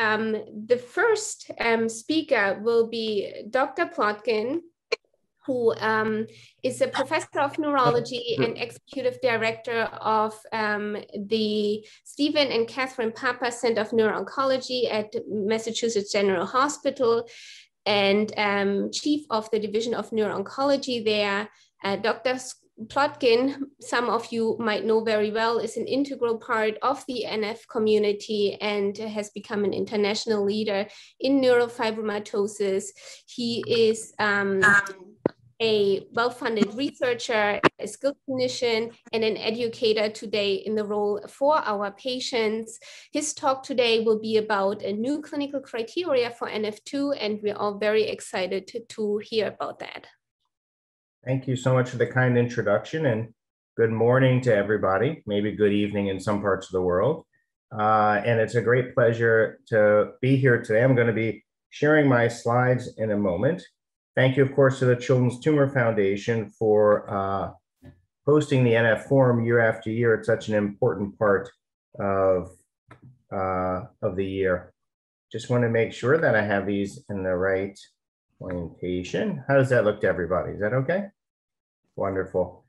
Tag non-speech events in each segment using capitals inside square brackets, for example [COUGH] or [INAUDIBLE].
um, the first um, speaker will be Dr. Plotkin, who um, is a professor of neurology and executive director of um, the Stephen and Catherine Pappas Center of Neuro-Oncology at Massachusetts General Hospital and um, chief of the Division of Neuro-Oncology there. Uh, Dr. Plotkin, some of you might know very well, is an integral part of the NF community and has become an international leader in neurofibromatosis. He is um, a well-funded researcher, a skilled clinician, and an educator today in the role for our patients. His talk today will be about a new clinical criteria for NF2, and we're all very excited to, to hear about that. Thank you so much for the kind introduction and good morning to everybody, maybe good evening in some parts of the world. Uh, and it's a great pleasure to be here today. I'm going to be sharing my slides in a moment. Thank you, of course, to the Children's Tumor Foundation for uh, hosting the NF Forum year after year. It's such an important part of, uh, of the year. Just want to make sure that I have these in the right orientation. How does that look to everybody? Is that okay? Wonderful.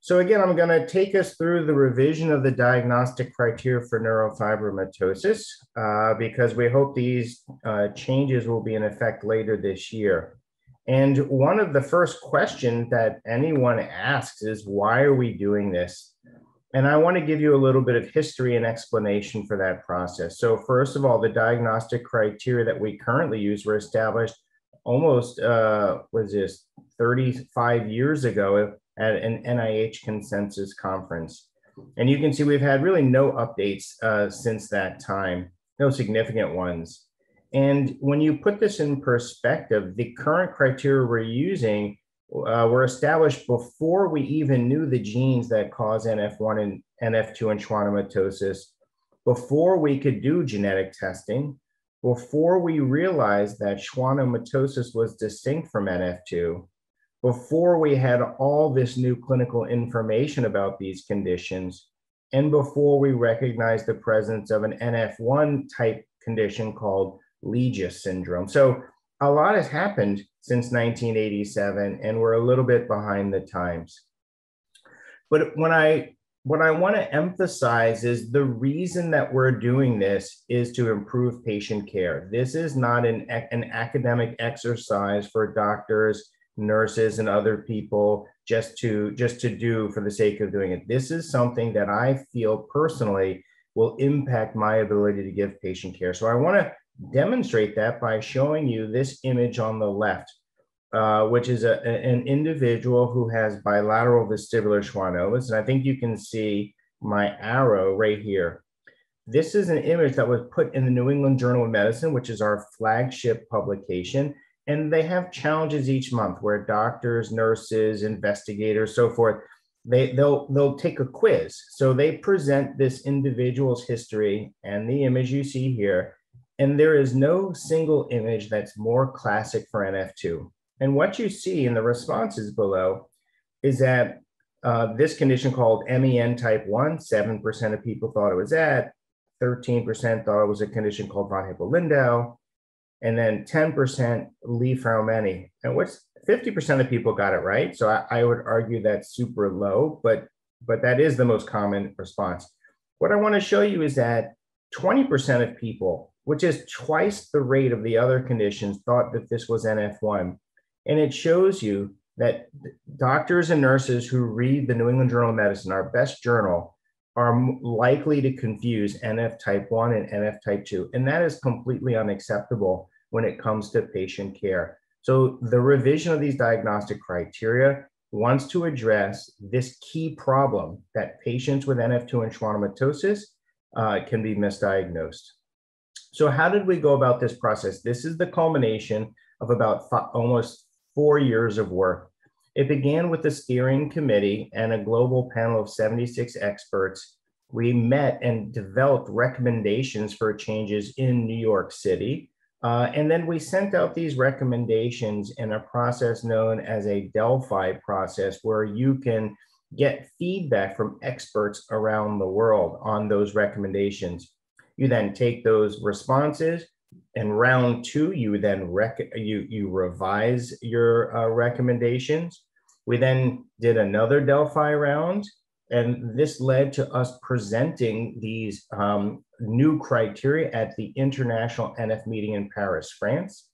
So again, I'm going to take us through the revision of the diagnostic criteria for neurofibromatosis uh, because we hope these uh, changes will be in effect later this year. And one of the first questions that anyone asks is, why are we doing this? And I want to give you a little bit of history and explanation for that process. So first of all, the diagnostic criteria that we currently use were established almost uh, was this 35 years ago at an NIH consensus conference. And you can see we've had really no updates uh, since that time, no significant ones. And when you put this in perspective, the current criteria we're using uh, were established before we even knew the genes that cause NF1 and NF2 and schwannomatosis, before we could do genetic testing, before we realized that schwannomatosis was distinct from NF2, before we had all this new clinical information about these conditions, and before we recognized the presence of an NF1 type condition called Legius syndrome. So a lot has happened since 1987, and we're a little bit behind the times. But when I what I want to emphasize is the reason that we're doing this is to improve patient care. This is not an, an academic exercise for doctors, nurses, and other people just to just to do for the sake of doing it. This is something that I feel personally will impact my ability to give patient care. So I want to demonstrate that by showing you this image on the left. Uh, which is a, an individual who has bilateral vestibular schwannomas. And I think you can see my arrow right here. This is an image that was put in the New England Journal of Medicine, which is our flagship publication. And they have challenges each month where doctors, nurses, investigators, so forth, they, they'll, they'll take a quiz. So they present this individual's history and the image you see here. And there is no single image that's more classic for NF2. And what you see in the responses below is that uh, this condition called MEN type 1, 7% of people thought it was that, 13% thought it was a condition called von Hippel-Lindau, and then 10% Li-Fraumeni. And what's 50% of people got it right. So I, I would argue that's super low, but but that is the most common response. What I want to show you is that 20% of people, which is twice the rate of the other conditions, thought that this was NF1. And it shows you that doctors and nurses who read the New England Journal of Medicine, our best journal, are likely to confuse NF type 1 and NF type 2. And that is completely unacceptable when it comes to patient care. So, the revision of these diagnostic criteria wants to address this key problem that patients with NF2 and schwannomatosis uh, can be misdiagnosed. So, how did we go about this process? This is the culmination of about almost four years of work. It began with the steering committee and a global panel of 76 experts. We met and developed recommendations for changes in New York City. Uh, and then we sent out these recommendations in a process known as a Delphi process, where you can get feedback from experts around the world on those recommendations. You then take those responses. In round two, you then rec- you, you revise your uh, recommendations. We then did another Delphi round, and this led to us presenting these um, new criteria at the International NF meeting in Paris, France.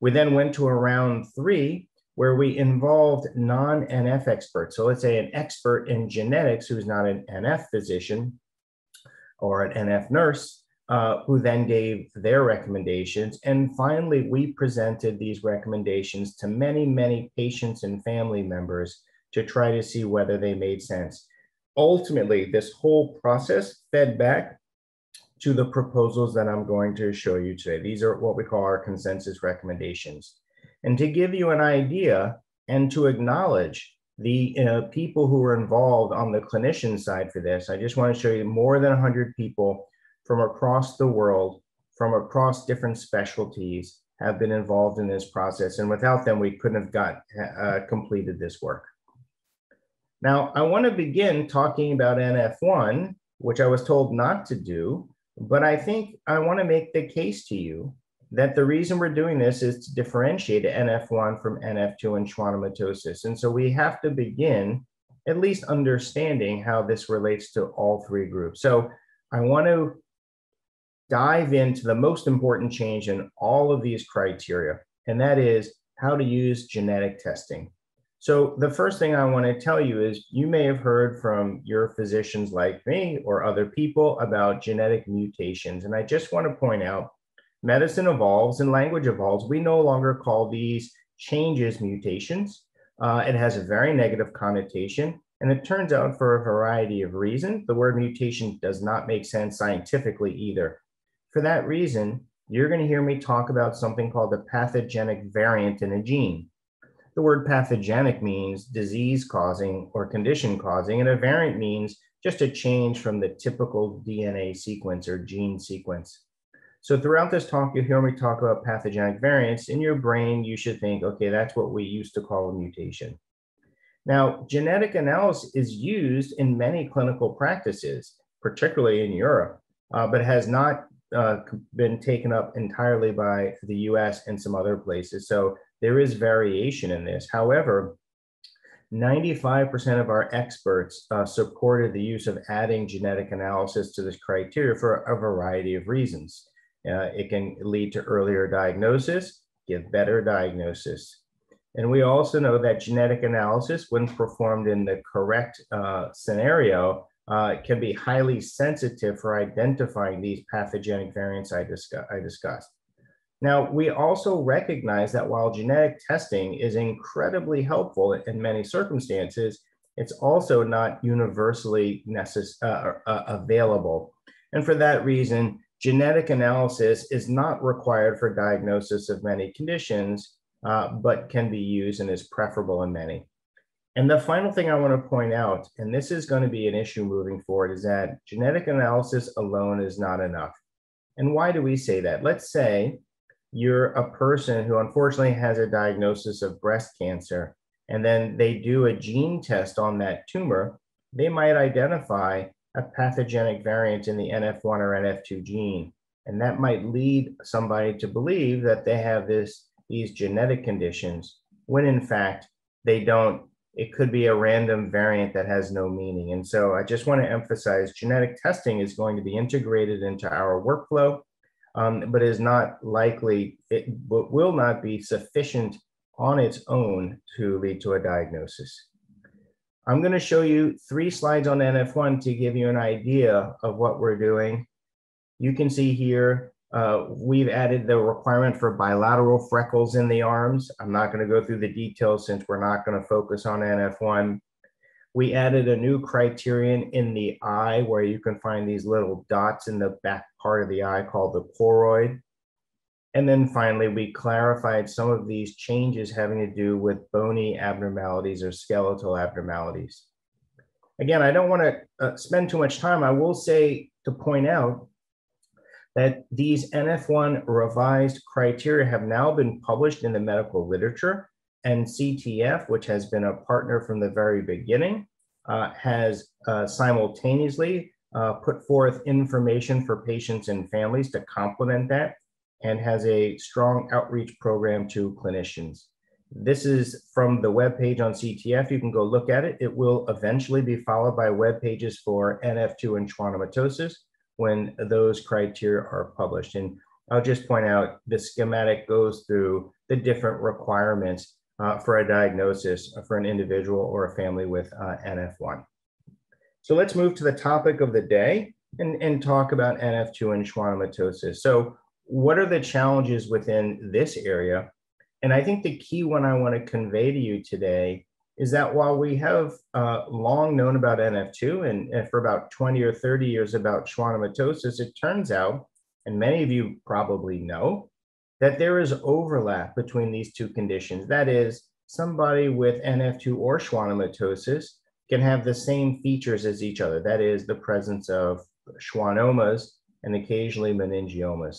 We then went to a round three where we involved non NF experts. So let's say an expert in genetics who's not an NF physician or an NF nurse, uh, who then gave their recommendations. And finally, we presented these recommendations to many, many patients and family members to try to see whether they made sense. Ultimately, this whole process fed back to the proposals that I'm going to show you today. These are what we call our consensus recommendations. And to give you an idea and to acknowledge the uh, people who were involved on the clinician side for this, I just want to show you more than 100 people from across the world, from across different specialties, have been involved in this process. And without them, we couldn't have got uh, completed this work. Now, I want to begin talking about NF1, which I was told not to do, but I think I want to make the case to you that the reason we're doing this is to differentiate NF1 from NF2 and schwannomatosis. And so we have to begin at least understanding how this relates to all three groups. So I want to dive into the most important change in all of these criteria, and that is how to use genetic testing. So the first thing I want to tell you is you may have heard from your physicians like me or other people about genetic mutations. And I just want to point out medicine evolves and language evolves. We no longer call these changes mutations. Uh, it has a very negative connotation. And it turns out for a variety of reasons, the word mutation does not make sense scientifically either. For that reason, you're going to hear me talk about something called a pathogenic variant in a gene. The word pathogenic means disease causing or condition causing, and a variant means just a change from the typical DNA sequence or gene sequence. So throughout this talk, you'll hear me talk about pathogenic variants. In your brain, you should think, okay, that's what we used to call a mutation. Now, genetic analysis is used in many clinical practices, particularly in Europe, uh, but has not uh, been taken up entirely by the US and some other places. So there is variation in this. However, 95% of our experts uh, supported the use of adding genetic analysis to this criteria for a variety of reasons. Uh, it can lead to earlier diagnosis, give better diagnosis. And we also know that genetic analysis, when performed in the correct uh, scenario, uh, can be highly sensitive for identifying these pathogenic variants I, discuss, I discussed. Now, we also recognize that while genetic testing is incredibly helpful in many circumstances, it's also not universally necess- uh, uh, available. And for that reason, genetic analysis is not required for diagnosis of many conditions, uh, but can be used and is preferable in many. And the final thing I want to point out, and this is going to be an issue moving forward, is that genetic analysis alone is not enough. And why do we say that? Let's say you're a person who unfortunately has a diagnosis of breast cancer, and then they do a gene test on that tumor, they might identify a pathogenic variant in the NF1 or NF2 gene. And that might lead somebody to believe that they have this, these genetic conditions, when in fact they don't. It could be a random variant that has no meaning. And so I just want to emphasize genetic testing is going to be integrated into our workflow um, but is not likely, it will not be sufficient on its own to lead to a diagnosis. I'm going to show you three slides on NF1 to give you an idea of what we're doing. You can see here, uh, we've added the requirement for bilateral freckles in the arms. I'm not going to go through the details since we're not going to focus on NF1. We added a new criterion in the eye where you can find these little dots in the back part of the eye called the choroid. And then finally, we clarified some of these changes having to do with bony abnormalities or skeletal abnormalities. Again, I don't want to uh, spend too much time. I will say to point out that these NF1 revised criteria have now been published in the medical literature and CTF, which has been a partner from the very beginning, uh, has uh, simultaneously uh, put forth information for patients and families to complement that and has a strong outreach program to clinicians. This is from the web page on CTF. You can go look at it. It will eventually be followed by web pages for NF2 and schwannomatosis when those criteria are published. And I'll just point out the schematic goes through the different requirements uh, for a diagnosis for an individual or a family with uh, NF1. So let's move to the topic of the day and, and talk about NF2 and schwannomatosis. So what are the challenges within this area? And I think the key one I want to convey to you today is that while we have uh, long known about NF2 and, and, for about 20 or 30 years about schwannomatosis, it turns out, and many of you probably know, that there is overlap between these two conditions. That is, somebody with NF2 or schwannomatosis can have the same features as each other. That is, the presence of schwannomas and occasionally meningiomas.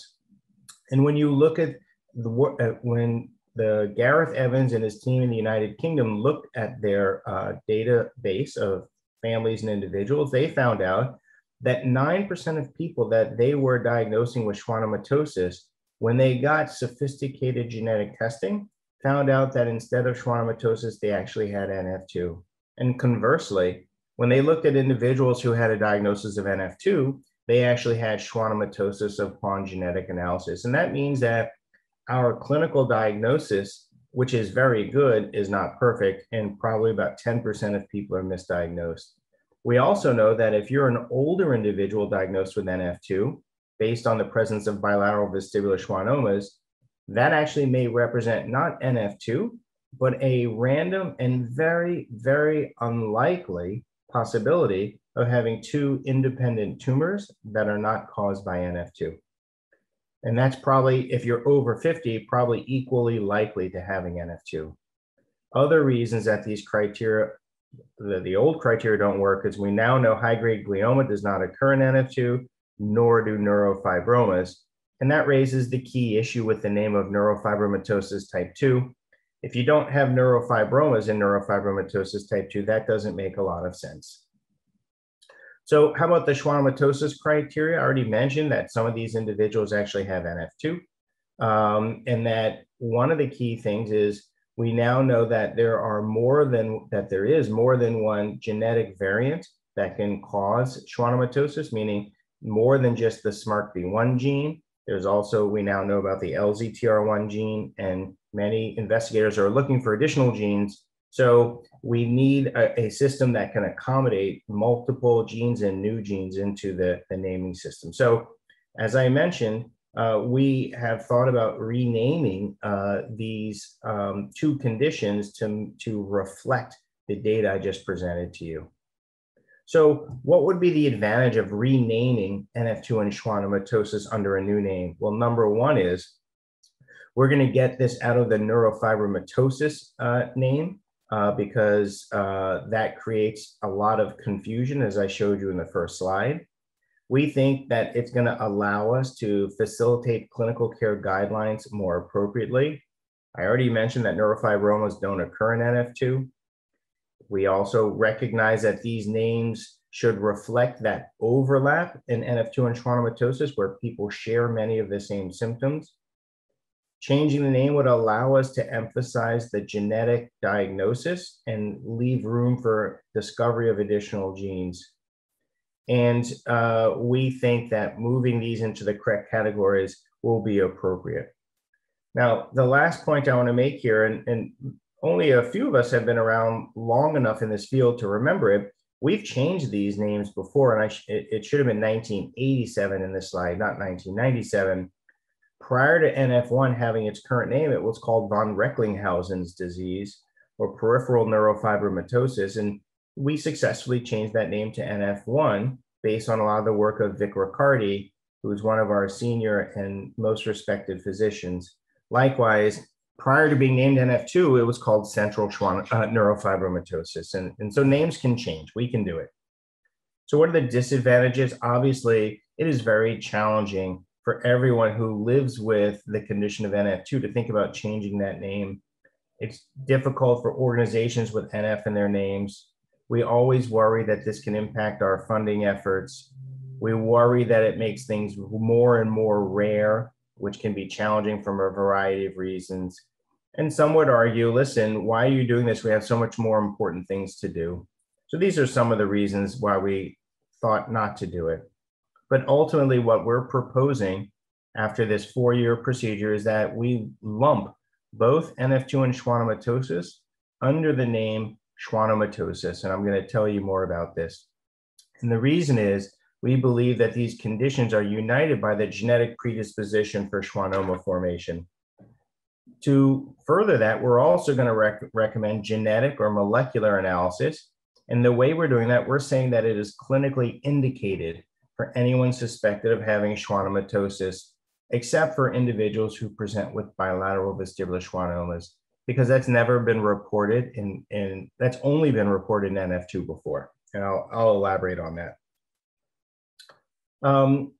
And when you look at the uh, when the Gareth Evans and his team in the United Kingdom looked at their uh, database of families and individuals, they found out that 9% of people that they were diagnosing with schwannomatosis, when they got sophisticated genetic testing, found out that instead of schwannomatosis, they actually had NF2. And conversely, when they looked at individuals who had a diagnosis of NF2, they actually had schwannomatosis upon genetic analysis. And that means that our clinical diagnosis, which is very good, is not perfect, and probably about 10% of people are misdiagnosed. We also know that if you're an older individual diagnosed with NF2, based on the presence of bilateral vestibular schwannomas, that actually may represent not NF2, but a random and very, very unlikely possibility of having two independent tumors that are not caused by NF2. And that's probably, if you're over 50, probably equally likely to having NF2. Other reasons that these criteria, the, the old criteria don't work is we now know high grade glioma does not occur in NF2, nor do neurofibromas. And that raises the key issue with the name of neurofibromatosis type 2. If you don't have neurofibromas in neurofibromatosis type 2, that doesn't make a lot of sense. So how about the schwannomatosis criteria? I already mentioned that some of these individuals actually have NF2. Um, and that one of the key things is we now know that there are more than, that there is more than one genetic variant that can cause schwannomatosis, meaning more than just the SMARCB1 gene. There's also, we now know about the LZTR1 gene, and many investigators are looking for additional genes so we need a, a, system that can accommodate multiple genes and new genes into the, the naming system. So as I mentioned, uh, we have thought about renaming uh, these um, two conditions to, to reflect the data I just presented to you. So what would be the advantage of renaming NF2 and schwannomatosis under a new name? Well, number one is we're going to get this out of the neurofibromatosis uh, name uh, because uh, that creates a lot of confusion, as I showed you in the first slide. We think that it's going to allow us to facilitate clinical care guidelines more appropriately. I already mentioned that neurofibromas don't occur in NF2. We also recognize that these names should reflect that overlap in NF2 and schwannomatosis, where people share many of the same symptoms. Changing the name would allow us to emphasize the genetic diagnosis and leave room for discovery of additional genes. And uh, we think that moving these into the correct categories will be appropriate. Now, the last point I want to make here, and, and only a few of us have been around long enough in this field to remember it. We've changed these names before, and sh it, it should have been 1987 in this slide, not 1997 prior to NF1 having its current name, it was called von Recklinghausen's disease or peripheral neurofibromatosis. And we successfully changed that name to NF1 based on a lot of the work of Vic Riccardi, who is one of our senior and most respected physicians. Likewise, prior to being named NF2, it was called central uh, neurofibromatosis. And, and so names can change, we can do it. So, what are the disadvantages? Obviously, it is very challenging for everyone who lives with the condition of NF2 to think about changing that name. It's difficult for organizations with NF in their names. we always worry that this can impact our funding efforts. We worry that it makes things more and more rare, which can be challenging from a variety of reasons. And some would argue, listen, why are you doing this? We have so much more important things to do. So these are some of the reasons why we thought not to do it. But ultimately, what we're proposing after this four year procedure is that we lump both NF2 and schwannomatosis under the name schwannomatosis. And I'm going to tell you more about this. And the reason is we believe that these conditions are united by the genetic predisposition for schwannoma formation. To further that, we're also going to rec recommend genetic or molecular analysis. And the way we're doing that, we're saying that it is clinically indicated for anyone suspected of having schwannomatosis, except for individuals who present with bilateral vestibular schwannomas, because that's never been reported in, in that's only been reported in NF2 before. And I'll, I'll elaborate on that. Um,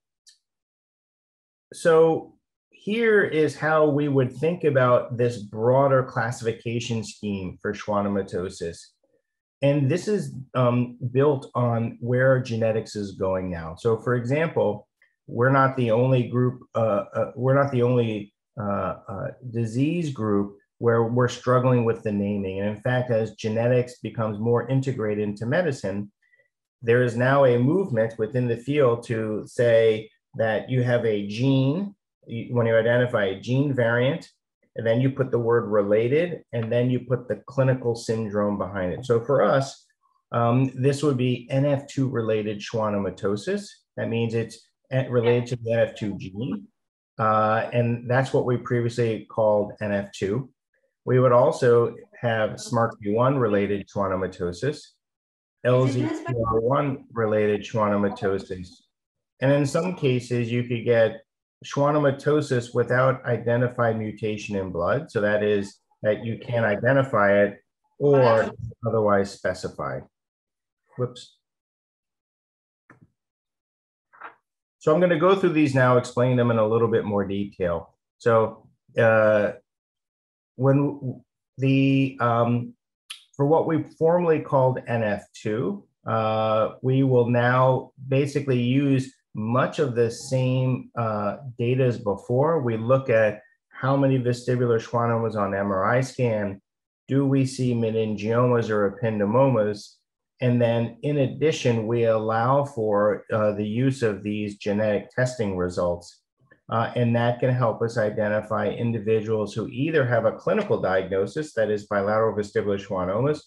so here is how we would think about this broader classification scheme for schwannomatosis. And this is um, built on where genetics is going now. So for example, we're not the only group, uh, uh, we're not the only uh, uh disease group where we're struggling with the naming. And in fact, as genetics becomes more integrated into medicine, there is now a movement within the field to say that you have a gene when you identify a gene variant, and then you put the word related, and then you put the clinical syndrome behind it. So for us, um, this would be NF2 related schwannomatosis. That means it's related to the NF2 gene. Uh, and that's what we previously called NF2. We would also have SMARCB1 related schwannomatosis, LZ1 related schwannomatosis. And in some cases, you could get schwannomatosis without identified mutation in blood. So that is that you can't identify it or otherwise specified. Whoops. So I'm going to go through these now, explain them in a little bit more detail. So uh, when the um, for what we formerly called NF2, uh, we will now basically use much of the same uh, data as before. We look at how many vestibular schwannomas on MRI scan, do we see meningiomas or ependymomas? And then in addition, we allow for uh, the use of these genetic testing results. Uh, and that can help us identify individuals who either have a clinical diagnosis, that is bilateral vestibular schwannomas,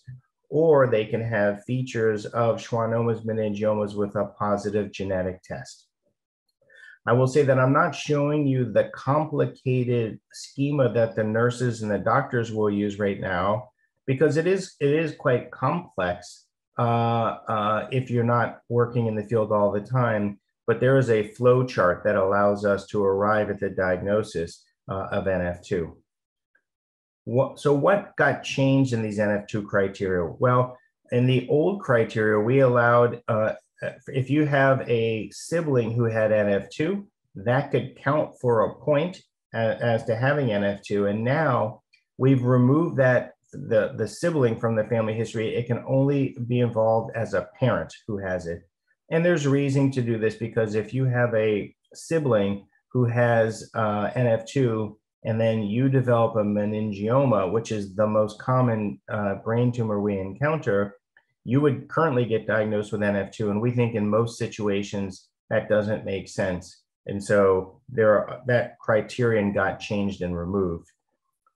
or they can have features of schwannomas, meningiomas with a positive genetic test. I will say that I'm not showing you the complicated schema that the nurses and the doctors will use right now, because it is it is quite complex uh, uh, if you're not working in the field all the time. But there is a flow chart that allows us to arrive at the diagnosis uh, of NF2. What, so what got changed in these NF2 criteria? Well, in the old criteria, we allowed, uh, if you have a sibling who had NF2, that could count for a point as, as to having NF2. And now we've removed that, the, the sibling from the family history. It can only be involved as a parent who has it. And there's reason to do this because if you have a sibling who has uh, NF2, and then you develop a meningioma, which is the most common uh, brain tumor we encounter, you would currently get diagnosed with NF2. And we think in most situations that doesn't make sense. And so there are, that criterion got changed and removed.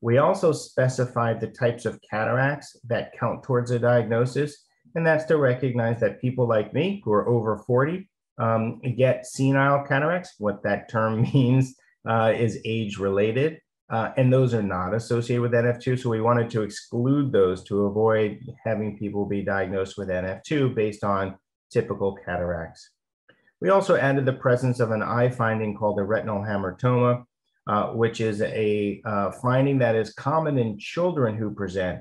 We also specified the types of cataracts that count towards a diagnosis, and that's to recognize that people like me who are over 40 um, get senile cataracts. What that term [LAUGHS] means uh, is age related. Uh, and those are not associated with NF2. So we wanted to exclude those to avoid having people be diagnosed with NF2 based on typical cataracts. We also added the presence of an eye finding called the retinal hamartoma, uh, which is a uh, finding that is common in children who present.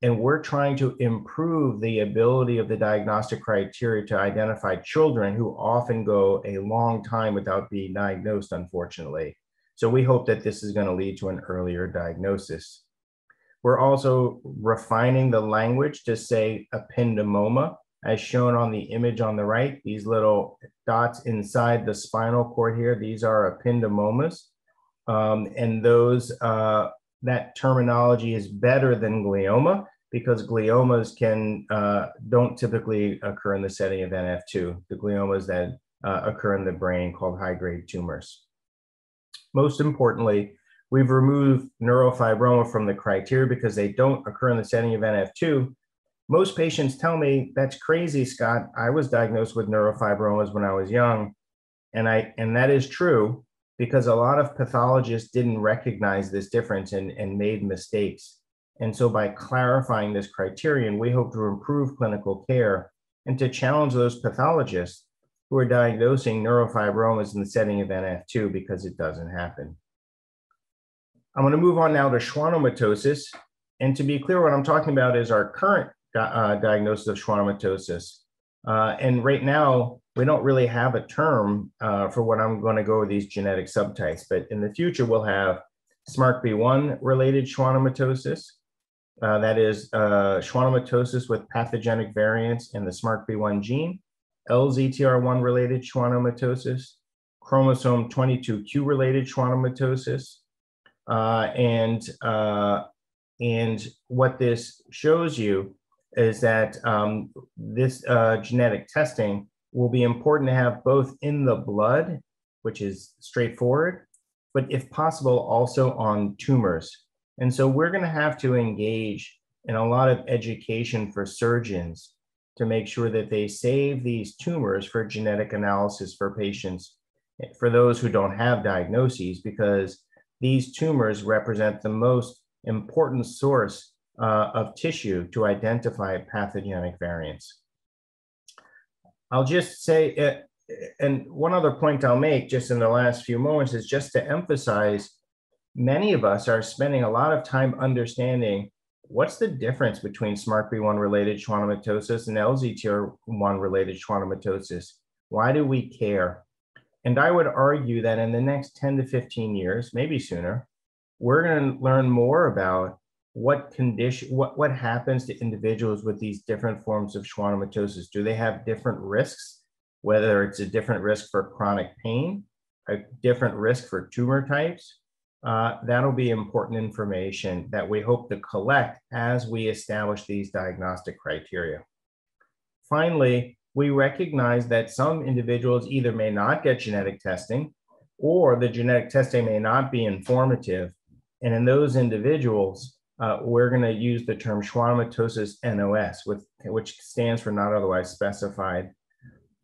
And we're trying to improve the ability of the diagnostic criteria to identify children who often go a long time without being diagnosed, unfortunately. So we hope that this is going to lead to an earlier diagnosis. We're also refining the language to say ependymoma, as shown on the image on the right. These little dots inside the spinal cord here, these are ependymomas. Um, and those, uh, that terminology is better than glioma because gliomas can, uh, don't typically occur in the setting of NF2. The gliomas that uh, occur in the brain called high-grade tumors. Most importantly, we've removed neurofibroma from the criteria because they don't occur in the setting of NF2. Most patients tell me, that's crazy, Scott. I was diagnosed with neurofibromas when I was young. And, I, and that is true because a lot of pathologists didn't recognize this difference and, and made mistakes. And so by clarifying this criterion, we hope to improve clinical care and to challenge those pathologists who are diagnosing neurofibromas in the setting of NF2 because it doesn't happen. I'm going to move on now to schwannomatosis. And to be clear, what I'm talking about is our current uh, diagnosis of schwannomatosis. Uh, and right now, we don't really have a term uh, for what I'm going to go with these genetic subtypes, but in the future, we'll have SMARCB1 related schwannomatosis. Uh, that is uh, schwannomatosis with pathogenic variants in the SMARCB1 gene. LZTR1 related schwannomatosis, chromosome 22q related schwannomatosis. Uh, and, uh, and what this shows you is that um, this uh, genetic testing will be important to have both in the blood, which is straightforward, but if possible, also on tumors. And so we're going to have to engage in a lot of education for surgeons to make sure that they save these tumors for genetic analysis for patients, for those who don't have diagnoses, because these tumors represent the most important source uh, of tissue to identify pathogenic variants. I'll just say, uh, and one other point I'll make just in the last few moments is just to emphasize many of us are spending a lot of time understanding what's the difference between SMARCB1 related schwannomatosis and LZTR1 related schwannomatosis? Why do we care? And I would argue that in the next 10 to 15 years, maybe sooner, we're going to learn more about what condition, what, what happens to individuals with these different forms of schwannomatosis. Do they have different risks, whether it's a different risk for chronic pain, a different risk for tumor types, uh, that'll be important information that we hope to collect as we establish these diagnostic criteria. Finally, we recognize that some individuals either may not get genetic testing or the genetic testing may not be informative. And in those individuals, uh, we're going to use the term schwannomatosis NOS, with, which stands for not otherwise specified.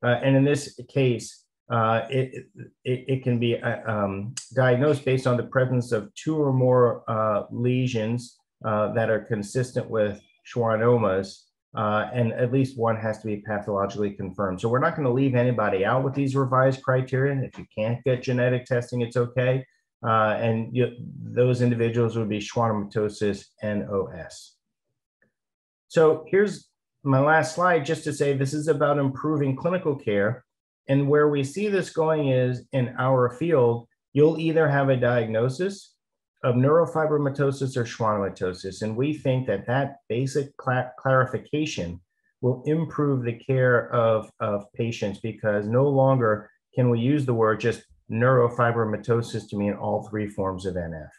Uh, and in this case, uh, it, it, it, can be uh, um, diagnosed based on the presence of two or more uh, lesions uh, that are consistent with schwannomas, and at least one has to be pathologically confirmed. So we're not going to leave anybody out with these revised criteria. If you can't get genetic testing, it's okay. And you, those individuals would be schwannomatosis NOS. So here's my last slide just to say this is about improving clinical care and where we see this going is in our field, you'll either have a diagnosis of neurofibromatosis or schwannomatosis. And we think that that basic cl clarification will improve the care of, of patients because no longer can we use the word just neurofibromatosis to mean all three forms of NF.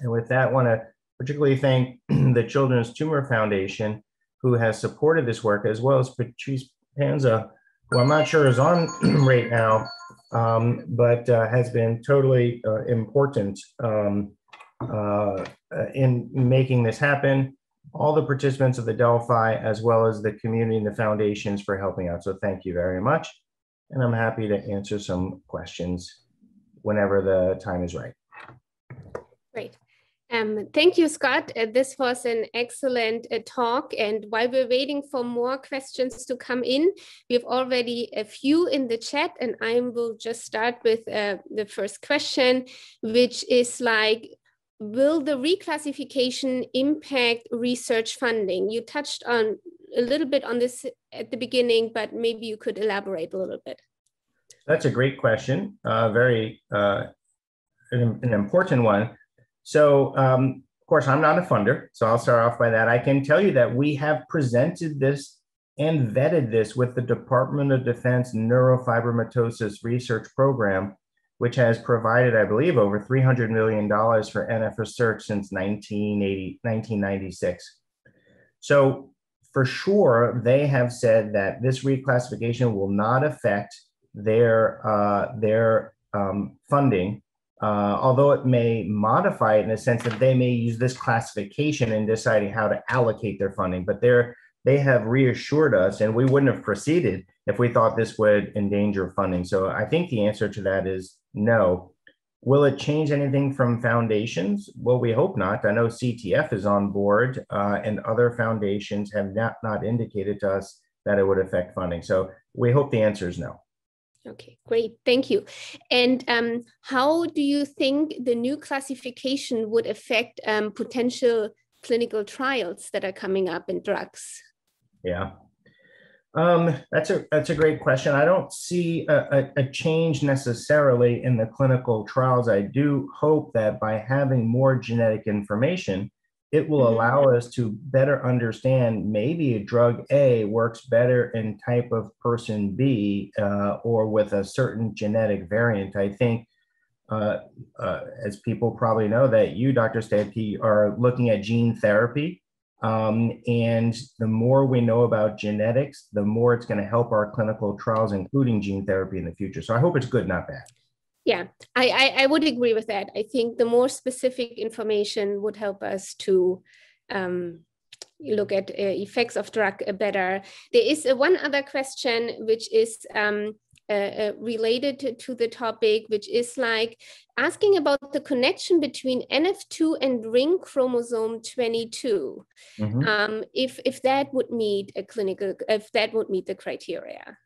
And with that, I want to particularly thank [CLEARS THROAT] the Children's Tumor Foundation, who has supported this work, as well as Patrice Panza, who I'm not sure is on [CLEARS THROAT] right now, um, but uh, has been totally uh, important um, uh, in making this happen. All the participants of the Delphi, as well as the community and the foundations for helping out. So thank you very much. And I'm happy to answer some questions whenever the time is right. Great. Um, thank you, Scott. Uh, this was an excellent uh, talk. And while we're waiting for more questions to come in, we have already a few in the chat, and I will just start with uh, the first question, which is like, will the reclassification impact research funding? You touched on a little bit on this at the beginning, but maybe you could elaborate a little bit. That's a great question, uh, very uh, an, an important one. So um, of course, I'm not a funder, so I'll start off by that. I can tell you that we have presented this and vetted this with the Department of Defense Neurofibromatosis Research Program, which has provided, I believe, over $300 million for NF research since 1980, 1996. So for sure, they have said that this reclassification will not affect their uh, their um, funding, uh, although it may modify it in the sense that they may use this classification in deciding how to allocate their funding. But they're they have reassured us, and we wouldn't have proceeded if we thought this would endanger funding. So I think the answer to that is no. Will it change anything from foundations? Well, we hope not. I know CTF is on board, uh, and other foundations have not, not indicated to us that it would affect funding. So we hope the answer is no. Okay, great. Thank you. And um, how do you think the new classification would affect um, potential clinical trials that are coming up in drugs? Yeah, um, that's a that's a great question. I don't see a, a, a, change necessarily in the clinical trials. I do hope that by having more genetic information, it will mm-hmm. allow us to better understand maybe a drug A works better in type of person B uh, or with a certain genetic variant. I think, uh, uh, as people probably know, that you, Dr. Stadke, are looking at gene therapy um, and the more we know about genetics, the more it's going to help our clinical trials, including gene therapy in the future. So I hope it's good, not bad. Yeah, I, I, I would agree with that. I think the more specific information would help us to um, look at uh, effects of drug better. There is uh, one other question, which is um, uh, uh, related to the topic, which is like asking about the connection between NF2 and ring chromosome 22. Mm-hmm. Um, if if that would meet a clinical, if that would meet the criteria.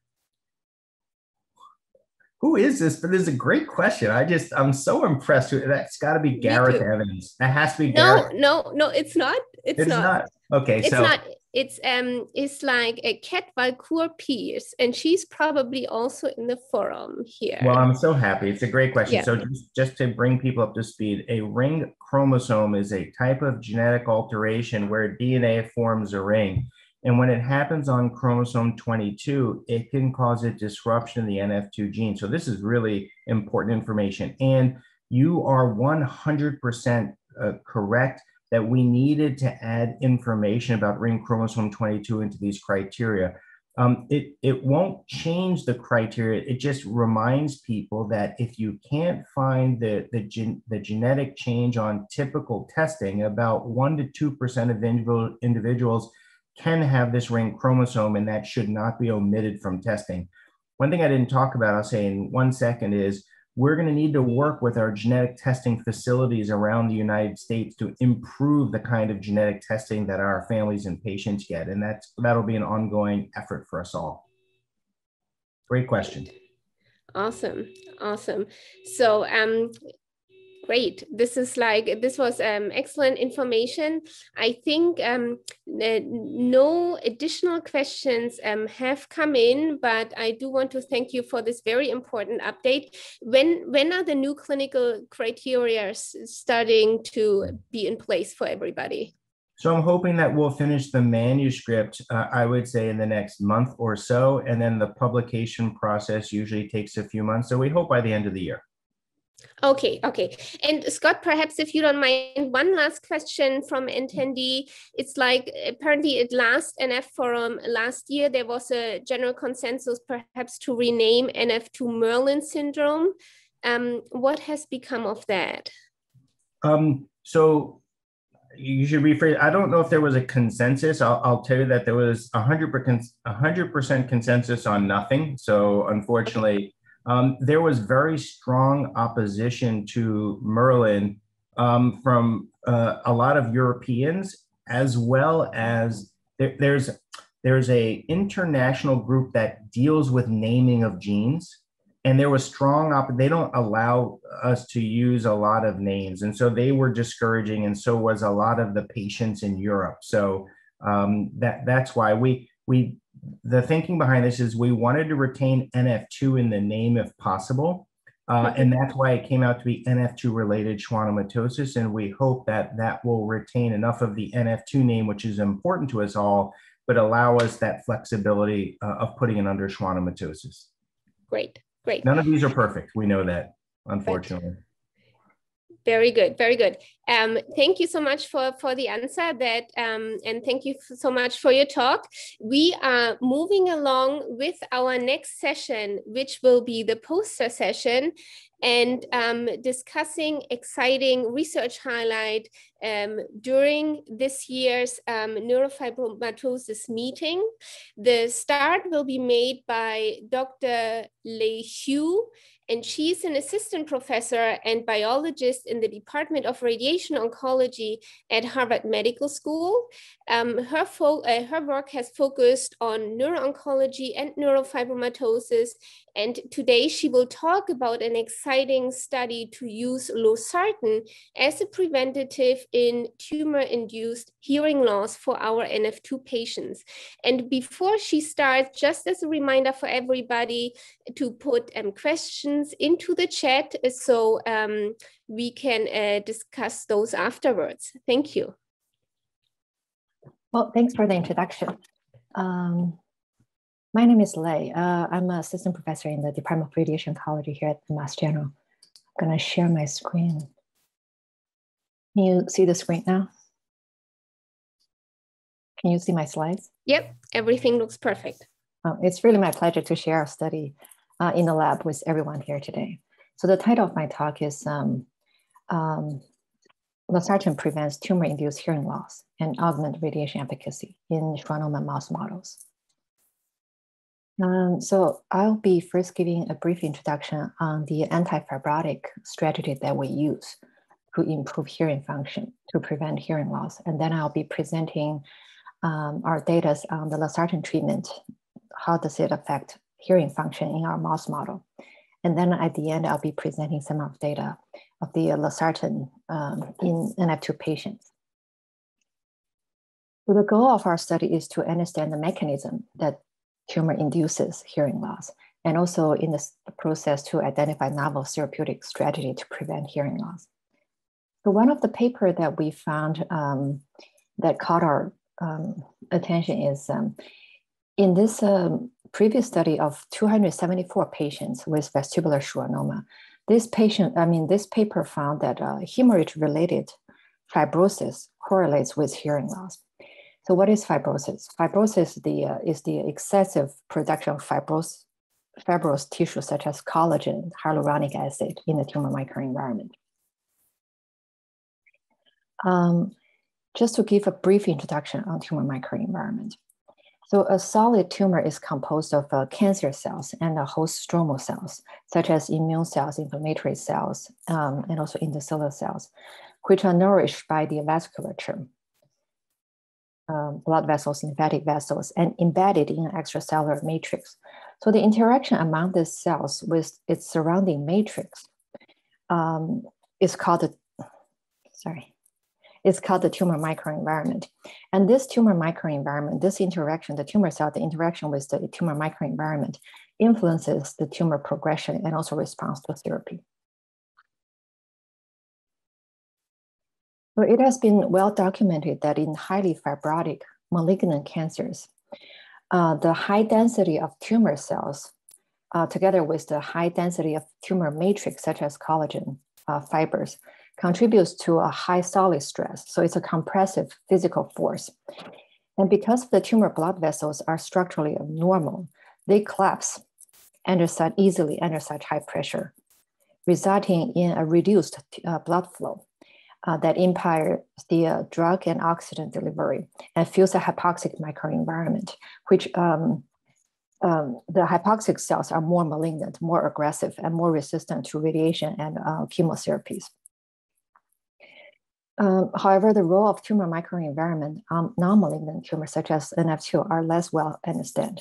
Who is this? But this is a great question. I just I'm so impressed. With, that's got to be Gareth Evans. That has to be. No, Gareth. no, no. It's not. It's, it's not. not. Okay, it's so not it's um it's like a Kat Valcour Pierce, and she's probably also in the forum here. Well, I'm so happy. It's a great question. Yeah. So just, just to bring people up to speed, a ring chromosome is a type of genetic alteration where DNA forms a ring. And when it happens on chromosome 22, it can cause a disruption in the NF2 gene. So this is really important information. And you are 100% uh, correct that we needed to add information about ring chromosome 22 into these criteria. Um, it, it won't change the criteria. It just reminds people that if you can't find the, the, gen, the genetic change on typical testing, about 1% to 2% of individual, individuals can have this ring chromosome, and that should not be omitted from testing. One thing I didn't talk about, I'll say in one second, is we're going to need to work with our genetic testing facilities around the United States to improve the kind of genetic testing that our families and patients get. And that's, that'll be an ongoing effort for us all. Great question. Awesome. Awesome. So um, Great. This is like, this was um, excellent information. I think um, no additional questions um, have come in, but I do want to thank you for this very important update. When, when are the new clinical criteria starting to be in place for everybody? So I'm hoping that we'll finish the manuscript, uh, I would say in the next month or so, and then the publication process usually takes a few months. So we hope by the end of the year. Okay, okay. And Scott, perhaps if you don't mind, one last question from attendee. It's like apparently at last NF forum last year, there was a general consensus perhaps to rename NF2 Merlin syndrome. Um, what has become of that? Um, so you should rephrase. I don't know if there was a consensus. I'll, I'll tell you that there was a hundred percent consensus on nothing. So unfortunately, um, there was very strong opposition to Merlin um, from uh, a lot of Europeans, as well as there, there's there's a international group that deals with naming of genes, and there was strong op. They don't allow us to use a lot of names, and so they were discouraging, and so was a lot of the patients in Europe. So um, that that's why we we the thinking behind this is we wanted to retain NF2 in the name if possible. Uh, and that's why it came out to be NF2 related schwannomatosis. And we hope that that will retain enough of the NF2 name, which is important to us all, but allow us that flexibility uh, of putting it under schwannomatosis. Great, great. None of these are perfect. We know that, unfortunately. Right. Very good, very good. Um, thank you so much for, for the answer that, um, and thank you so much for your talk. We are moving along with our next session, which will be the poster session and um, discussing exciting research highlight um, during this year's um, neurofibromatosis meeting. The start will be made by Dr. Lei Xu, and she's an assistant professor and biologist in the Department of Radiation Oncology at Harvard Medical School. Um, her, uh, her work has focused on neuro-oncology and neurofibromatosis, and today she will talk about an exciting study to use losartan as a preventative in tumor-induced hearing loss for our NF2 patients. And before she starts, just as a reminder for everybody to put um, questions into the chat so um, we can uh, discuss those afterwards. Thank you. Well, thanks for the introduction. Um, my name is Lei. Uh, I'm an assistant professor in the Department of Radiation Oncology here at the Mass General. I'm gonna share my screen. Can you see the screen now? Can you see my slides? Yep, everything looks perfect. Oh, it's really my pleasure to share our study uh, in the lab with everyone here today. So the title of my talk is um, um, Losartan prevents tumor-induced hearing loss and augment radiation efficacy in schwannoma mouse models. Um, so I'll be first giving a brief introduction on the anti-fibrotic strategy that we use to improve hearing function to prevent hearing loss. And then I'll be presenting um, our data on the losartan treatment. How does it affect hearing function in our mouse model? And then at the end, I'll be presenting some of data of the losartan um, in NF2 patients. So the goal of our study is to understand the mechanism that tumor induces hearing loss, and also in the process to identify novel therapeutic strategy to prevent hearing loss. So one of the paper that we found um, that caught our um, attention is um, in this um, previous study of 274 patients with vestibular schwannoma. This patient, I mean, this paper found that uh, hemorrhage-related fibrosis correlates with hearing loss. So what is fibrosis? Fibrosis the, uh, is the excessive production of fibrous, fibrous tissue such as collagen, hyaluronic acid in the tumor microenvironment. Um, just to give a brief introduction on tumor microenvironment. So a solid tumor is composed of uh, cancer cells and the host stromal cells, such as immune cells, inflammatory cells, um, and also endothelial cells, which are nourished by the vasculature um, blood vessels, lymphatic vessels, and embedded in an extracellular matrix. So the interaction among the cells with its surrounding matrix um, is called the, sorry, it's called the tumor microenvironment. And this tumor microenvironment, this interaction, the tumor cell, the interaction with the tumor microenvironment influences the tumor progression and also response to therapy. So it has been well documented that in highly fibrotic malignant cancers, uh, the high density of tumor cells, uh, together with the high density of tumor matrix, such as collagen uh, fibers, contributes to a high solid stress. So it's a compressive physical force. And because the tumor blood vessels are structurally abnormal, they collapse under such, easily under such high pressure, resulting in a reduced uh, blood flow uh, that impairs the uh, drug and oxygen delivery and fuels a hypoxic microenvironment, which um, um, the hypoxic cells are more malignant, more aggressive, and more resistant to radiation and uh, chemotherapies. Um, however, the role of tumor microenvironment on non-malignant tumors such as NF2 are less well understood.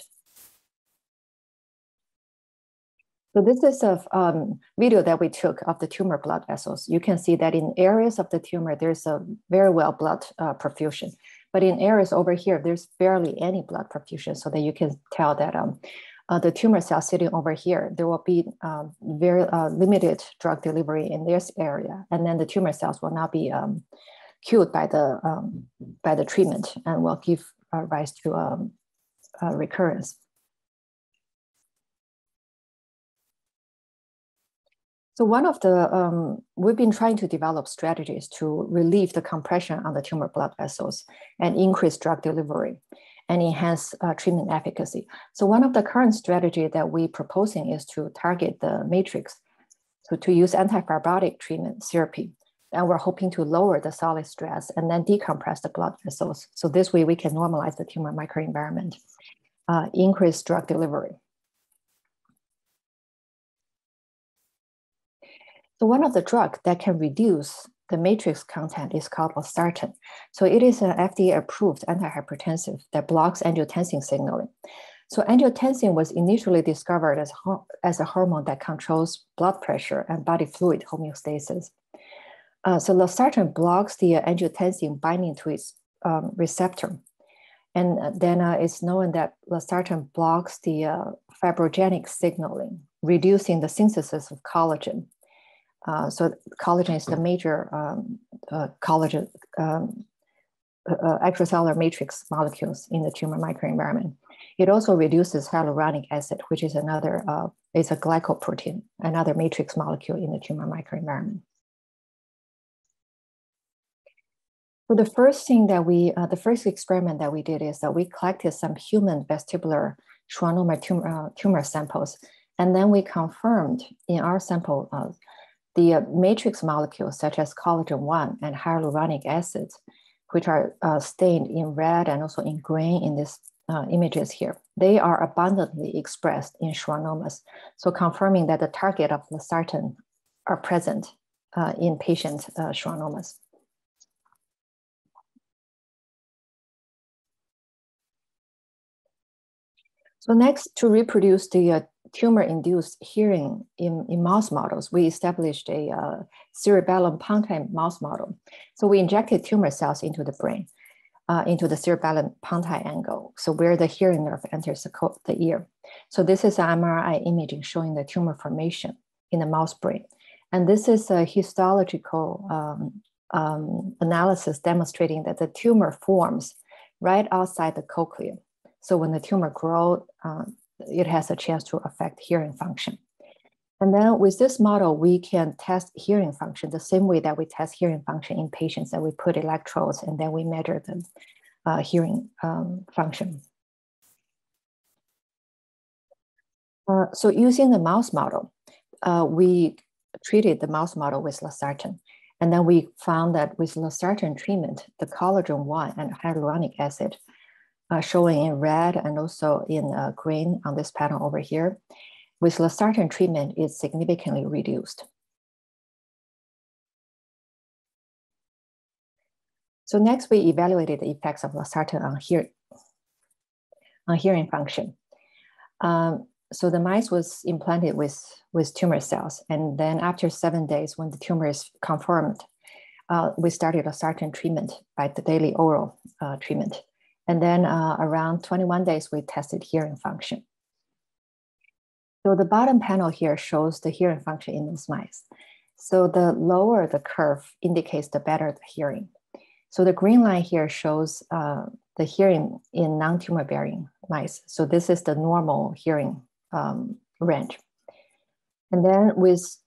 So this is a um, video that we took of the tumor blood vessels. You can see that in areas of the tumor, there's a very well blood uh, perfusion. But in areas over here, there's barely any blood perfusion so that you can tell that um, uh, the tumor cell sitting over here, there will be um, very uh, limited drug delivery in this area, and then the tumor cells will not be um, killed by the um, by the treatment and will give rise to um, recurrence. So one of the, um, we've been trying to develop strategies to relieve the compression on the tumor blood vessels and increase drug delivery and enhance uh, treatment efficacy. So one of the current strategy that we're proposing is to target the matrix, so to use antifibrotic treatment therapy. And we're hoping to lower the solid stress and then decompress the blood vessels. So this way we can normalize the tumor microenvironment, uh, increase drug delivery. One of the drugs that can reduce the matrix content is called losartan. So it is an FDA-approved antihypertensive that blocks angiotensin signaling. So angiotensin was initially discovered as, as a hormone that controls blood pressure and body fluid homeostasis. Uh, so losartan blocks the angiotensin binding to its um, receptor. And then uh, it's known that losartan blocks the uh, fibrogenic signaling, reducing the synthesis of collagen. Uh, so collagen is the major um, uh, collagen um, uh, uh, extracellular matrix molecules in the tumor microenvironment. It also reduces hyaluronic acid, which is another, uh, it's a glycoprotein, another matrix molecule in the tumor microenvironment. So the first thing that we, uh, the first experiment that we did is that we collected some human vestibular schwannoma tumor, tumor samples, and then we confirmed in our sample the matrix molecules such as collagen 1 and hyaluronic acids, which are uh, stained in red and also in green in these uh, images here, they are abundantly expressed in schwannomas. So confirming that the target of the losartan are present uh, in patient uh, schwannomas. So next, to reproduce the uh, tumor-induced hearing in, in mouse models, we established a uh, cerebellum pontine mouse model. So we injected tumor cells into the brain, uh, into the cerebellum pontine angle, so where the hearing nerve enters the, the ear. So this is an MRI imaging showing the tumor formation in the mouse brain. And this is a histological um, um, analysis demonstrating that the tumor forms right outside the cochlea. So when the tumor grows, uh, it has a chance to affect hearing function. And then with this model, we can test hearing function the same way that we test hearing function in patients that we put electrodes and then we measure the uh, hearing um, function. Uh, so using the mouse model, uh, we treated the mouse model with losartan. And then we found that with losartan treatment, the collagen 1 and hyaluronic acid uh, showing in red and also in uh, green on this pattern over here. With losartan treatment, it's significantly reduced. So next, we evaluated the effects of losartan on, hear on hearing function. Um, so the mice was implanted with, with tumor cells. And then after seven days, when the tumor is confirmed, uh, we started losartan treatment by the daily oral uh, treatment. And then uh, around 21 days, we tested hearing function. So the bottom panel here shows the hearing function in those mice. So the lower the curve indicates the better the hearing. So the green line here shows uh, the hearing in non-tumor bearing mice. So this is the normal hearing um, range. And then with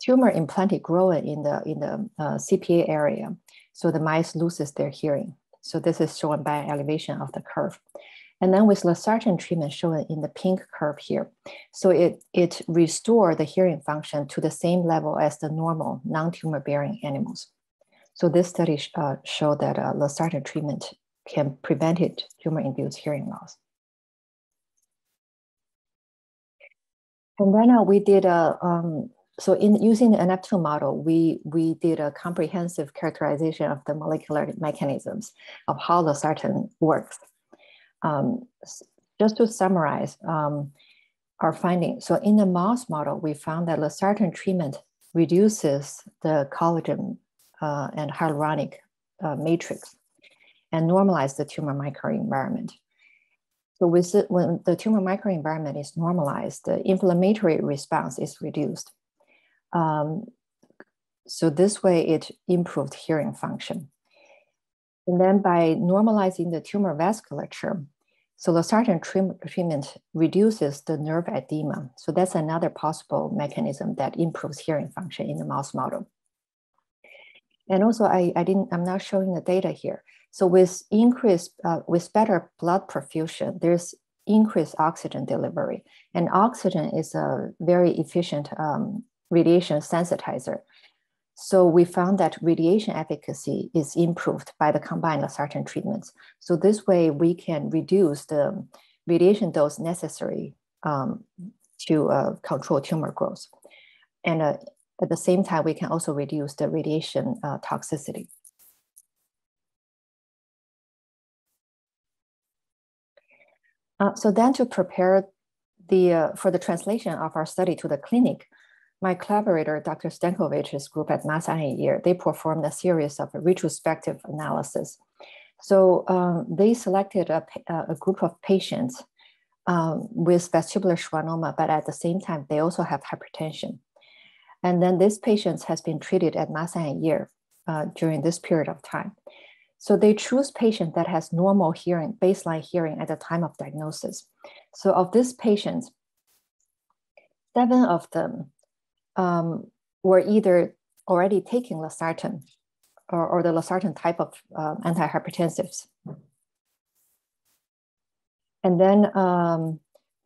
tumor implanted growing in the, in the uh, CPA area, so the mice loses their hearing. So this is shown by elevation of the curve. And then with losartan treatment shown in the pink curve here. So it, it restored the hearing function to the same level as the normal non-tumor bearing animals. So this study uh, showed that uh, losartan treatment can prevent tumor-induced hearing loss. And then uh, we did a um, so in using the NF2 model, we, we did a comprehensive characterization of the molecular mechanisms of how the losartan works. Um, just to summarize um, our findings. So in the mouse model, we found that losartan treatment reduces the collagen uh, and hyaluronic uh, matrix and normalize the tumor microenvironment. So with it, when the tumor microenvironment is normalized, the inflammatory response is reduced. Um, so this way it improved hearing function. And then by normalizing the tumor vasculature, so losartan treatment reduces the nerve edema. So that's another possible mechanism that improves hearing function in the mouse model. And also, I, I didn't, I'm not showing the data here. So with increased, uh, with better blood perfusion, there's increased oxygen delivery. And oxygen is a very efficient um, radiation sensitizer. So we found that radiation efficacy is improved by the combined losartan treatments. So this way we can reduce the radiation dose necessary um, to uh, control tumor growth. And uh, at the same time, we can also reduce the radiation uh, toxicity. Uh, so then to prepare the, uh, for the translation of our study to the clinic, my collaborator, Dr. Stankovic's group at Mass Eye and Ear, they performed a series of retrospective analysis. So um, they selected a, a, group of patients um, with vestibular schwannoma, but at the same time, they also have hypertension. And then this patients has been treated at Mass Eye and Ear uh, during this period of time. So they choose patient that has normal hearing, baseline hearing at the time of diagnosis. So of these patients, seven of them um, were either already taking losartan or, or the losartan type of uh, antihypertensives. And then um,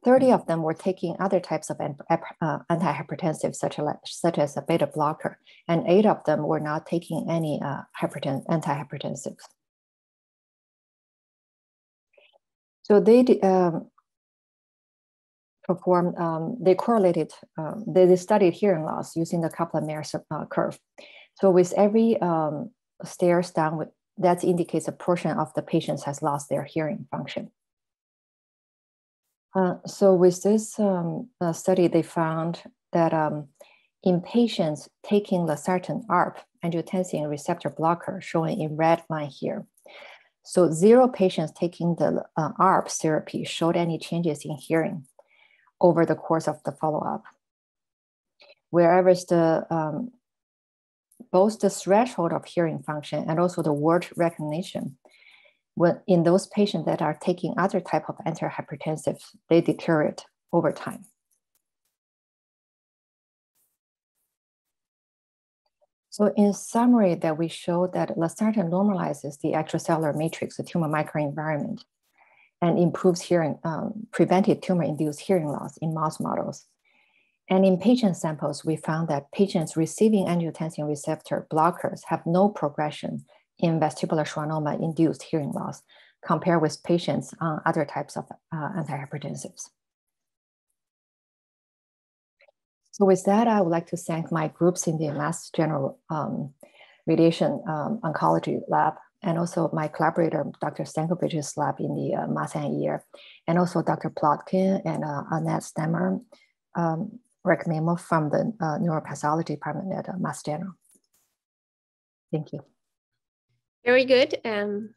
30 of them were taking other types of uh, antihypertensives, such as, such as a beta blocker, and eight of them were not taking any uh, antihypertensives. So they um, performed, um, they correlated, um, they, they, studied hearing loss using the Kaplan-Meier uh, curve. So with every um, stairs down, that indicates a portion of the patients has lost their hearing function. Uh, so with this um, uh, study, they found that um, in patients taking losartan ARB, angiotensin receptor blocker, showing in red line here. So zero patients taking the uh, ARB therapy showed any changes in hearing over the course of the follow-up. Whereas the um, both the threshold of hearing function and also the word recognition when in those patients that are taking other type of antihypertensives, they deteriorate over time. So in summary, that we showed that losartan normalizes the extracellular matrix, the tumor microenvironment, and improves hearing, um, prevented tumor-induced hearing loss in mouse models. And in patient samples, we found that patients receiving angiotensin receptor blockers have no progression in vestibular schwannoma induced hearing loss compared with patients on other types of uh, antihypertensives. So with that, I would like to thank my groups in the Mass General um, Radiation um, Oncology Lab, and also my collaborator, Dr. Stankovic's lab in the uh, Mass year, and also Dr. Plotkin and uh, Anat Stemmer, um, from the uh, neuropathology department at uh, Mass General. Thank you. Very good. Um,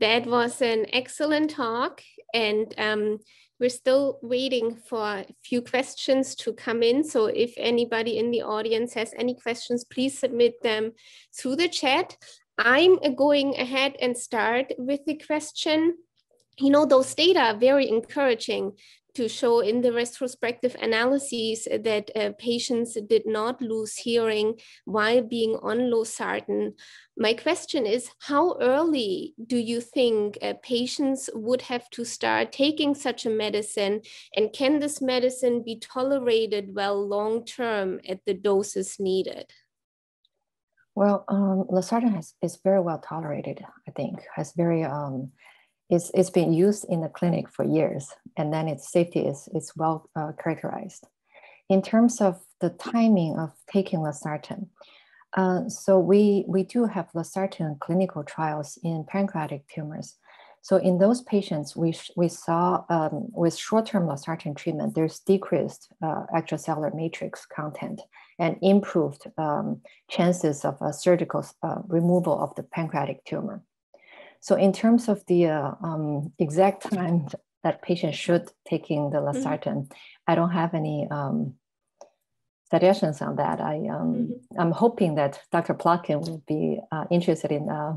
that was an excellent talk, and um, we're still waiting for a few questions to come in. So if anybody in the audience has any questions, please submit them through the chat. I'm going ahead and start with the question. You know, those data are very encouraging to show in the retrospective analyses that uh, patients did not lose hearing while being on losartan. My question is, how early do you think uh, patients would have to start taking such a medicine? And can this medicine be tolerated well long term at the doses needed? Well, um, losartan has, is very well tolerated, I think, has very um, it's, it's been used in the clinic for years, and then its safety is, is well uh, characterized. In terms of the timing of taking losartan, uh, so we, we do have losartan clinical trials in pancreatic tumors. So in those patients, we, we saw um, with short-term losartan treatment, there's decreased uh, extracellular matrix content and improved um, chances of a surgical uh, removal of the pancreatic tumor. So in terms of the uh, um, exact time that patients should taking the losartan. Mm-hmm. I don't have any um, suggestions on that. I um, mm-hmm. I'm hoping that Dr. Plotkin will be uh, interested in uh,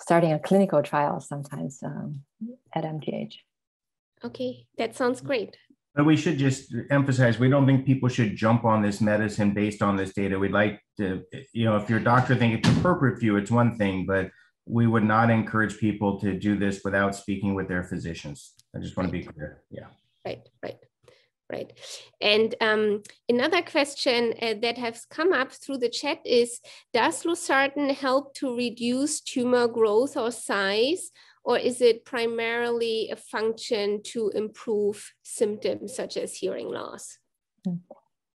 starting a clinical trial sometimes um, at MGH. Okay, that sounds great. But we should just emphasize we don't think people should jump on this medicine based on this data. We'd like to, you know, if your doctor thinks it's appropriate for you, it's one thing, but we would not encourage people to do this without speaking with their physicians. I just want to be clear. Yeah. Right, right right? And um, another question uh, that has come up through the chat is, does losartan help to reduce tumor growth or size, or is it primarily a function to improve symptoms such as hearing loss?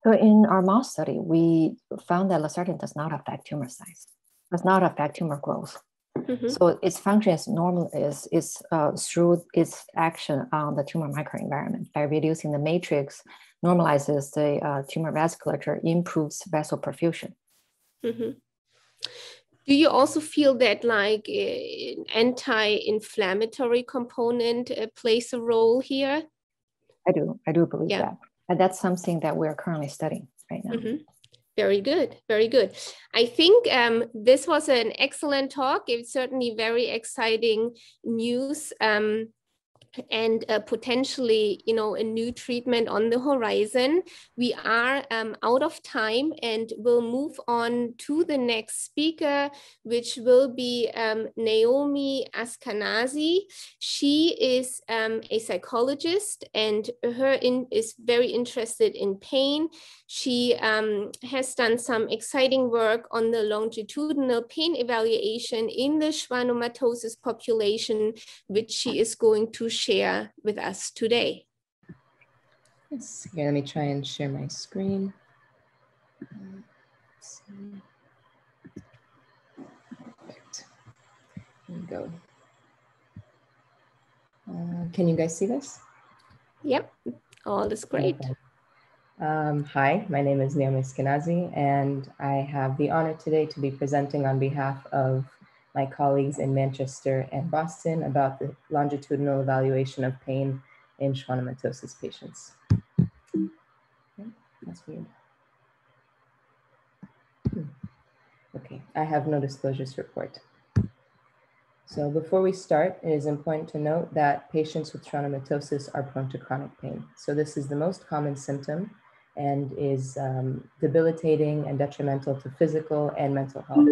So in our mouse study, we found that losartan does not affect tumor size, does not affect tumor growth. Mm-hmm. So its function is normal is is uh, through its action on the tumor microenvironment by reducing the matrix, normalizes the uh, tumor vasculature, improves vessel perfusion. Mm-hmm. Do you also feel that like an anti-inflammatory component uh, plays a role here? I do. I do believe yeah. that, and that's something that we are currently studying right now. Mm-hmm. Very good, very good. I think um, this was an excellent talk. It's certainly very exciting news. Um, and uh, potentially, you know, a new treatment on the horizon. We are um, out of time and we'll move on to the next speaker, which will be um, Naomi Ashkenazi. She is um, a psychologist and her in, is very interested in pain. She um, has done some exciting work on the longitudinal pain evaluation in the schwannomatosis population, which she is going to share with us today. Yes, here, let me try and share my screen. Perfect. Here we go. Uh, can you guys see this? Yep, all is great. Okay. Um, hi, my name is Naomi Ashkenazi, and I have the honor today to be presenting on behalf of my colleagues in Manchester and Boston about the longitudinal evaluation of pain in schwannomatosis patients. Okay, that's weird. Hmm. Okay, I have no disclosures report. So before we start, it is important to note that patients with schwannomatosis are prone to chronic pain. So this is the most common symptom and is um, debilitating and detrimental to physical and mental health.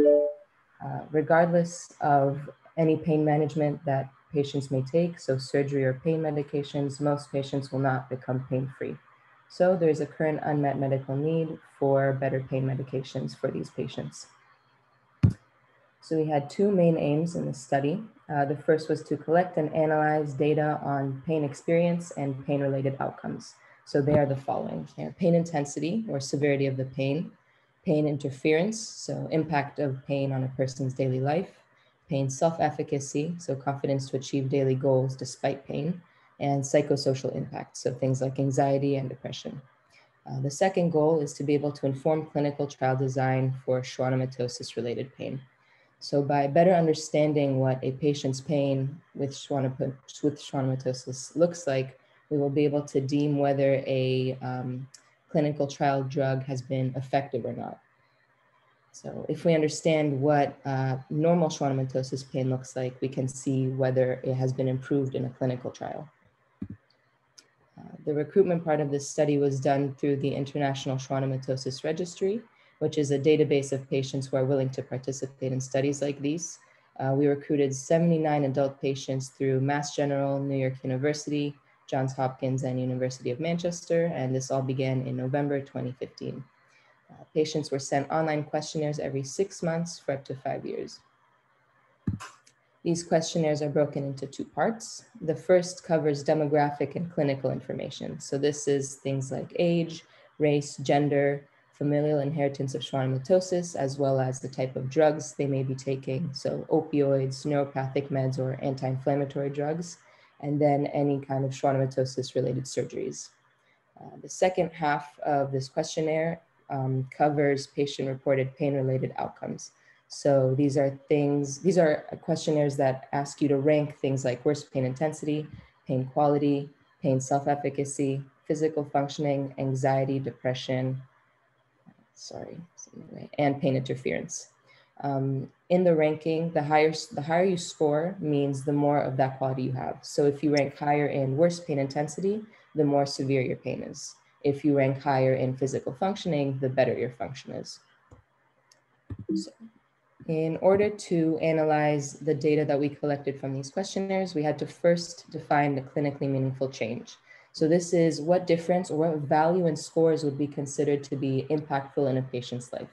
Uh, regardless of any pain management that patients may take, so surgery or pain medications, most patients will not become pain-free. So there's a current unmet medical need for better pain medications for these patients. So we had two main aims in the study. Uh, the first was to collect and analyze data on pain experience and pain-related outcomes. So they are the following pain intensity or severity of the pain, pain interference, so impact of pain on a person's daily life, pain self efficacy, so confidence to achieve daily goals despite pain, and psychosocial impact, so things like anxiety and depression. Uh, the second goal is to be able to inform clinical trial design for schwannomatosis related pain. So by better understanding what a patient's pain with, with schwannomatosis looks like, we will be able to deem whether a um, clinical trial drug has been effective or not. So if we understand what uh, normal schwannomatosis pain looks like, we can see whether it has been improved in a clinical trial. Uh, the recruitment part of this study was done through the International Schwannomatosis Registry, which is a database of patients who are willing to participate in studies like these. Uh, we recruited 79 adult patients through Mass General, New York University, Johns Hopkins and University of Manchester, and this all began in November 2015. Uh, patients were sent online questionnaires every six months for up to five years. These questionnaires are broken into two parts. The first covers demographic and clinical information. So this is things like age, race, gender, familial inheritance of schwannomatosis, as well as the type of drugs they may be taking. So opioids, neuropathic meds, or anti-inflammatory drugs and then any kind of schwannomatosis related surgeries. Uh, the second half of this questionnaire um, covers patient reported pain related outcomes. So these are things, these are questionnaires that ask you to rank things like worst pain intensity, pain quality, pain self-efficacy, physical functioning, anxiety, depression, sorry, and pain interference. Um, in the ranking, the higher, the higher you score means the more of that quality you have. So if you rank higher in worst pain intensity, the more severe your pain is. If you rank higher in physical functioning, the better your function is. So in order to analyze the data that we collected from these questionnaires, we had to first define the clinically meaningful change. So this is what difference or what value in scores would be considered to be impactful in a patient's life.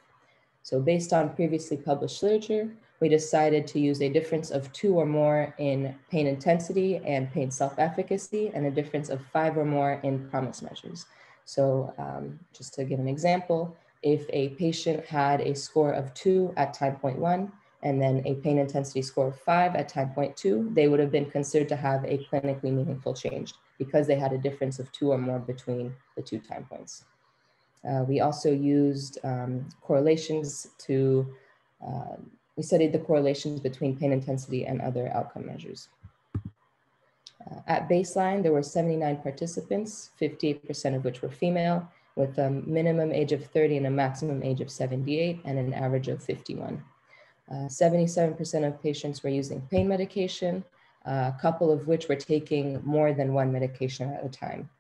So based on previously published literature, we decided to use a difference of two or more in pain intensity and pain self-efficacy and a difference of five or more in PROMIS measures. So um, just to give an example, if a patient had a score of two at time point one and then a pain intensity score of five at time point two, they would have been considered to have a clinically meaningful change because they had a difference of two or more between the two time points. Uh, we also used um, correlations to, uh, we studied the correlations between pain intensity and other outcome measures. Uh, at baseline, there were 79 participants, 58% of which were female, with a minimum age of 30 and a maximum age of 78 and an average of 51. 77% uh, of patients were using pain medication, a couple of which were taking more than one medication at a time.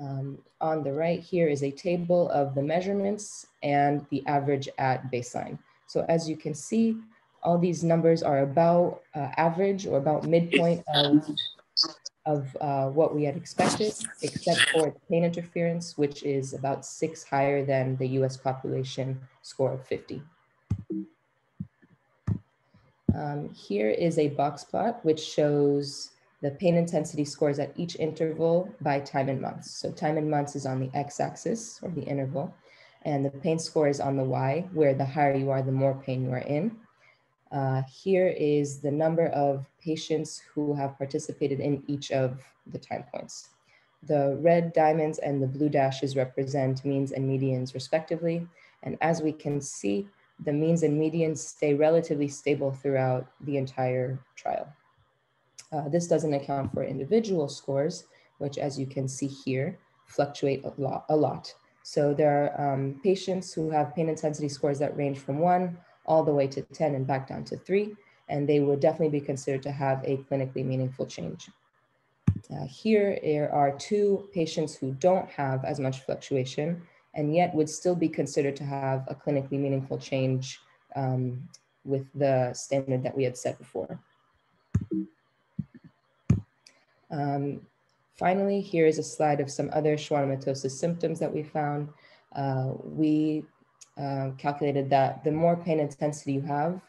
Um, on the right here is a table of the measurements and the average at baseline. So as you can see, all these numbers are about uh, average or about midpoint of, of uh, what we had expected, except for pain interference, which is about six higher than the US population score of 50. Um, here is a box plot which shows the pain intensity scores at each interval by time in months. So time in months is on the x-axis or the interval, and the pain score is on the y, where the higher you are, the more pain you are in. Uh, here is the number of patients who have participated in each of the time points. The red diamonds and the blue dashes represent means and medians respectively. And as we can see, the means and medians stay relatively stable throughout the entire trial. Uh, this doesn't account for individual scores, which as you can see here, fluctuate a lot. A lot. So there are um, patients who have pain intensity scores that range from one all the way to 10 and back down to three, and they would definitely be considered to have a clinically meaningful change. Uh, here there are two patients who don't have as much fluctuation and yet would still be considered to have a clinically meaningful change um, with the standard that we had set before. Um, finally, here is a slide of some other schwannomatosis symptoms that we found. Uh, we uh, calculated that the more pain intensity you have,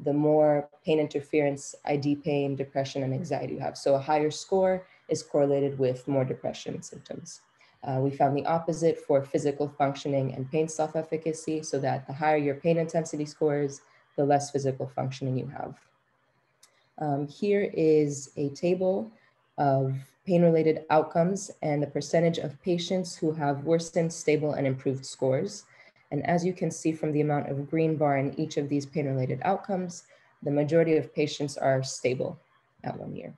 the more pain interference, ID pain, depression, and anxiety you have. So a higher score is correlated with more depression symptoms. Uh, we found the opposite for physical functioning and pain self-efficacy, so that the higher your pain intensity scores, the less physical functioning you have. Um, here is a table of pain-related outcomes and the percentage of patients who have worsened, stable, and improved scores. And as you can see from the amount of green bar in each of these pain-related outcomes, the majority of patients are stable at one year.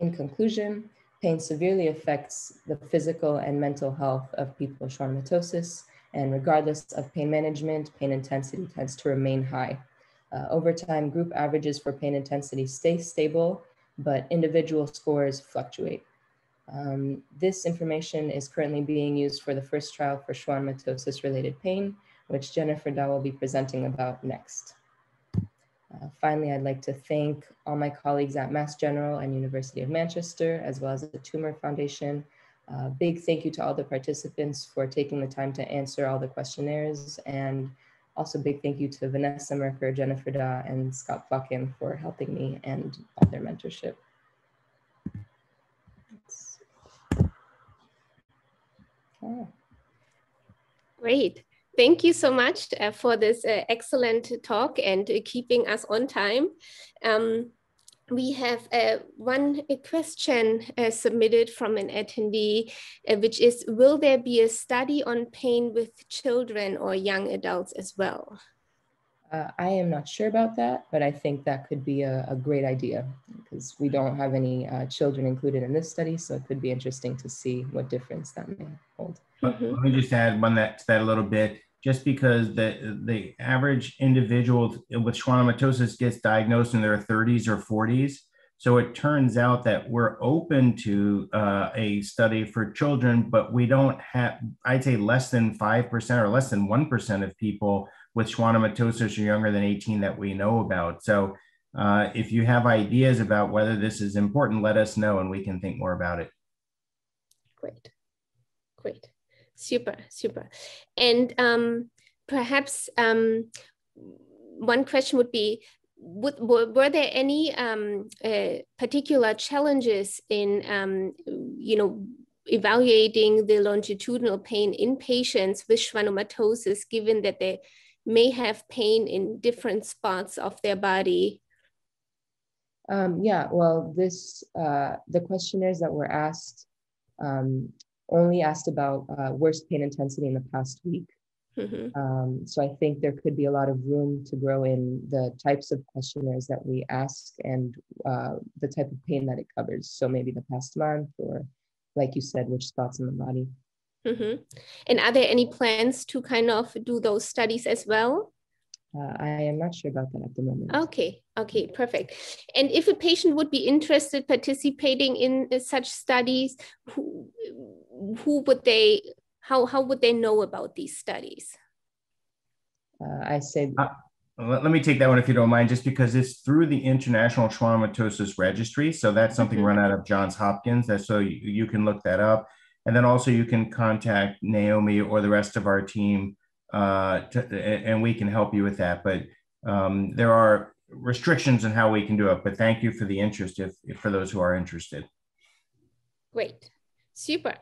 In conclusion, pain severely affects the physical and mental health of people with schwannomatosis, and regardless of pain management, pain intensity tends to remain high. Uh, over time, group averages for pain intensity stay stable, but individual scores fluctuate. Um, this information is currently being used for the first trial for schwannomatosis related pain, which Jennifer Da will be presenting about next. Uh, finally, I'd like to thank all my colleagues at Mass General and University of Manchester, as well as the Tumor Foundation. Uh, big thank you to all the participants for taking the time to answer all the questionnaires. And also big thank you to Vanessa Merker, Jennifer Da, and Scott Plotkin for helping me and all their mentorship. Oh. Great. Thank you so much uh, for this uh, excellent talk and uh, keeping us on time. Um, we have uh, one question uh, submitted from an attendee, uh, which is, will there be a study on pain with children or young adults as well? Uh, I am not sure about that, but I think that could be a, a great idea because we don't have any uh, children included in this study. So it could be interesting to see what difference that may hold. Mm-hmm. Let me just add one that to that a little bit. Just because the the average individual with schwannomatosis gets diagnosed in their 30s or 40s, so it turns out that we're open to uh, a study for children, but we don't have, I'd say less than 5% or less than 1% of people with schwannomatosis are younger than 18 that we know about. So uh, if you have ideas about whether this is important, let us know and we can think more about it. Great, great, super, super. And um, perhaps um, one question would be, would, were there any um, uh, particular challenges in, um, you know, evaluating the longitudinal pain in patients with schwannomatosis, given that they may have pain in different spots of their body? Um, yeah, well, this uh, the questionnaires that were asked um, only asked about uh, worst pain intensity in the past week. Mm-hmm. Um, so I think there could be a lot of room to grow in the types of questionnaires that we ask and uh, the type of pain that it covers. So maybe the past month, or like you said, which spots in the body. Mm-hmm. And are there any plans to kind of do those studies as well? Uh, I am not sure about that at the moment. Okay, okay, perfect. And if a patient would be interested participating in uh, such studies, who, who would they, how, how would they know about these studies? Uh, I say. Uh, let, let, me take that one if you don't mind, just because it's through the International Schwannomatosis Registry. So that's something mm-hmm. run out of Johns Hopkins. That's so you, you can look that up. And then also you can contact Naomi or the rest of our team uh, to, and we can help you with that. But um, there are restrictions on how we can do it. But thank you for the interest if, if for those who are interested. Great, super,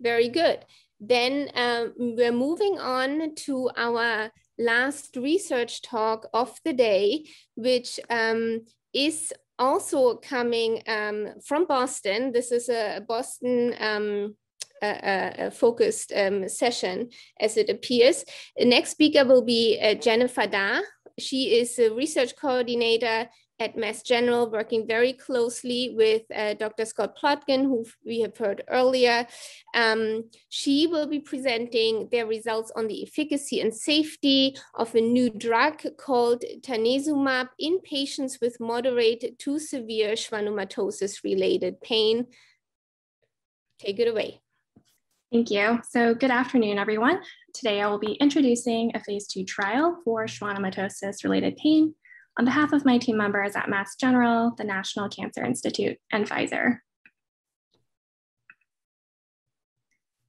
very good. Then um, we're moving on to our last research talk of the day, which um, is also coming um, from Boston. This is a Boston a, focused um, session as it appears. The next speaker will be uh, Jennifer Da. She is a research coordinator at Mass General, working very closely with uh, Dr. Scott Plotkin, who we have heard earlier. Um, she will be presenting their results on the efficacy and safety of a new drug called tanezumab in patients with moderate to severe schwannomatosis-related pain. Take it away. Thank you. So good afternoon, everyone. Today I will be introducing a phase two trial for schwannomatosis related pain on behalf of my team members at Mass General, the National Cancer Institute, and Pfizer.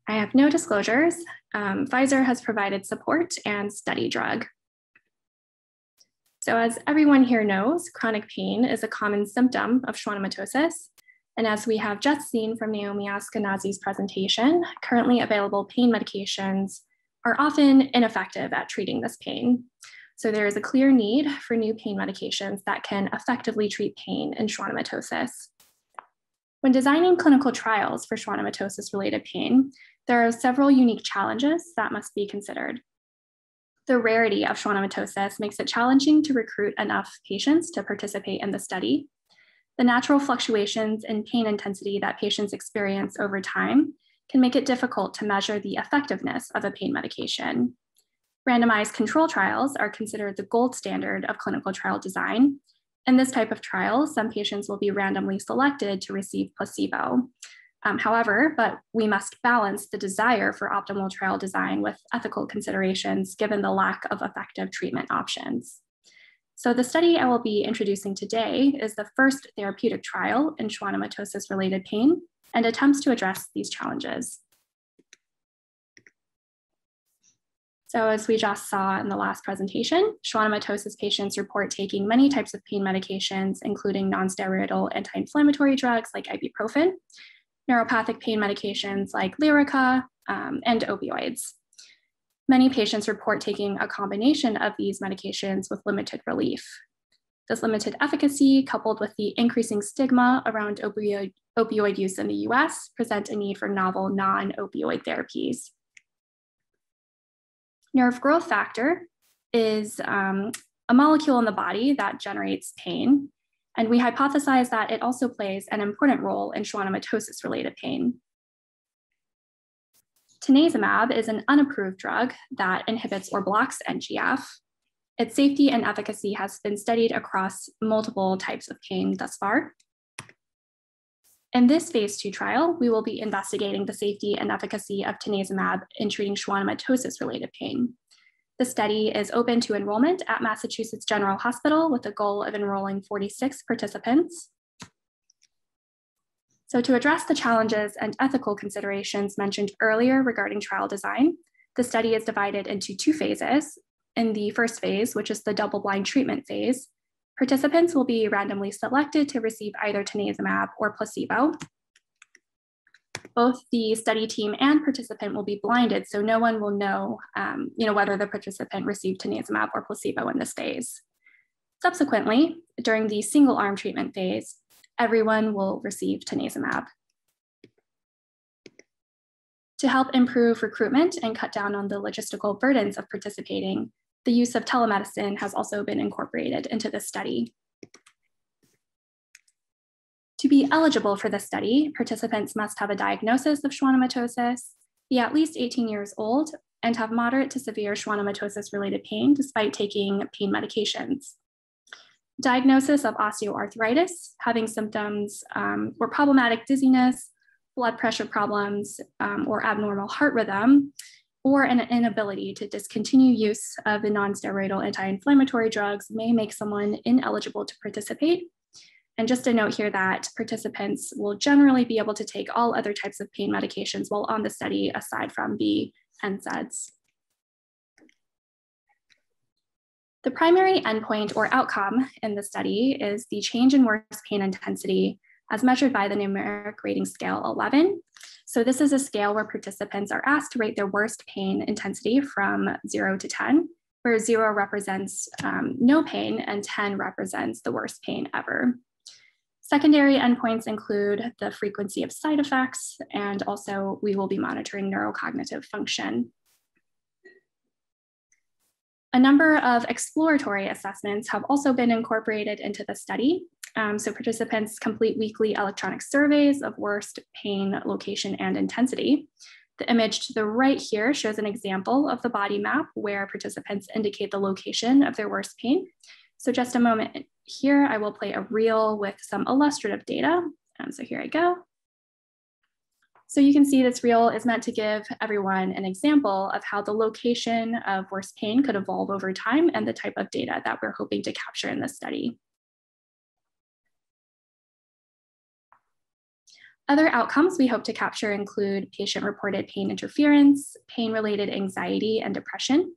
I have no disclosures. Um, Pfizer has provided support and study drug. So as everyone here knows, chronic pain is a common symptom of schwannomatosis and as we have just seen from Naomi Ashkenazi's presentation, currently available pain medications are often ineffective at treating this pain. So there is a clear need for new pain medications that can effectively treat pain in schwannomatosis. When designing clinical trials for schwannomatosis related pain, there are several unique challenges that must be considered. The rarity of schwannomatosis makes it challenging to recruit enough patients to participate in the study, the natural fluctuations in pain intensity that patients experience over time can make it difficult to measure the effectiveness of a pain medication. Randomized control trials are considered the gold standard of clinical trial design. In this type of trial, some patients will be randomly selected to receive placebo. Um, however, but we must balance the desire for optimal trial design with ethical considerations given the lack of effective treatment options. So the study I will be introducing today is the first therapeutic trial in schwannomatosis related pain and attempts to address these challenges. So as we just saw in the last presentation, schwannomatosis patients report taking many types of pain medications, including nonsteroidal anti-inflammatory drugs like ibuprofen, neuropathic pain medications like Lyrica, um, and opioids. Many patients report taking a combination of these medications with limited relief. This limited efficacy, coupled with the increasing stigma around opioid, opioid use in the US, present a need for novel non opioid therapies. Nerve growth factor is um, a molecule in the body that generates pain. And we hypothesize that it also plays an important role in schwannomatosis related pain. Tanezumab is an unapproved drug that inhibits or blocks NGF. Its safety and efficacy has been studied across multiple types of pain thus far. In this phase two trial, we will be investigating the safety and efficacy of tanezumab in treating schwannomatosis related pain. The study is open to enrollment at Massachusetts General Hospital with a goal of enrolling 46 participants. So to address the challenges and ethical considerations mentioned earlier regarding trial design, the study is divided into two phases. In the first phase, which is the double-blind treatment phase, Participants will be randomly selected to receive either tanezumab or placebo. Both the study team and participant will be blinded, so no one will know, um, you know, whether the participant received tanezumab or placebo in this phase. Subsequently, during the single arm treatment phase, everyone will receive tanezumab. To help improve recruitment and cut down on the logistical burdens of participating, the use of telemedicine has also been incorporated into this study. To be eligible for this study, participants must have a diagnosis of schwannomatosis, be at least 18 years old, and have moderate to severe schwannomatosis related pain despite taking pain medications. Diagnosis of osteoarthritis, having symptoms um, or problematic dizziness, blood pressure problems, um, or abnormal heart rhythm, or an inability to discontinue use of the nonsteroidal anti-inflammatory drugs may make someone ineligible to participate. And just a note here that participants will generally be able to take all other types of pain medications while on the study aside from the NSAIDs. The primary endpoint or outcome in the study is the change in worst pain intensity as measured by the numeric rating scale 11, so this is a scale where participants are asked to rate their worst pain intensity from zero to 10, where zero represents um, no pain and 10 represents the worst pain ever. Secondary endpoints include the frequency of side effects, and also we will be monitoring neurocognitive function. A number of exploratory assessments have also been incorporated into the study. Um, so participants complete weekly electronic surveys of worst pain, location, and intensity. The image to the right here shows an example of the body map where participants indicate the location of their worst pain. So just a moment here, I will play a reel with some illustrative data. Um, so here I go. So you can see this reel is meant to give everyone an example of how the location of worst pain could evolve over time and the type of data that we're hoping to capture in this study. Other outcomes we hope to capture include patient-reported pain interference, pain-related anxiety and depression.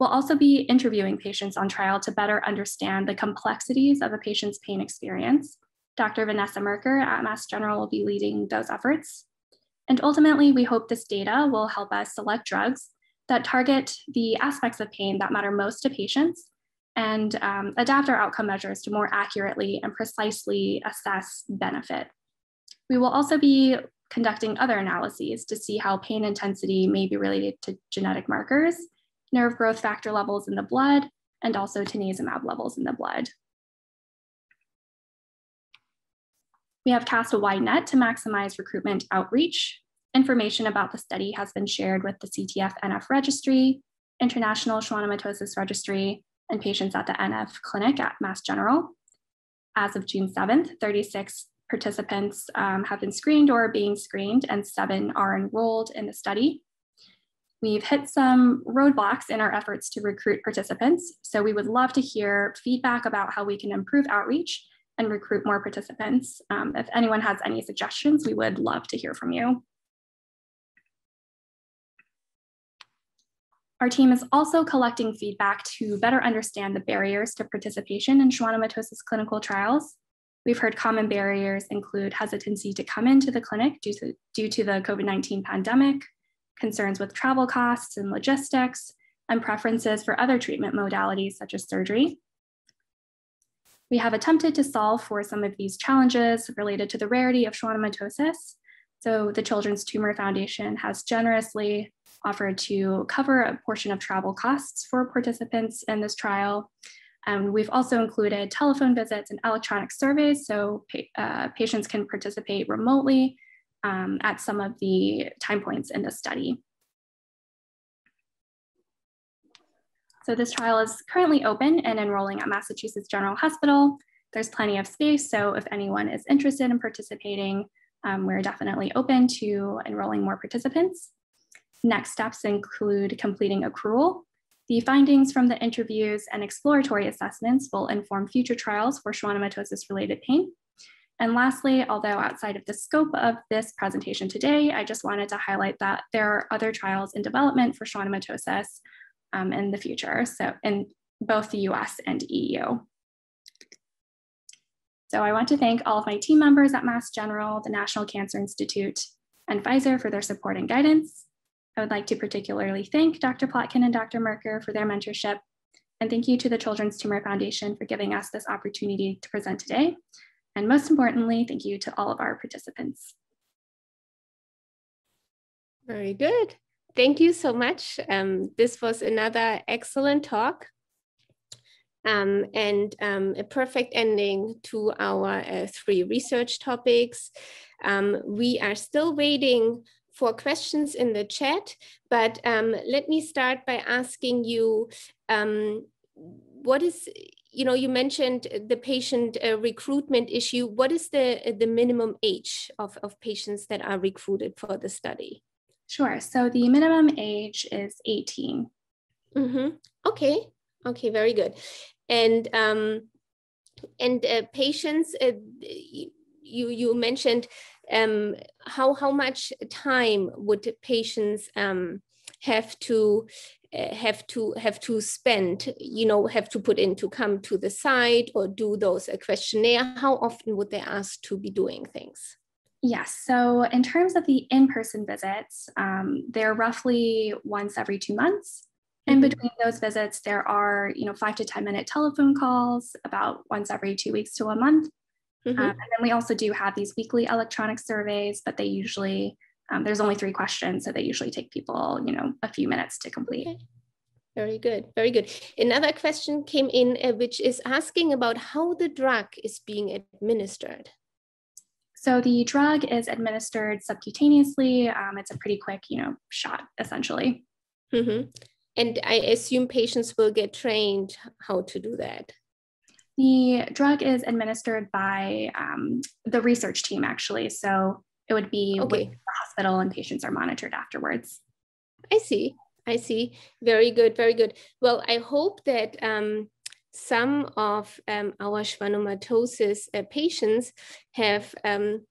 We'll also be interviewing patients on trial to better understand the complexities of a patient's pain experience. Dr. Vanessa Merker at Mass General will be leading those efforts. And ultimately, we hope this data will help us select drugs that target the aspects of pain that matter most to patients and um, adapt our outcome measures to more accurately and precisely assess benefit. We will also be conducting other analyses to see how pain intensity may be related to genetic markers, nerve growth factor levels in the blood, and also tanezumab levels in the blood. We have cast a wide net to maximize recruitment outreach. Information about the study has been shared with the CTF NF Registry, International Schwannomatosis Registry, and patients at the NF Clinic at Mass General. As of June 7th, 36 participants um, have been screened or are being screened, and seven are enrolled in the study. We've hit some roadblocks in our efforts to recruit participants, so we would love to hear feedback about how we can improve outreach and recruit more participants. Um, if anyone has any suggestions, we would love to hear from you. Our team is also collecting feedback to better understand the barriers to participation in schwannomatosis clinical trials We've heard common barriers include hesitancy to come into the clinic due to, due to the COVID 19 pandemic, concerns with travel costs and logistics, and preferences for other treatment modalities such as surgery. We have attempted to solve for some of these challenges related to the rarity of schwannomatosis. So the Children's Tumor Foundation has generously offered to cover a portion of travel costs for participants in this trial. Um, we've also included telephone visits and electronic surveys so pa uh, patients can participate remotely um, at some of the time points in the study. So this trial is currently open and enrolling at Massachusetts General Hospital. There's plenty of space, so if anyone is interested in participating, um, we're definitely open to enrolling more participants. Next steps include completing accrual. The findings from the interviews and exploratory assessments will inform future trials for schwannomatosis related pain. And lastly, although outside of the scope of this presentation today, I just wanted to highlight that there are other trials in development for schwannomatosis um, in the future, so in both the US and EU. So I want to thank all of my team members at Mass General, the National Cancer Institute, and Pfizer for their support and guidance. I would like to particularly thank Dr. Plotkin and Dr. Merker for their mentorship. And thank you to the Children's Tumor Foundation for giving us this opportunity to present today. And most importantly, thank you to all of our participants. Very good. Thank you so much. Um, this was another excellent talk um, and um, a perfect ending to our uh, three research topics. Um, we are still waiting for questions in the chat, but um, let me start by asking you, um, what is, you know, you mentioned the patient uh, recruitment issue. What is the, the minimum age of, of patients that are recruited for the study? Sure. So the minimum age is 18. Mm-hmm. Okay. Okay. Very good. And um, and uh, patients, uh, you you mentioned um, how how much time would patients um, have to uh, have to have to spend you know have to put in to come to the site or do those a questionnaire how often would they ask to be doing things Yes. So, in terms of the in person visits, um, they're roughly once every two months. In mm-hmm. between those visits, there are, you know, five to 10 minute telephone calls about once every two weeks to a month. Mm-hmm. Um, and then we also do have these weekly electronic surveys, but they usually, um, there's only three questions. So they usually take people, you know, a few minutes to complete. Okay. Very good, very good. Another question came in, uh, which is asking about how the drug is being administered. So the drug is administered subcutaneously. Um, it's a pretty quick, you know, shot essentially. Mm-hmm. And I assume patients will get trained how to do that. The drug is administered by um, the research team, actually. So it would be okay. the hospital, and patients are monitored afterwards. I see. I see. Very good. Very good. Well, I hope that um, some of um, our schwannomatosis uh, patients have um,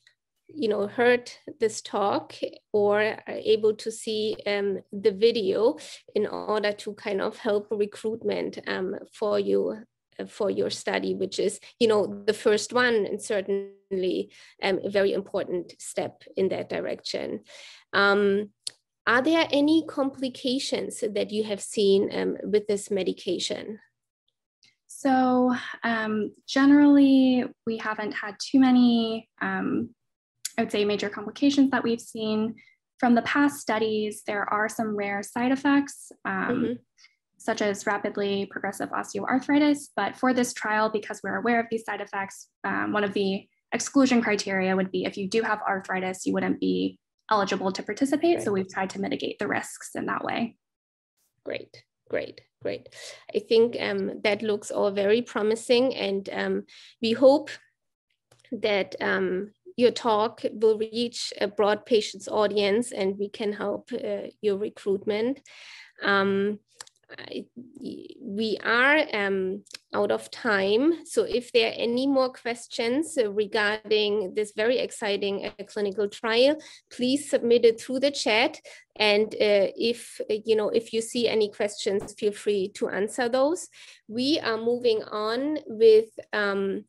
you know heard this talk or are able to see um, the video in order to kind of help recruitment um, for you for your study which is you know the first one and certainly um, a very important step in that direction um, are there any complications that you have seen um, with this medication so um, generally, we haven't had too many, um, I would say, major complications that we've seen. From the past studies, there are some rare side effects, um, mm-hmm. Such as rapidly progressive osteoarthritis. But for this trial, because we're aware of these side effects, um, one of the exclusion criteria would be if you do have arthritis, you wouldn't be eligible to participate. Right. So we've tried to mitigate the risks in that way. Great, great. Great. I think um, that looks all very promising, and um, we hope that um, your talk will reach a broad patients audience and we can help uh, your recruitment. Um, we are um, out of time. So if there are any more questions regarding this very exciting uh, clinical trial, please submit it through the chat. And uh, if, you know, if you see any questions, feel free to answer those. We are moving on with um,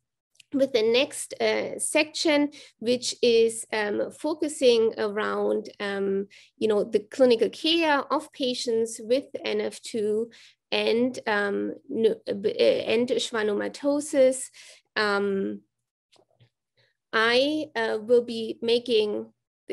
with the next uh, section, which is um, focusing around, um, you know, the clinical care of patients with NF2 and um, uh, and schwannomatosis. Um, I uh, will be making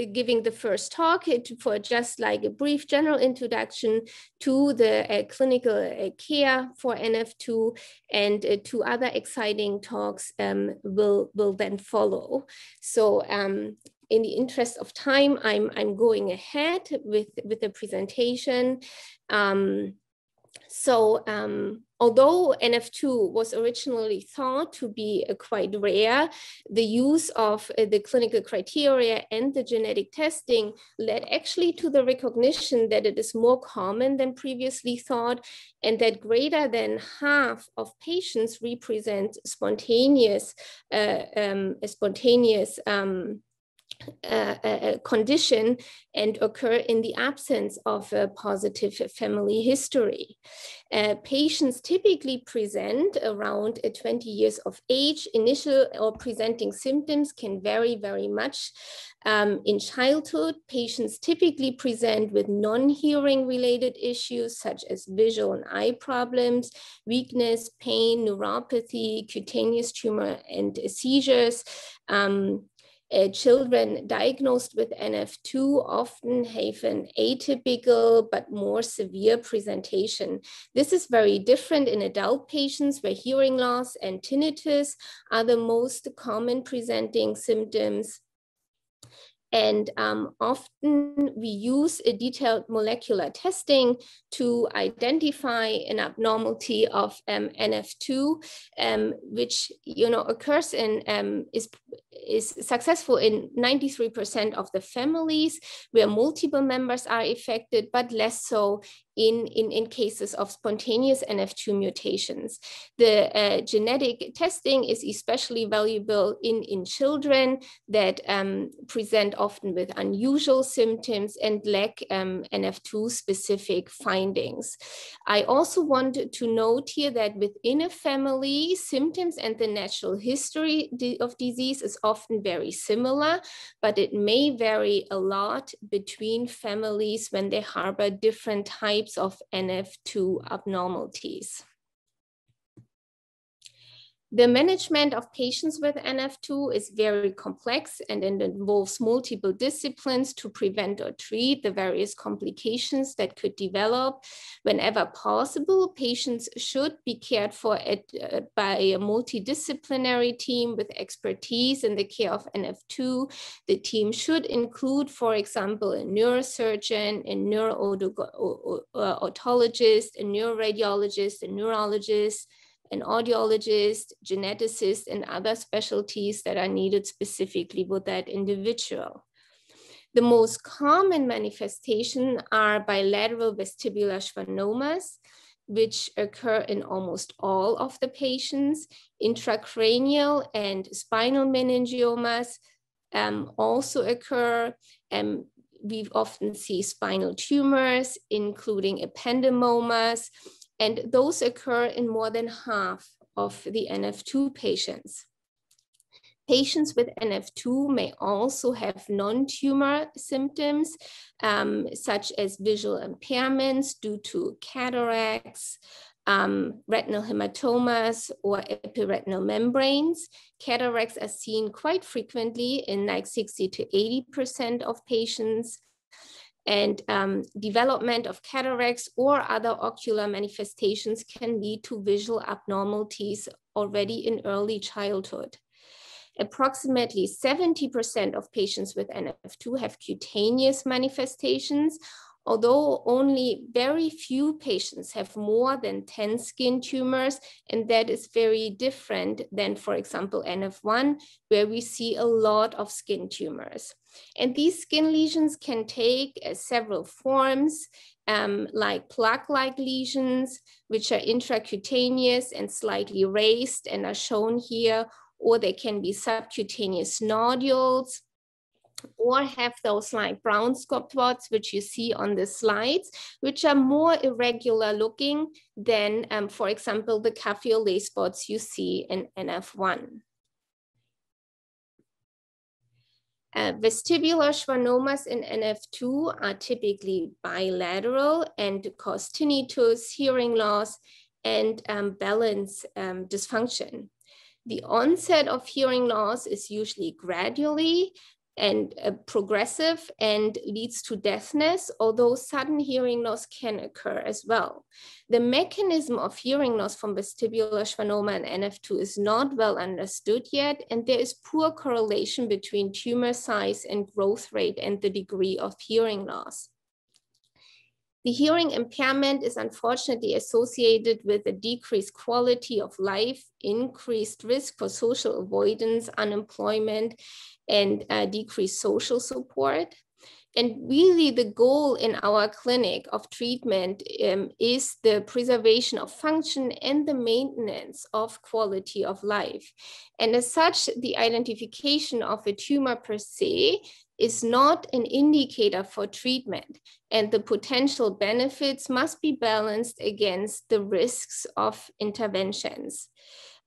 giving the first talk for just like a brief general introduction to the uh, clinical uh, care for NF2 and uh, two other exciting talks um, will, will then follow. So um, in the interest of time, I'm, I'm going ahead with, with the presentation. Um, so um, although NF2 was originally thought to be quite rare, the use of uh, the clinical criteria and the genetic testing led actually to the recognition that it is more common than previously thought, and that greater than half of patients represent spontaneous, uh, um, spontaneous um, uh, condition and occur in the absence of a positive family history. Uh, patients typically present around uh, 20 years of age. Initial or presenting symptoms can vary very much. Um, in childhood, patients typically present with non-hearing related issues such as visual and eye problems, weakness, pain, neuropathy, cutaneous tumor, and seizures. Um, uh, children diagnosed with NF2 often have an atypical but more severe presentation. This is very different in adult patients where hearing loss and tinnitus are the most common presenting symptoms and um, often we use a detailed molecular testing to identify an abnormality of um, NF2, um, which you know occurs in um, is is successful in 93% of the families where multiple members are affected, but less so in, in, in cases of spontaneous NF2 mutations. The uh, genetic testing is especially valuable in, in children that um, present often with unusual symptoms and lack um, NF2 specific findings. I also want to note here that within a family, symptoms and the natural history of disease is often very similar, but it may vary a lot between families when they harbor different types of NF2 abnormalities. The management of patients with NF2 is very complex and it involves multiple disciplines to prevent or treat the various complications that could develop. Whenever possible, patients should be cared for at, uh, by a multidisciplinary team with expertise in the care of NF2. The team should include, for example, a neurosurgeon, a neuro-otologist, uh, uh, uh, a neuroradiologist, a neurologist, an audiologist, geneticist, and other specialties that are needed specifically with that individual. The most common manifestation are bilateral vestibular schwannomas, which occur in almost all of the patients. Intracranial and spinal meningiomas um, also occur. Um, we often see spinal tumors, including ependymomas, and those occur in more than half of the NF2 patients. Patients with NF2 may also have non-tumor symptoms, um, such as visual impairments due to cataracts, um, retinal hamartomas, or epiretinal membranes. Cataracts are seen quite frequently in like 60 to 80% of patients and um, development of cataracts or other ocular manifestations can lead to visual abnormalities already in early childhood. Approximately 70% of patients with NF2 have cutaneous manifestations, although only very few patients have more than 10 skin tumors, and that is very different than, for example, NF1, where we see a lot of skin tumors. And these skin lesions can take uh, several forms, um, like plaque-like lesions, which are intracutaneous and slightly raised and are shown here, or they can be subcutaneous nodules, or have those like brown spots, which you see on the slides, which are more irregular looking than, um, for example, the cafe spots you see in NF1. Uh, vestibular schwannomas in NF2 are typically bilateral and cause tinnitus, hearing loss, and um, balance um, dysfunction. The onset of hearing loss is usually gradually, and uh, progressive and leads to deafness, although sudden hearing loss can occur as well. The mechanism of hearing loss from vestibular schwannoma and NF2 is not well understood yet, and there is poor correlation between tumor size and growth rate and the degree of hearing loss. The hearing impairment is unfortunately associated with a decreased quality of life, increased risk for social avoidance, unemployment, and uh, decreased social support. And really the goal in our clinic of treatment um, is the preservation of function and the maintenance of quality of life. And as such, the identification of a tumor per se is not an indicator for treatment, and the potential benefits must be balanced against the risks of interventions.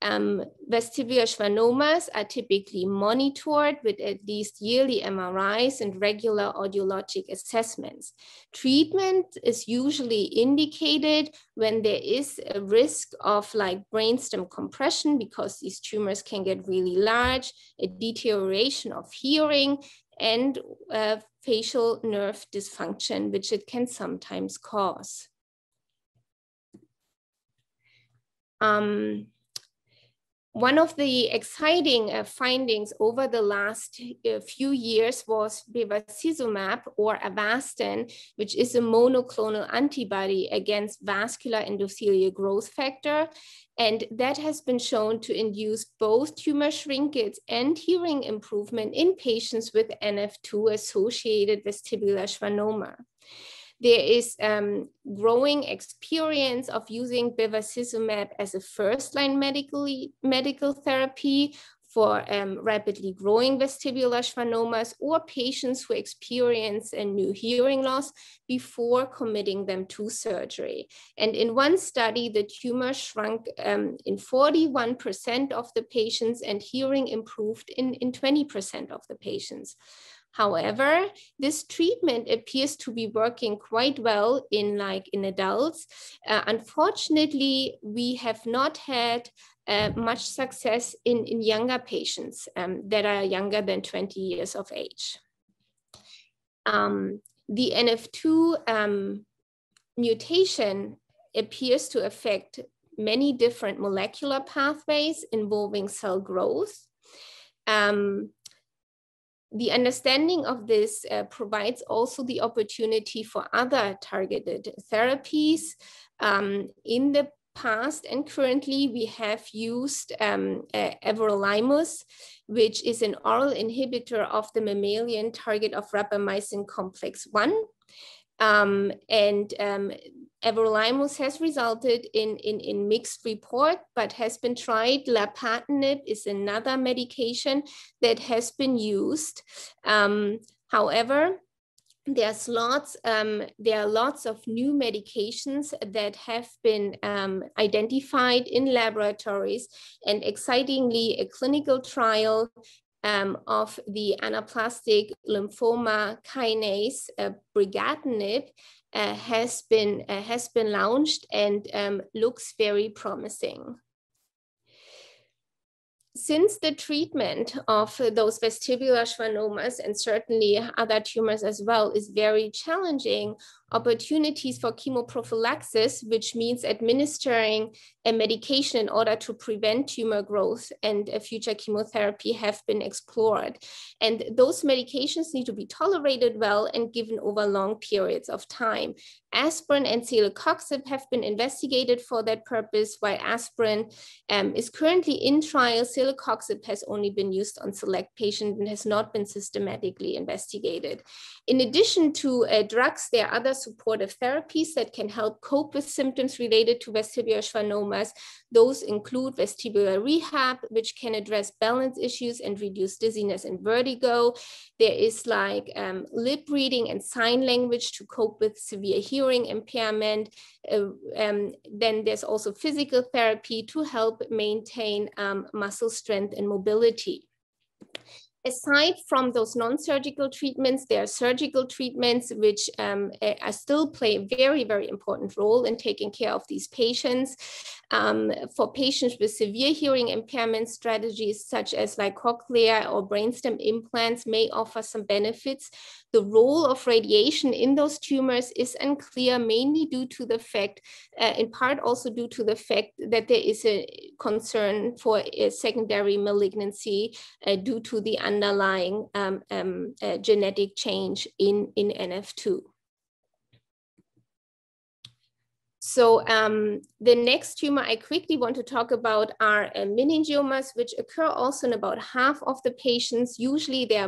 Um, vestibular schwannomas are typically monitored with at least yearly MRIs and regular audiologic assessments. Treatment is usually indicated when there is a risk of like brainstem compression because these tumors can get really large, a deterioration of hearing, and uh, facial nerve dysfunction, which it can sometimes cause. Um, one of the exciting uh, findings over the last uh, few years was bevacizumab or Avastin, which is a monoclonal antibody against vascular endothelial growth factor. And that has been shown to induce both tumor shrinkage and hearing improvement in patients with NF2 associated vestibular schwannoma there is um, growing experience of using bevacizumab as a first-line medically, medical therapy for um, rapidly growing vestibular schwannomas or patients who experience a new hearing loss before committing them to surgery. And in one study, the tumor shrunk um, in 41% of the patients and hearing improved in, in 20% of the patients. However, this treatment appears to be working quite well in like in adults. Uh, unfortunately, we have not had uh, much success in, in younger patients um, that are younger than 20 years of age. Um, the NF2 um, mutation appears to affect many different molecular pathways involving cell growth. Um, the understanding of this uh, provides also the opportunity for other targeted therapies. Um, in the past and currently we have used um, uh, everolimus, which is an oral inhibitor of the mammalian target of rapamycin complex 1. Um, and um, everolimus has resulted in, in, in mixed report, but has been tried. Lapatinib is another medication that has been used. Um, however, there's lots, um, there are lots of new medications that have been um, identified in laboratories and excitingly a clinical trial um, of the anaplastic lymphoma kinase uh, brigatinib uh, has been uh, has been launched and um, looks very promising. Since the treatment of those vestibular schwannomas and certainly other tumors as well is very challenging, opportunities for chemoprophylaxis, which means administering a medication in order to prevent tumor growth and a future chemotherapy have been explored. And those medications need to be tolerated well and given over long periods of time. Aspirin and celecoxib have been investigated for that purpose, while aspirin um, is currently in trial. Celecoxib has only been used on select patients and has not been systematically investigated. In addition to uh, drugs, there are other supportive therapies that can help cope with symptoms related to vestibular schwannomas. Those include vestibular rehab, which can address balance issues and reduce dizziness and vertigo. There is like um, lip reading and sign language to cope with severe hearing impairment. Uh, um, then there's also physical therapy to help maintain um, muscle strength and mobility. Aside from those non-surgical treatments, there are surgical treatments which um, are still play a very, very important role in taking care of these patients. Um, for patients with severe hearing impairment, strategies such as like cochlear or brainstem implants may offer some benefits. The role of radiation in those tumors is unclear, mainly due to the fact, uh, in part also due to the fact that there is a concern for a secondary malignancy uh, due to the underlying um, um, uh, genetic change in, in NF2. So um, the next tumor I quickly want to talk about are uh, meningiomas, which occur also in about half of the patients. Usually they are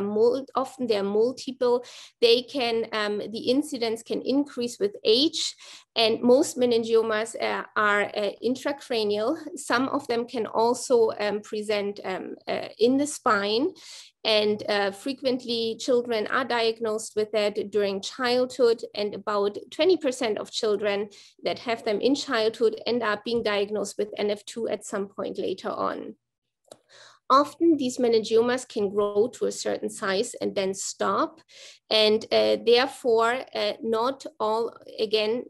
often they are multiple. They can, um, the incidence can increase with age and most meningiomas uh, are uh, intracranial. Some of them can also um, present um, uh, in the spine. And uh, frequently children are diagnosed with that during childhood and about 20% of children that have them in childhood end up being diagnosed with NF2 at some point later on. Often these meningiomas can grow to a certain size and then stop. And uh, therefore, uh, not all, again,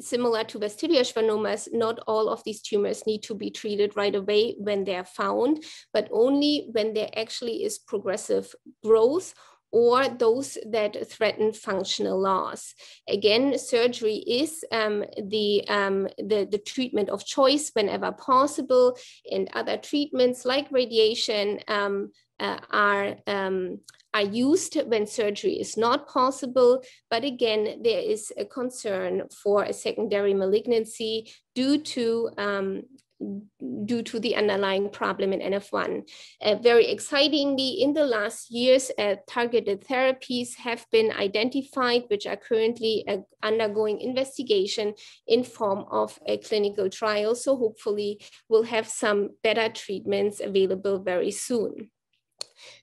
similar to vestibular schwannomas, not all of these tumors need to be treated right away when they're found, but only when there actually is progressive growth or those that threaten functional loss. Again, surgery is um, the, um, the, the, treatment of choice whenever possible, and other treatments like radiation um, uh, are um, are used when surgery is not possible. But again, there is a concern for a secondary malignancy due to um, due to the underlying problem in NF1. Uh, very excitingly, in the last years, uh, targeted therapies have been identified, which are currently uh, undergoing investigation in form of a clinical trial. So hopefully we'll have some better treatments available very soon.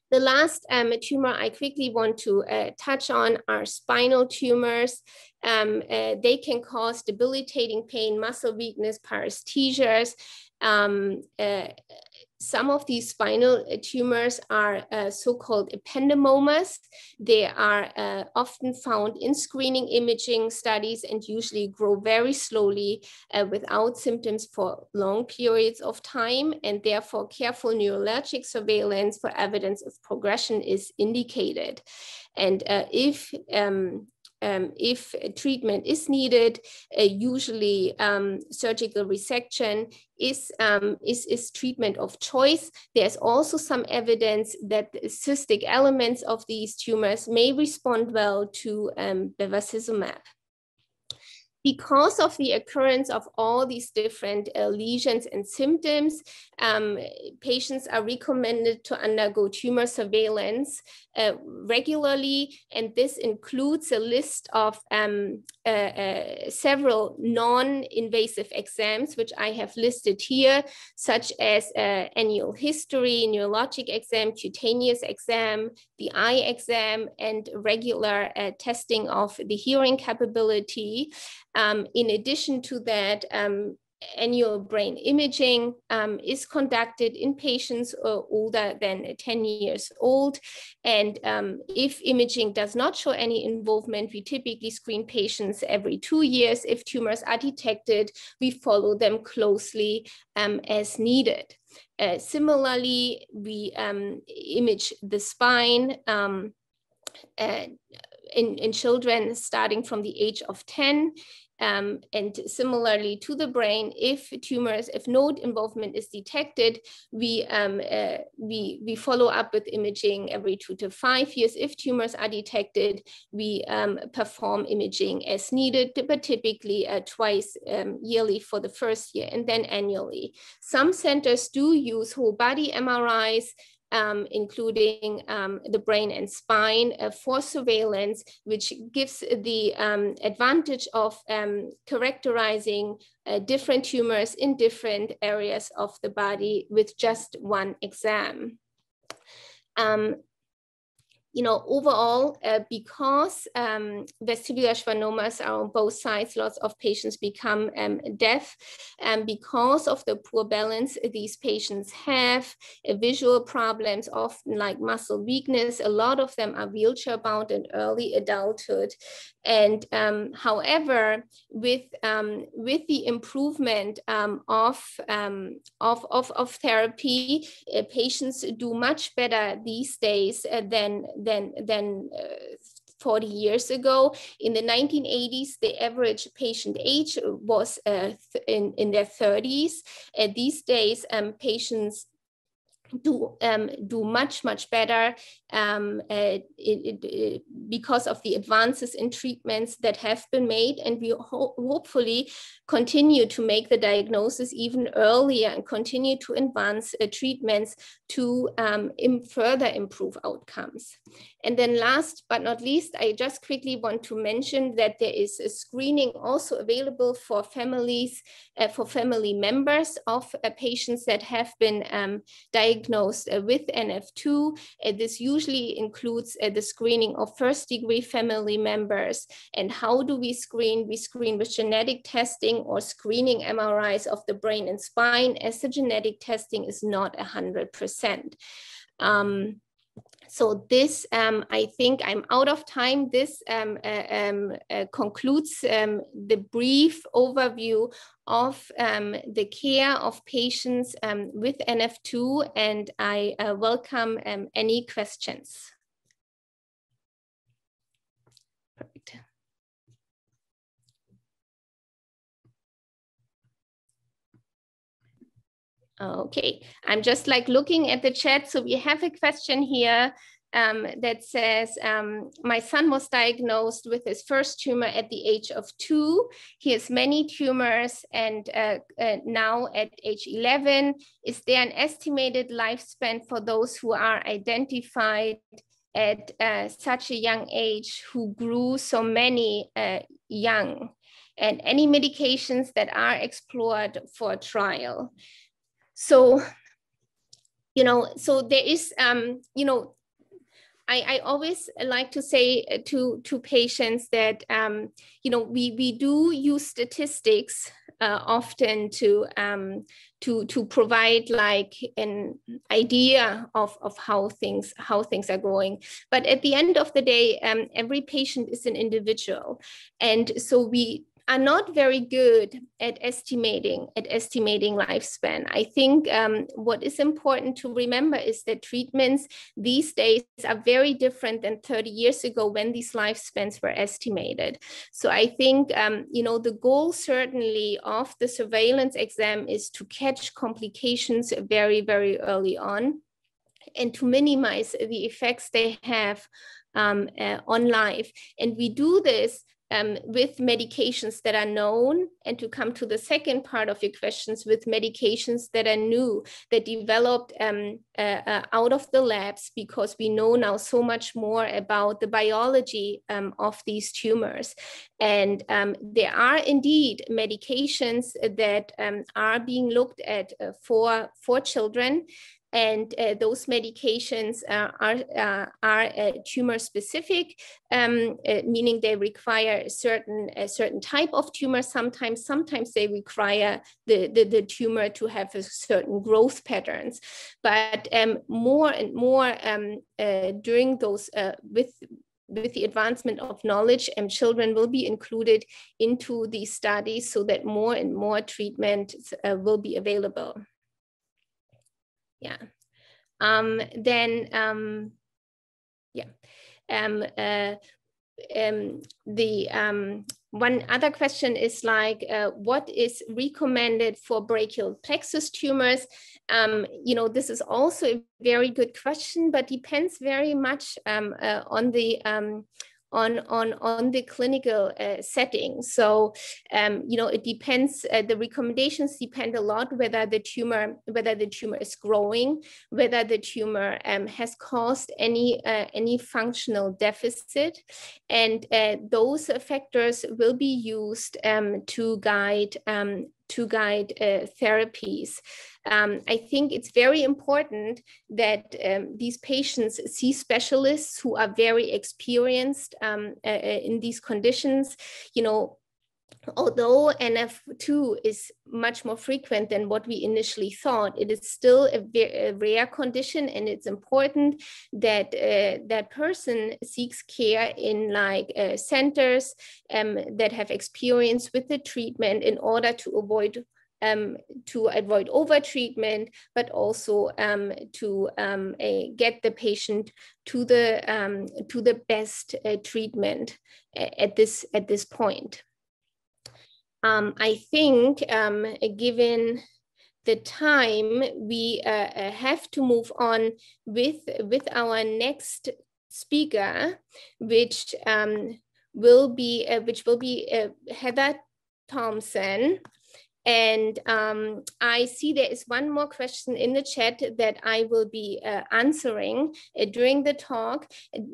The last um, tumor I quickly want to uh, touch on are spinal tumors. Um, uh, they can cause debilitating pain, muscle weakness, paresthesias. Um, uh, some of these spinal tumors are uh, so-called ependymomas. They are uh, often found in screening imaging studies and usually grow very slowly uh, without symptoms for long periods of time. And therefore careful neurologic surveillance for evidence of progression is indicated. And uh, if um, um, if treatment is needed, uh, usually um, surgical resection is, um, is, is treatment of choice. There's also some evidence that cystic elements of these tumors may respond well to um, bevacizumab because of the occurrence of all these different uh, lesions and symptoms, um, patients are recommended to undergo tumor surveillance uh, regularly, and this includes a list of um, uh, uh, several non-invasive exams, which I have listed here, such as uh, annual history, neurologic exam, cutaneous exam, the eye exam, and regular uh, testing of the hearing capability. Um, in addition to that, um, annual brain imaging um, is conducted in patients uh, older than 10 years old. And um, if imaging does not show any involvement, we typically screen patients every two years. If tumors are detected, we follow them closely um, as needed. Uh, similarly, we um, image the spine uh, in, in children starting from the age of 10 um, and similarly to the brain, if tumors, if node involvement is detected, we, um, uh, we, we follow up with imaging every two to five years. If tumors are detected, we um, perform imaging as needed, but typically uh, twice um, yearly for the first year and then annually. Some centers do use whole body MRIs um, including um, the brain and spine uh, for surveillance, which gives the um, advantage of um, characterizing uh, different tumors in different areas of the body with just one exam. Um, you know, overall, uh, because um, vestibular schwannomas are on both sides, lots of patients become um, deaf. And because of the poor balance these patients have, uh, visual problems, often like muscle weakness, a lot of them are wheelchair bound in early adulthood. And um, however, with, um, with the improvement um, of, um, of, of, of therapy, uh, patients do much better these days uh, than, than, than uh, 40 years ago. In the 1980s, the average patient age was uh, in, in their 30s. Uh, these days, um, patients do um, do much much better um, uh, it, it, because of the advances in treatments that have been made and we ho hopefully continue to make the diagnosis even earlier and continue to advance uh, treatments to um, Im further improve outcomes. And then last but not least, I just quickly want to mention that there is a screening also available for families, uh, for family members of uh, patients that have been um, diagnosed uh, with NF2. Uh, this usually includes uh, the screening of first degree family members. And how do we screen? We screen with genetic testing or screening MRIs of the brain and spine as the genetic testing is not 100%. Um, so this, um, I think I'm out of time. This um, uh, um, uh, concludes um, the brief overview of um, the care of patients um, with NF2 and I uh, welcome any questions. Okay, I'm just like looking at the chat. So we have a question here um, that says, um, my son was diagnosed with his first tumor at the age of two. He has many tumors and uh, uh, now at age 11, is there an estimated lifespan for those who are identified at uh, such a young age who grew so many uh, young? And any medications that are explored for trial? So, you know, so there is, um, you know, I, I always like to say to, to patients that, um, you know, we, we do use statistics uh, often to, um, to, to provide like an idea of, of how things, how things are going. But at the end of the day, um, every patient is an individual. And so we are not very good at estimating at estimating lifespan. I think um, what is important to remember is that treatments these days are very different than 30 years ago when these lifespans were estimated. So I think um, you know the goal certainly of the surveillance exam is to catch complications very very early on and to minimize the effects they have um, uh, on life. And we do this um, with medications that are known, and to come to the second part of your questions, with medications that are new, that developed um, uh, uh, out of the labs, because we know now so much more about the biology um, of these tumors. And um, there are indeed medications that um, are being looked at uh, for, for children and uh, those medications uh, are, uh, are tumor specific, um, meaning they require a certain, a certain type of tumor. Sometimes, sometimes they require the, the, the tumor to have a certain growth patterns. But um, more and more um, during those, with with the advancement of knowledge and children will be included into these studies so that more and more treatment uh, will be available yeah. Um, then, um, yeah. Um, uh, um, the um, one other question is like, uh, what is recommended for brachial plexus tumors? Um, you know, this is also a very good question, but depends very much uh, on the on on on the clinical uh, setting. So um, you know it depends uh, the recommendations depend a lot whether the tumor whether the tumor is growing whether the tumor um, has caused any uh, any functional deficit. And uh, those factors will be used um, to guide um, to guide uh, therapies. Um, I think it's very important that um, these patients see specialists who are very experienced um, uh, uh in these conditions. You know, although NF2 is much more frequent than what we initially thought, it is still a, a rare condition, and it's important that uh, that person seeks care in like uh, centers um, that have experience with the treatment in order to avoid um, to avoid overtreatment, but also um, to um, get the patient to the um, to the best uh, treatment at this at this point. Um, I think um, given the time, we uh, uh, have to move on with, with our next speaker, which um, will be uh, which will be uh, Heather Thompson. And um, I see there is one more question in the chat that I will be uh, answering uh, during the talk.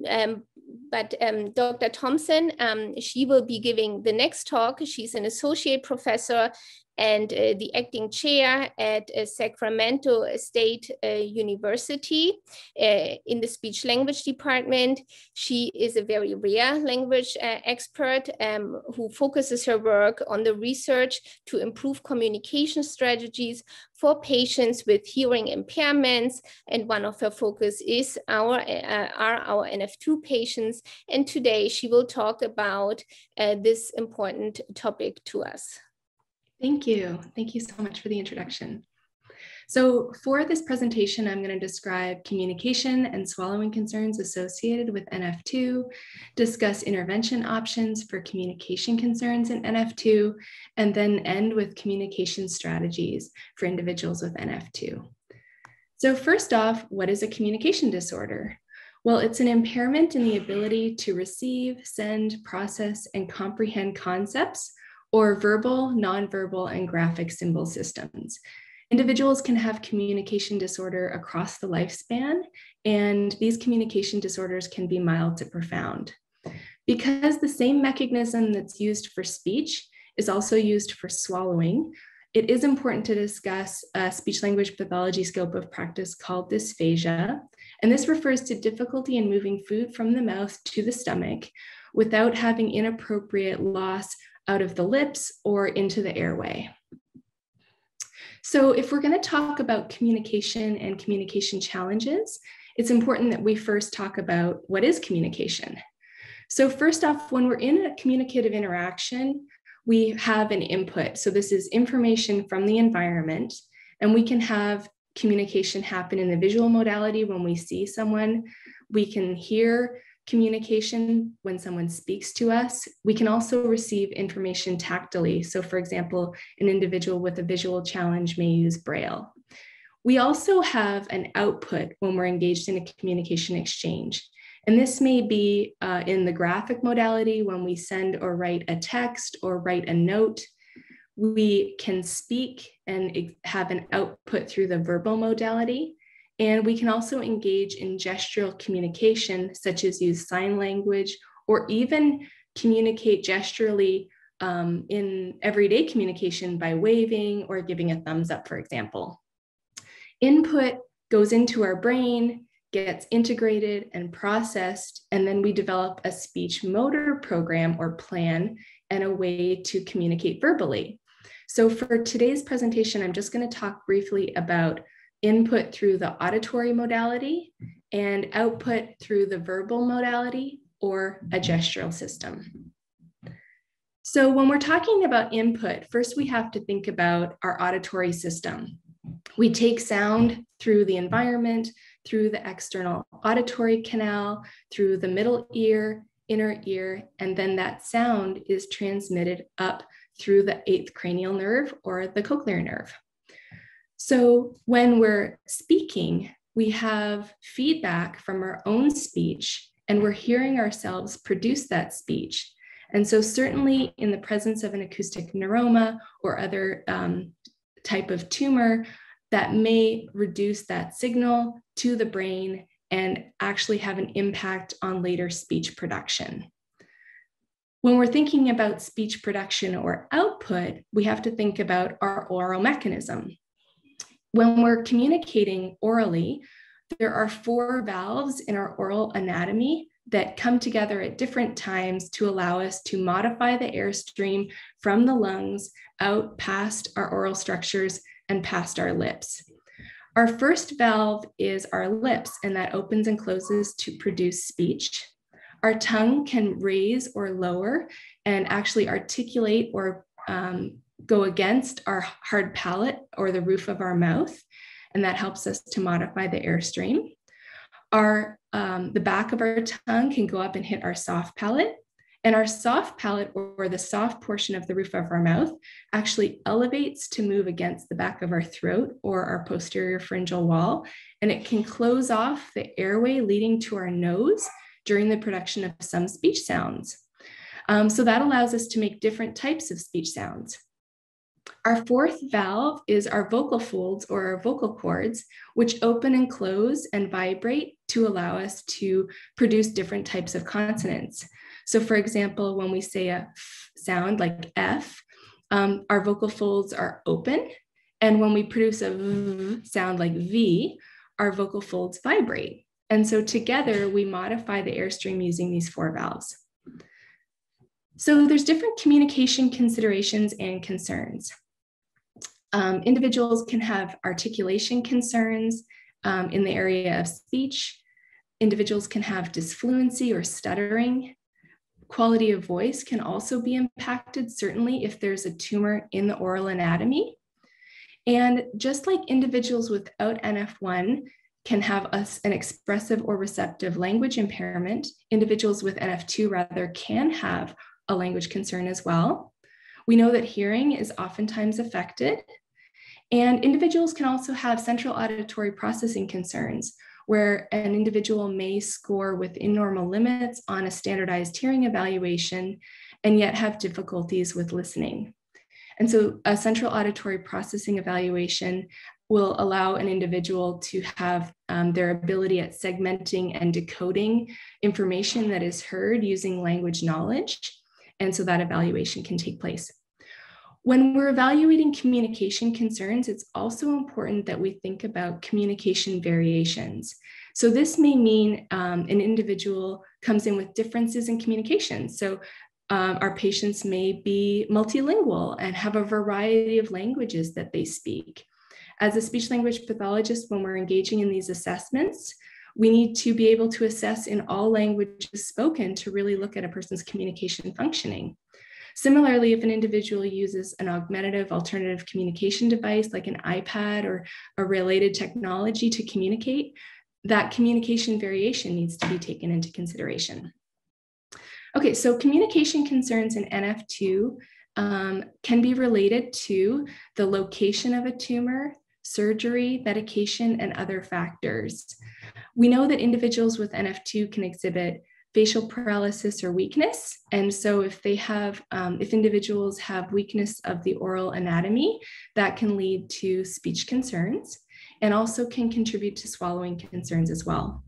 Um, but um, Dr. Thompson, um, she will be giving the next talk. She's an associate professor and uh, the acting chair at uh, Sacramento State uh, University uh, in the speech language department. She is a very rare language uh, expert um, who focuses her work on the research to improve communication strategies for patients with hearing impairments. And one of her focus is our, uh, are our NF2 patients. And today she will talk about this important topic to us. Thank you. Thank you so much for the introduction. So for this presentation, I'm going to describe communication and swallowing concerns associated with NF2, discuss intervention options for communication concerns in NF2, and then end with communication strategies for individuals with NF2. So first off, what is a communication disorder? Well, it's an impairment in the ability to receive, send, process, and comprehend concepts or verbal, nonverbal, and graphic symbol systems. Individuals can have communication disorder across the lifespan, and these communication disorders can be mild to profound. Because the same mechanism that's used for speech is also used for swallowing, it is important to discuss a speech language pathology scope of practice called dysphagia. And this refers to difficulty in moving food from the mouth to the stomach without having inappropriate loss out of the lips or into the airway. So if we're going to talk about communication and communication challenges, it's important that we first talk about what is communication. So first off, when we're in a communicative interaction, we have an input. So this is information from the environment, and we can have communication happen in the visual modality when we see someone. We can hear communication when someone speaks to us. We can also receive information tactily. So, for example, an individual with a visual challenge may use Braille. We also have an output when we're engaged in a communication exchange. And this may be uh, in the graphic modality when we send or write a text or write a note. We can speak and have an output through the verbal modality. And we can also engage in gestural communication, such as use sign language or even communicate gesturally um, in everyday communication by waving or giving a thumbs up, for example. Input goes into our brain, gets integrated and processed, and then we develop a speech motor program or plan and a way to communicate verbally. So for today's presentation, I'm just going to talk briefly about input through the auditory modality and output through the verbal modality or a gestural system. So when we're talking about input, first we have to think about our auditory system. We take sound through the environment, through the external auditory canal, through the middle ear, inner ear, and then that sound is transmitted up through the eighth cranial nerve or the cochlear nerve. So when we're speaking, we have feedback from our own speech and we're hearing ourselves produce that speech. And so certainly in the presence of an acoustic neuroma or other um, type of tumor, that may reduce that signal to the brain and actually have an impact on later speech production. When we're thinking about speech production or output, we have to think about our oral mechanism. When we're communicating orally, there are four valves in our oral anatomy that come together at different times to allow us to modify the airstream from the lungs out past our oral structures and past our lips. Our first valve is our lips, and that opens and closes to produce speech. Our tongue can raise or lower and actually articulate or um, go against our hard palate or the roof of our mouth, and that helps us to modify the airstream. Our, um, the back of our tongue can go up and hit our soft palate, and our soft palate, or the soft portion of the roof of our mouth, actually elevates to move against the back of our throat or our posterior pharyngeal wall, and it can close off the airway leading to our nose during the production of some speech sounds. Um, so that allows us to make different types of speech sounds. Our fourth valve is our vocal folds or our vocal cords, which open and close and vibrate to allow us to produce different types of consonants. So, for example, when we say a f sound like F, um, our vocal folds are open. And when we produce a v sound like V, our vocal folds vibrate. And so together we modify the airstream using these four valves. So there's different communication considerations and concerns. Um, individuals can have articulation concerns um, in the area of speech. Individuals can have disfluency or stuttering. Quality of voice can also be impacted, certainly if there's a tumor in the oral anatomy. And just like individuals without NF1 can have a, an expressive or receptive language impairment, individuals with NF2 rather can have a language concern as well. We know that hearing is oftentimes affected. And individuals can also have central auditory processing concerns, where an individual may score within normal limits on a standardized hearing evaluation and yet have difficulties with listening. And so a central auditory processing evaluation will allow an individual to have um, their ability at segmenting and decoding information that is heard using language knowledge. And so that evaluation can take place. When we're evaluating communication concerns, it's also important that we think about communication variations. So this may mean um, an individual comes in with differences in communication. So um, our patients may be multilingual and have a variety of languages that they speak. As a speech language pathologist, when we're engaging in these assessments, we need to be able to assess in all languages spoken to really look at a person's communication functioning. Similarly, if an individual uses an augmentative alternative communication device like an iPad or a related technology to communicate, that communication variation needs to be taken into consideration. Okay, so communication concerns in NF2 um, can be related to the location of a tumor, surgery, medication, and other factors. We know that individuals with NF2 can exhibit facial paralysis or weakness. And so if they have, um, if individuals have weakness of the oral anatomy, that can lead to speech concerns and also can contribute to swallowing concerns as well.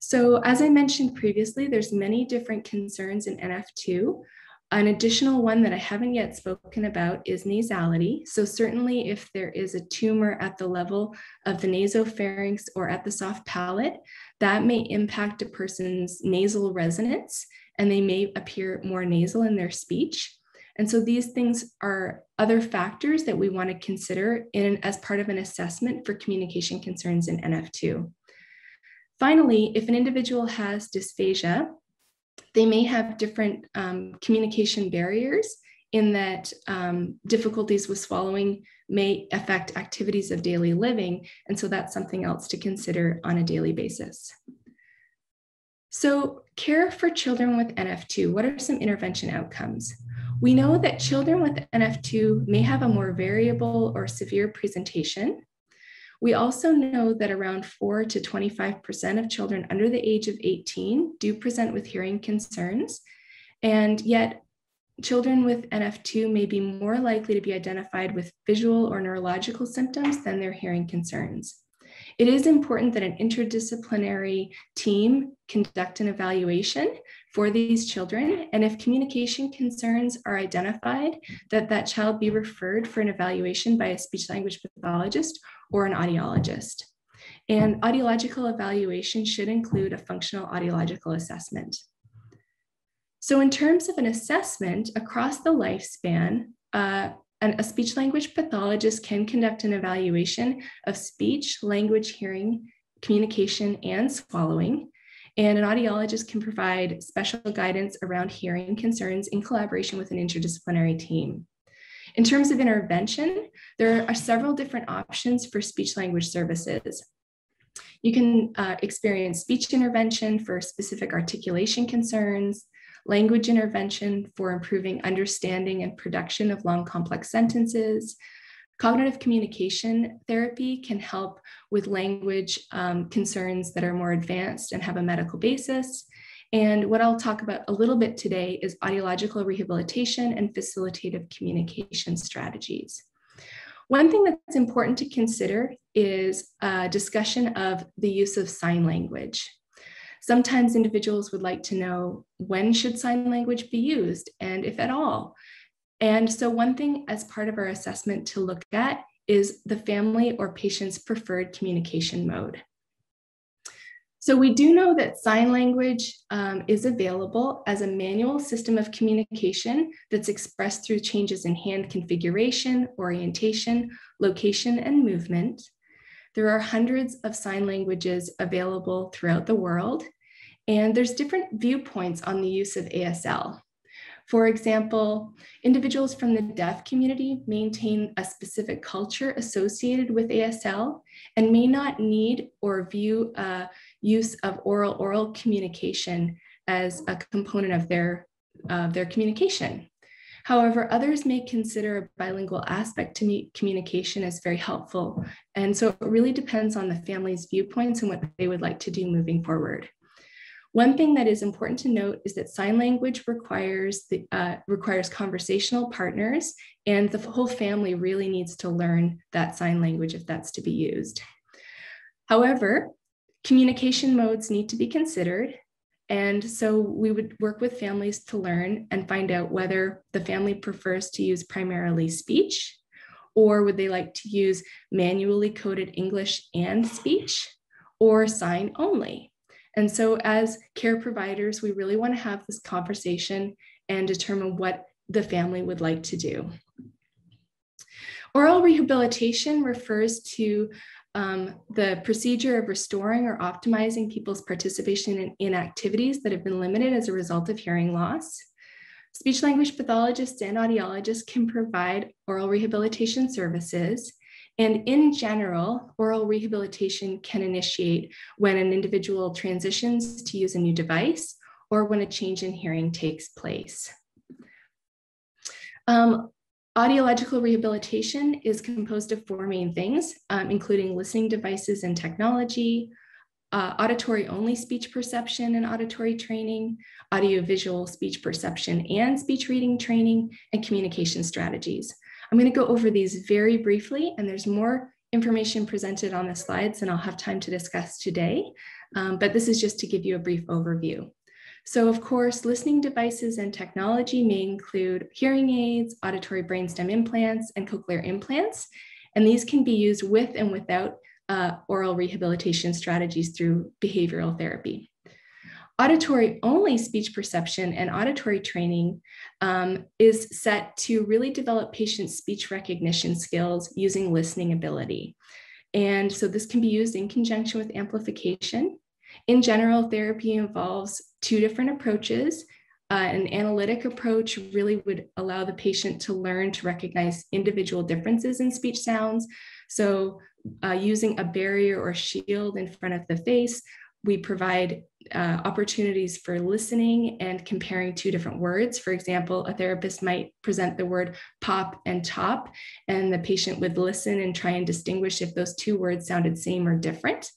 So as I mentioned previously, there's many different concerns in NF2. An additional one that I haven't yet spoken about is nasality. So certainly if there is a tumor at the level of the nasopharynx or at the soft palate, that may impact a person's nasal resonance and they may appear more nasal in their speech. And so these things are other factors that we want to consider in as part of an assessment for communication concerns in NF2. Finally, if an individual has dysphagia, they may have different um, communication barriers in that um, difficulties with swallowing may affect activities of daily living. And so that's something else to consider on a daily basis. So care for children with NF2, what are some intervention outcomes? We know that children with NF2 may have a more variable or severe presentation. We also know that around 4 to 25% of children under the age of 18 do present with hearing concerns, and yet children with NF2 may be more likely to be identified with visual or neurological symptoms than their hearing concerns. it is important that an interdisciplinary team conduct an evaluation for these children. And if communication concerns are identified, that that child be referred for an evaluation by a speech language pathologist or an audiologist. And audiological evaluation should include a functional audiological assessment. So in terms of an assessment across the lifespan, uh, a speech language pathologist can conduct an evaluation of speech, language, hearing, communication, and swallowing. And an audiologist can provide special guidance around hearing concerns in collaboration with an interdisciplinary team. In terms of intervention, there are several different options for speech language services. You can uh, experience speech intervention for specific articulation concerns, language intervention for improving understanding and production of long complex sentences. Cognitive communication therapy can help with language um, concerns that are more advanced and have a medical basis. And what I'll talk about a little bit today is audiological rehabilitation and facilitative communication strategies. One thing that's important to consider is a discussion of the use of sign language. Sometimes individuals would like to know when should sign language be used and if at all. And so one thing as part of our assessment to look at is the family or patient's preferred communication mode. So we do know that sign language um, is available as a manual system of communication that's expressed through changes in hand configuration, orientation, location, and movement. There are hundreds of sign languages available throughout the world, and there's different viewpoints on the use of ASL. For example, individuals from the deaf community maintain a specific culture associated with ASL and may not need or view a use of oral oral communication as a component of their, uh, their communication. However, others may consider a bilingual aspect to communication as very helpful. And so it really depends on the family's viewpoints and what they would like to do moving forward. One thing that is important to note is that sign language requires, the, uh, requires conversational partners and the whole family really needs to learn that sign language if that's to be used. However, communication modes need to be considered and so we would work with families to learn and find out whether the family prefers to use primarily speech or would they like to use manually coded English and speech or sign only. And so as care providers, we really want to have this conversation and determine what the family would like to do. Aural rehabilitation refers to um, the procedure of restoring or optimizing people's participation in, in activities that have been limited as a result of hearing loss. Speech language pathologists and audiologists can provide aural rehabilitation services. And in general, aural rehabilitation can initiate when an individual transitions to use a new device or when a change in hearing takes place. Um, Audiological rehabilitation is composed of four main things, um, including listening devices and technology, uh, auditory only speech perception and auditory training, audiovisual speech perception and speech reading training, and communication strategies. I'm going to go over these very briefly, and there's more information presented on the slides and I'll have time to discuss today, um, but this is just to give you a brief overview. So of course, listening devices and technology may include hearing aids, auditory brainstem implants, and cochlear implants. And these can be used with and without uh, aural rehabilitation strategies through behavioral therapy. Auditory only speech perception and auditory training um, is set to really develop patient speech recognition skills using listening ability. And so this can be used in conjunction with amplification in general, therapy involves two different approaches. Uh, an analytic approach really would allow the patient to learn to recognize individual differences in speech sounds. So, uh, using a barrier or shield in front of the face, we provide uh, opportunities for listening and comparing two different words. For example, a therapist might present the word pop and top, and the patient would listen and try and distinguish if those two words sounded same or different.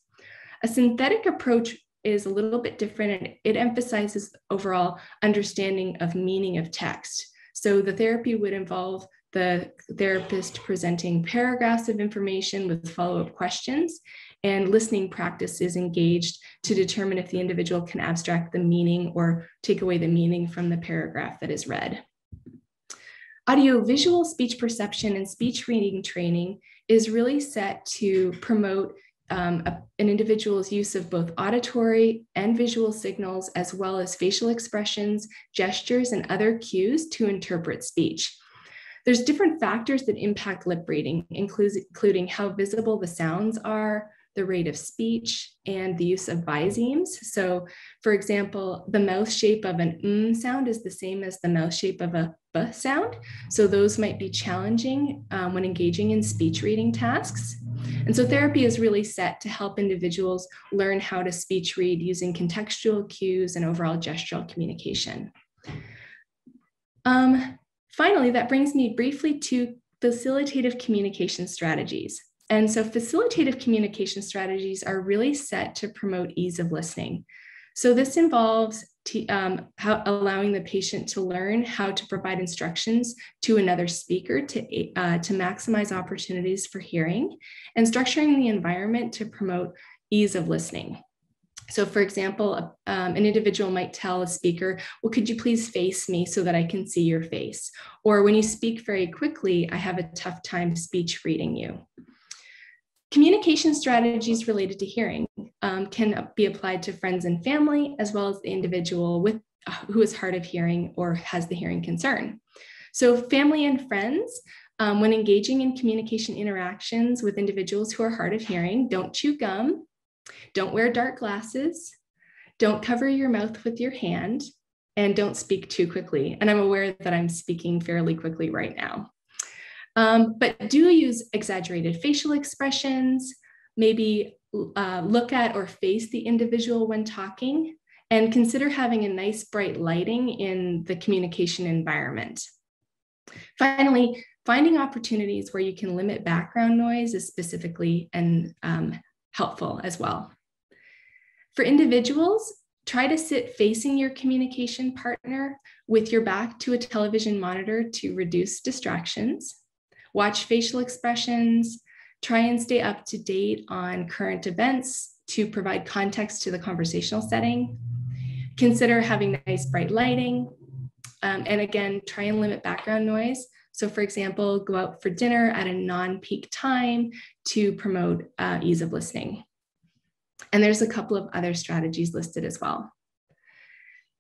A synthetic approach is a little bit different and it emphasizes overall understanding of meaning of text. So the therapy would involve the therapist presenting paragraphs of information with follow-up questions, and listening practice is engaged to determine if the individual can abstract the meaning or take away the meaning from the paragraph that is read. Audiovisual speech perception and speech reading training is really set to promote um, a, an individual's use of both auditory and visual signals, as well as facial expressions, gestures, and other cues to interpret speech. There's different factors that impact lip reading, including how visible the sounds are, the rate of speech, and the use of visemes. So, for example, the mouth shape of an mm sound is the same as the mouth shape of a b sound. So, those might be challenging um, when engaging in speech reading tasks. And so, therapy is really set to help individuals learn how to speech read using contextual cues and overall gestural communication. Um, finally, that brings me briefly to facilitative communication strategies. And so facilitative communication strategies are really set to promote ease of listening. So this involves um, how, allowing the patient to learn how to provide instructions to another speaker to, uh, to maximize opportunities for hearing and structuring the environment to promote ease of listening. So for example, um, an individual might tell a speaker, well, could you please face me so that I can see your face? Or when you speak very quickly, I have a tough time speech reading you. Communication strategies related to hearing um, can be applied to friends and family, as well as the individual with who is hard of hearing or has the hearing concern. So family and friends, um, when engaging in communication interactions with individuals who are hard of hearing, don't chew gum, don't wear dark glasses, don't cover your mouth with your hand, and don't speak too quickly. And I'm aware that I'm speaking fairly quickly right now. Um, but do use exaggerated facial expressions, maybe uh, look at or face the individual when talking, and consider having a nice bright lighting in the communication environment. Finally, finding opportunities where you can limit background noise is specifically and um, helpful as well. For individuals, try to sit facing your communication partner with your back to a television monitor to reduce distractions watch facial expressions, try and stay up to date on current events to provide context to the conversational setting. Consider having nice bright lighting. Um, and again, try and limit background noise. So for example, go out for dinner at a non-peak time to promote uh, ease of listening. And there's a couple of other strategies listed as well.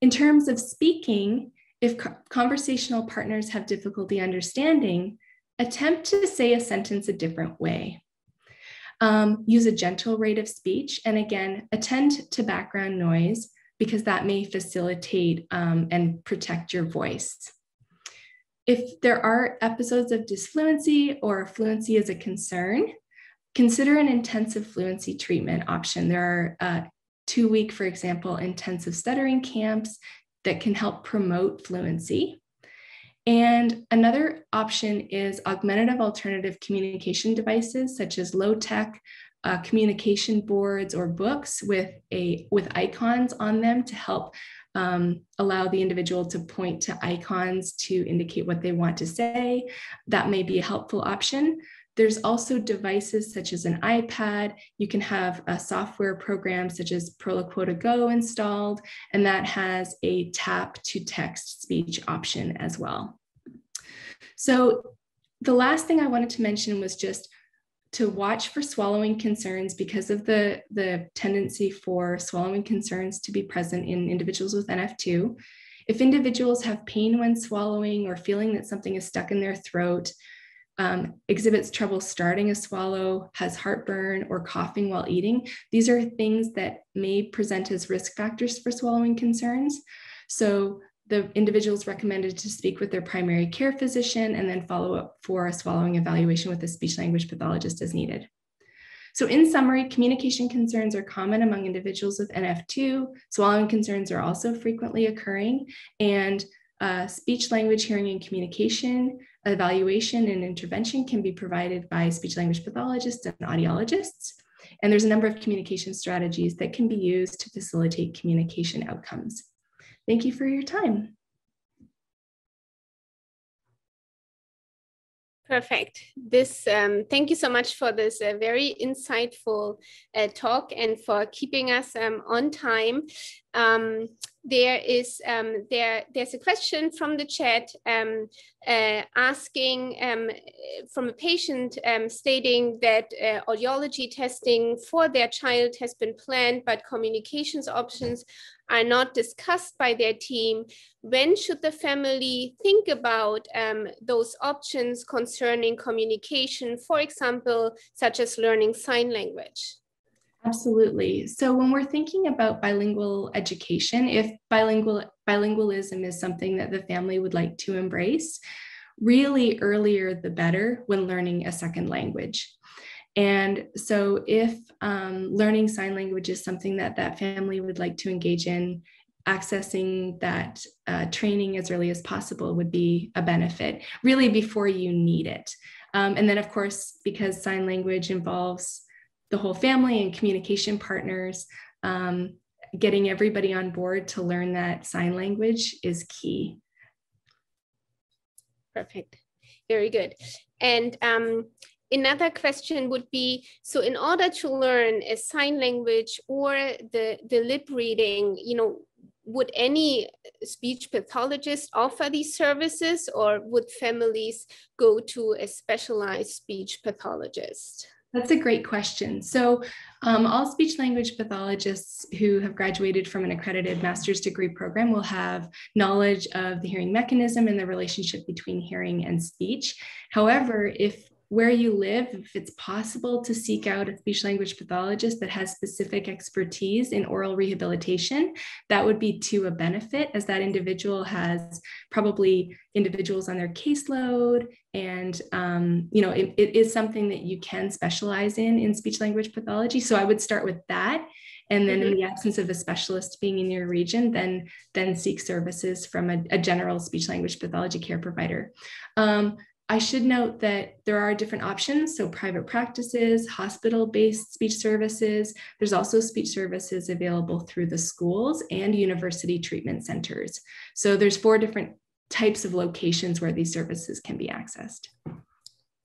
In terms of speaking, if conversational partners have difficulty understanding, attempt to say a sentence a different way. Um, use a gentle rate of speech, and again, attend to background noise because that may facilitate um, and protect your voice. If there are episodes of disfluency or fluency is a concern, consider an intensive fluency treatment option. There are uh, two week, for example, intensive stuttering camps that can help promote fluency. And another option is augmentative alternative communication devices, such as low tech uh, communication boards or books with a with icons on them to help um, allow the individual to point to icons to indicate what they want to say. That may be a helpful option. There's also devices such as an iPad. You can have a software program such as Proloquo Go installed, and that has a tap to text speech option as well. So the last thing I wanted to mention was just to watch for swallowing concerns because of the, the tendency for swallowing concerns to be present in individuals with NF2. If individuals have pain when swallowing or feeling that something is stuck in their throat, um, exhibits trouble starting a swallow, has heartburn, or coughing while eating. These are things that may present as risk factors for swallowing concerns. So the individuals recommended to speak with their primary care physician and then follow up for a swallowing evaluation with a speech language pathologist as needed. So in summary, communication concerns are common among individuals with NF2. Swallowing concerns are also frequently occurring and uh, speech language hearing and communication evaluation and intervention can be provided by speech language pathologists and audiologists. And there's a number of communication strategies that can be used to facilitate communication outcomes. Thank you for your time. Perfect. This um, thank you so much for this uh, very insightful uh, talk and for keeping us um, on time. Um, there is um, there there's a question from the chat um, uh, asking um, from a patient stating that uh, audiology testing for their child has been planned, but communications options are not discussed by their team, when should the family think about um, those options concerning communication, for example, such as learning sign language? Absolutely. So when we're thinking about bilingual education, if bilingual bilingualism is something that the family would like to embrace, really earlier the better when learning a second language. And so, if um, learning sign language is something that that family would like to engage in, accessing that uh, training as early as possible would be a benefit, really before you need it. Um, and then, of course, because sign language involves the whole family and communication partners, um, getting everybody on board to learn that sign language is key. Perfect. Very good. And um, another question would be, so in order to learn a sign language or the, the lip reading, you know, would any speech pathologist offer these services or would families go to a specialized speech pathologist? That's a great question. So, um, all speech language pathologists who have graduated from an accredited master's degree program will have knowledge of the hearing mechanism and the relationship between hearing and speech. However, if where you live, if it's possible to seek out a speech language pathologist that has specific expertise in aural rehabilitation, that would be to a benefit as that individual has probably individuals on their caseload. And, um, you know, it, it is something that you can specialize in in speech language pathology. So I would start with that. And then mm-hmm. in the absence of a specialist being in your region, then, then seek services from a, a general speech language pathology care provider. Um, I should note that there are different options. So, private practices, hospital based speech services. There's also speech services available through the schools and university treatment centers. So, there's four different types of locations where these services can be accessed.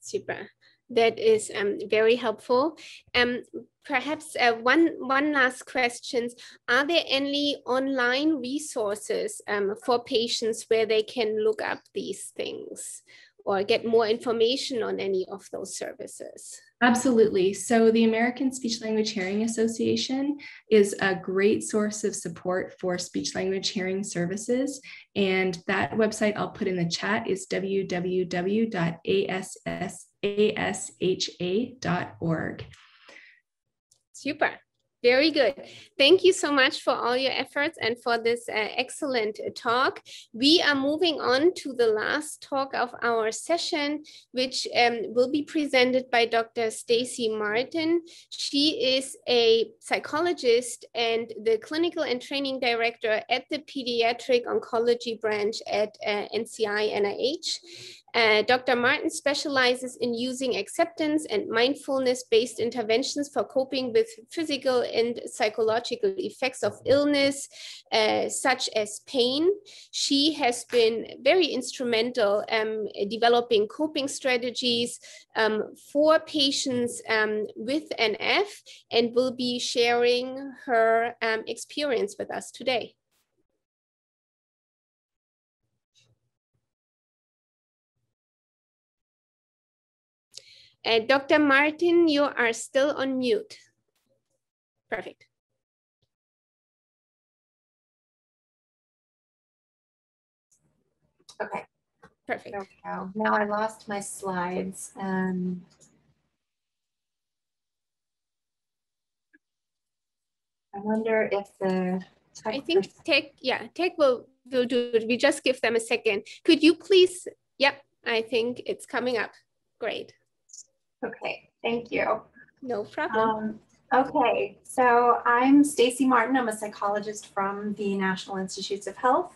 Super. That is um, very helpful. Um, perhaps uh, one one last question: Are there any online resources um, for patients where they can look up these things? Or get more information on any of those services? Absolutely. So, the American Speech Language Hearing Association is a great source of support for speech language hearing services. And that website I'll put in the chat is www.asha.org. Super. Very good. Thank you so much for all your efforts and for this uh, excellent talk. We are moving on to the last talk of our session, which um, will be presented by Dr. Staci Martin. She is a psychologist and the clinical and training director at the pediatric oncology branch at uh, NCI NIH. Uh, Dr. Martin specializes in using acceptance and mindfulness-based interventions for coping with physical and psychological effects of illness, uh, such as pain. She has been very instrumental um, developing coping strategies um, for patients um, with NF and will be sharing her um, experience with us today. Uh, Dr. Martin, you are still on mute. Perfect. Okay. Perfect. There we go. Now I lost my slides. Um, I wonder if the I think tech, yeah, tech will will do it. We just give them a second. Could you please? Yep, I think it's coming up. Great. Okay, thank you. No problem. Um, okay, so I'm Staci Martin. I'm a psychologist from the National Institutes of Health.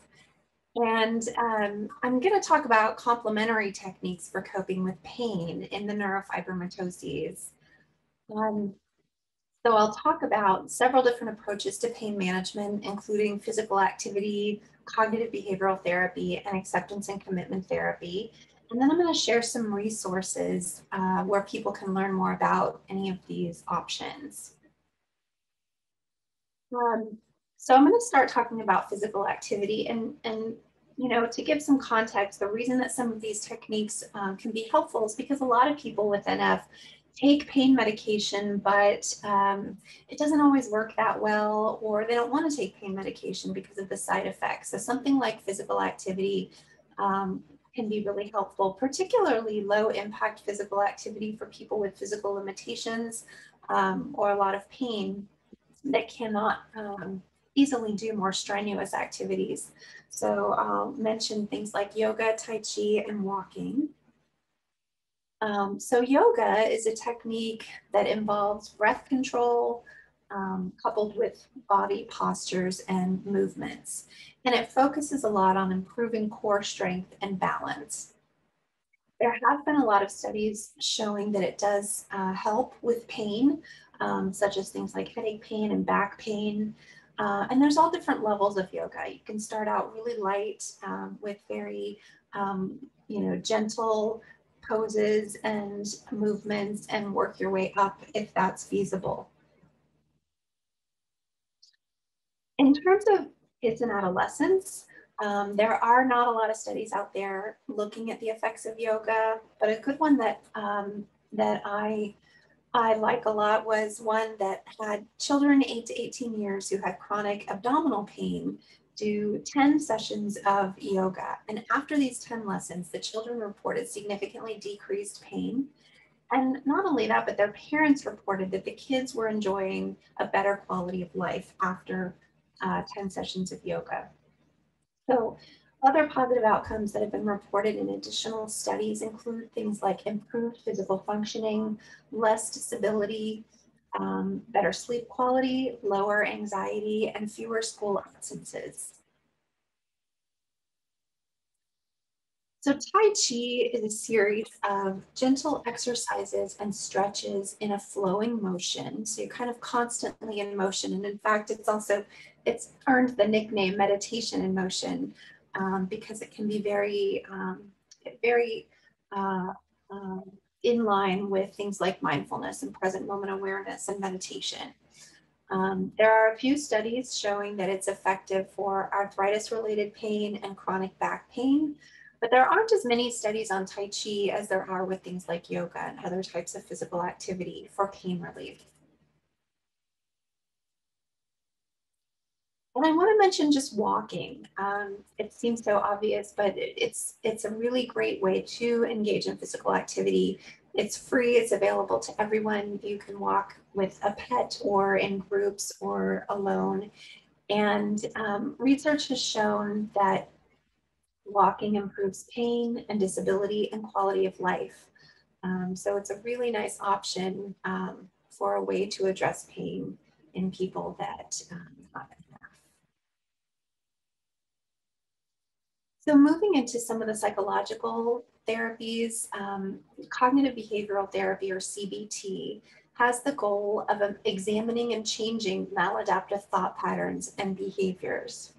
And um, I'm going to talk about complementary techniques for coping with pain in the neurofibromatoses. Um, so I'll talk about several different approaches to pain management, including physical activity, cognitive behavioral therapy, and acceptance and commitment therapy. And then I'm going to share some resources uh, where people can learn more about any of these options. Um, so I'm going to start talking about physical activity and, and you know, to give some context, the reason that some of these techniques um, can be helpful is because a lot of people with NF take pain medication, but um, it doesn't always work that well, or they don't want to take pain medication because of the side effects. So something like physical activity um, can be really helpful, particularly low impact physical activity for people with physical limitations um, or a lot of pain that cannot um, easily do more strenuous activities. So I'll mention things like yoga, Tai Chi, and walking. Um, so yoga is a technique that involves breath control um, coupled with body postures and movements. And it focuses a lot on improving core strength and balance. There have been a lot of studies showing that it does uh, help with pain, um, such as things like headache pain and back pain. Uh, and there's all different levels of yoga. You can start out really light um, with very, um, you know, gentle poses and movements and work your way up if that's feasible. In terms of kids and adolescents, um, there are not a lot of studies out there looking at the effects of yoga, but a good one that um, that I I like a lot was one that had children 8 to 18 years who had chronic abdominal pain do 10 sessions of yoga. And after these 10 lessons, the children reported significantly decreased pain. And not only that, but their parents reported that the kids were enjoying a better quality of life after uh, 10 sessions of yoga. So other positive outcomes that have been reported in additional studies include things like improved physical functioning, less disability, um, better sleep quality, lower anxiety, and fewer school absences. So Tai Chi is a series of gentle exercises and stretches in a flowing motion. So you're kind of constantly in motion. And in fact, it's also, it's earned the nickname meditation in motion um, because it can be very, um, very uh, um, in line with things like mindfulness and present moment awareness and meditation. Um, there are a few studies showing that it's effective for arthritis related pain and chronic back pain, but there aren't as many studies on Tai Chi as there are with things like yoga and other types of physical activity for pain relief. And I want to mention just walking. Um, it seems so obvious, but it's it's a really great way to engage in physical activity. It's free, it's available to everyone. You can walk with a pet or in groups or alone. And um, research has shown that walking improves pain and disability and quality of life. Um, so it's a really nice option um, for a way to address pain in people that So moving into some of the psychological therapies, um, cognitive behavioral therapy or CBT has the goal of um, examining and changing maladaptive thought patterns and behaviors.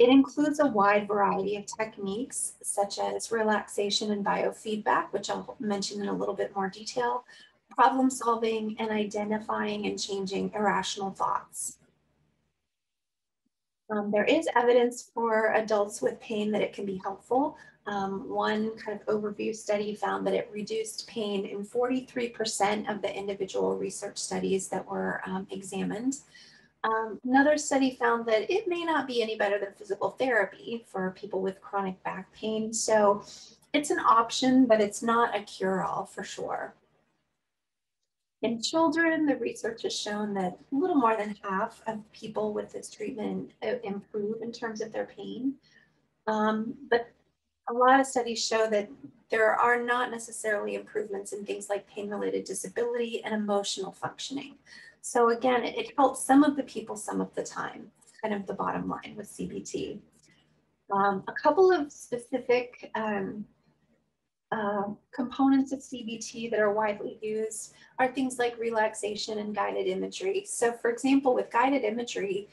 It includes a wide variety of techniques such as relaxation and biofeedback, which I'll mention in a little bit more detail, problem solving and identifying and changing irrational thoughts. Um, there is evidence for adults with pain that it can be helpful. Um, one kind of overview study found that it reduced pain in 43% of the individual research studies that were um, examined. Um, another study found that it may not be any better than physical therapy for people with chronic back pain. So it's an option, but it's not a cure-all for sure. In children, the research has shown that a little more than half of people with this treatment uh, improve in terms of their pain. Um, but a lot of studies show that there are not necessarily improvements in things like pain related disability and emotional functioning. So again, it, it, helps some of the people some of the time, kind of the bottom line with CBT. Um, a couple of specific um, uh, components of CBT that are widely used are things like relaxation and guided imagery. So for example, with guided imagery,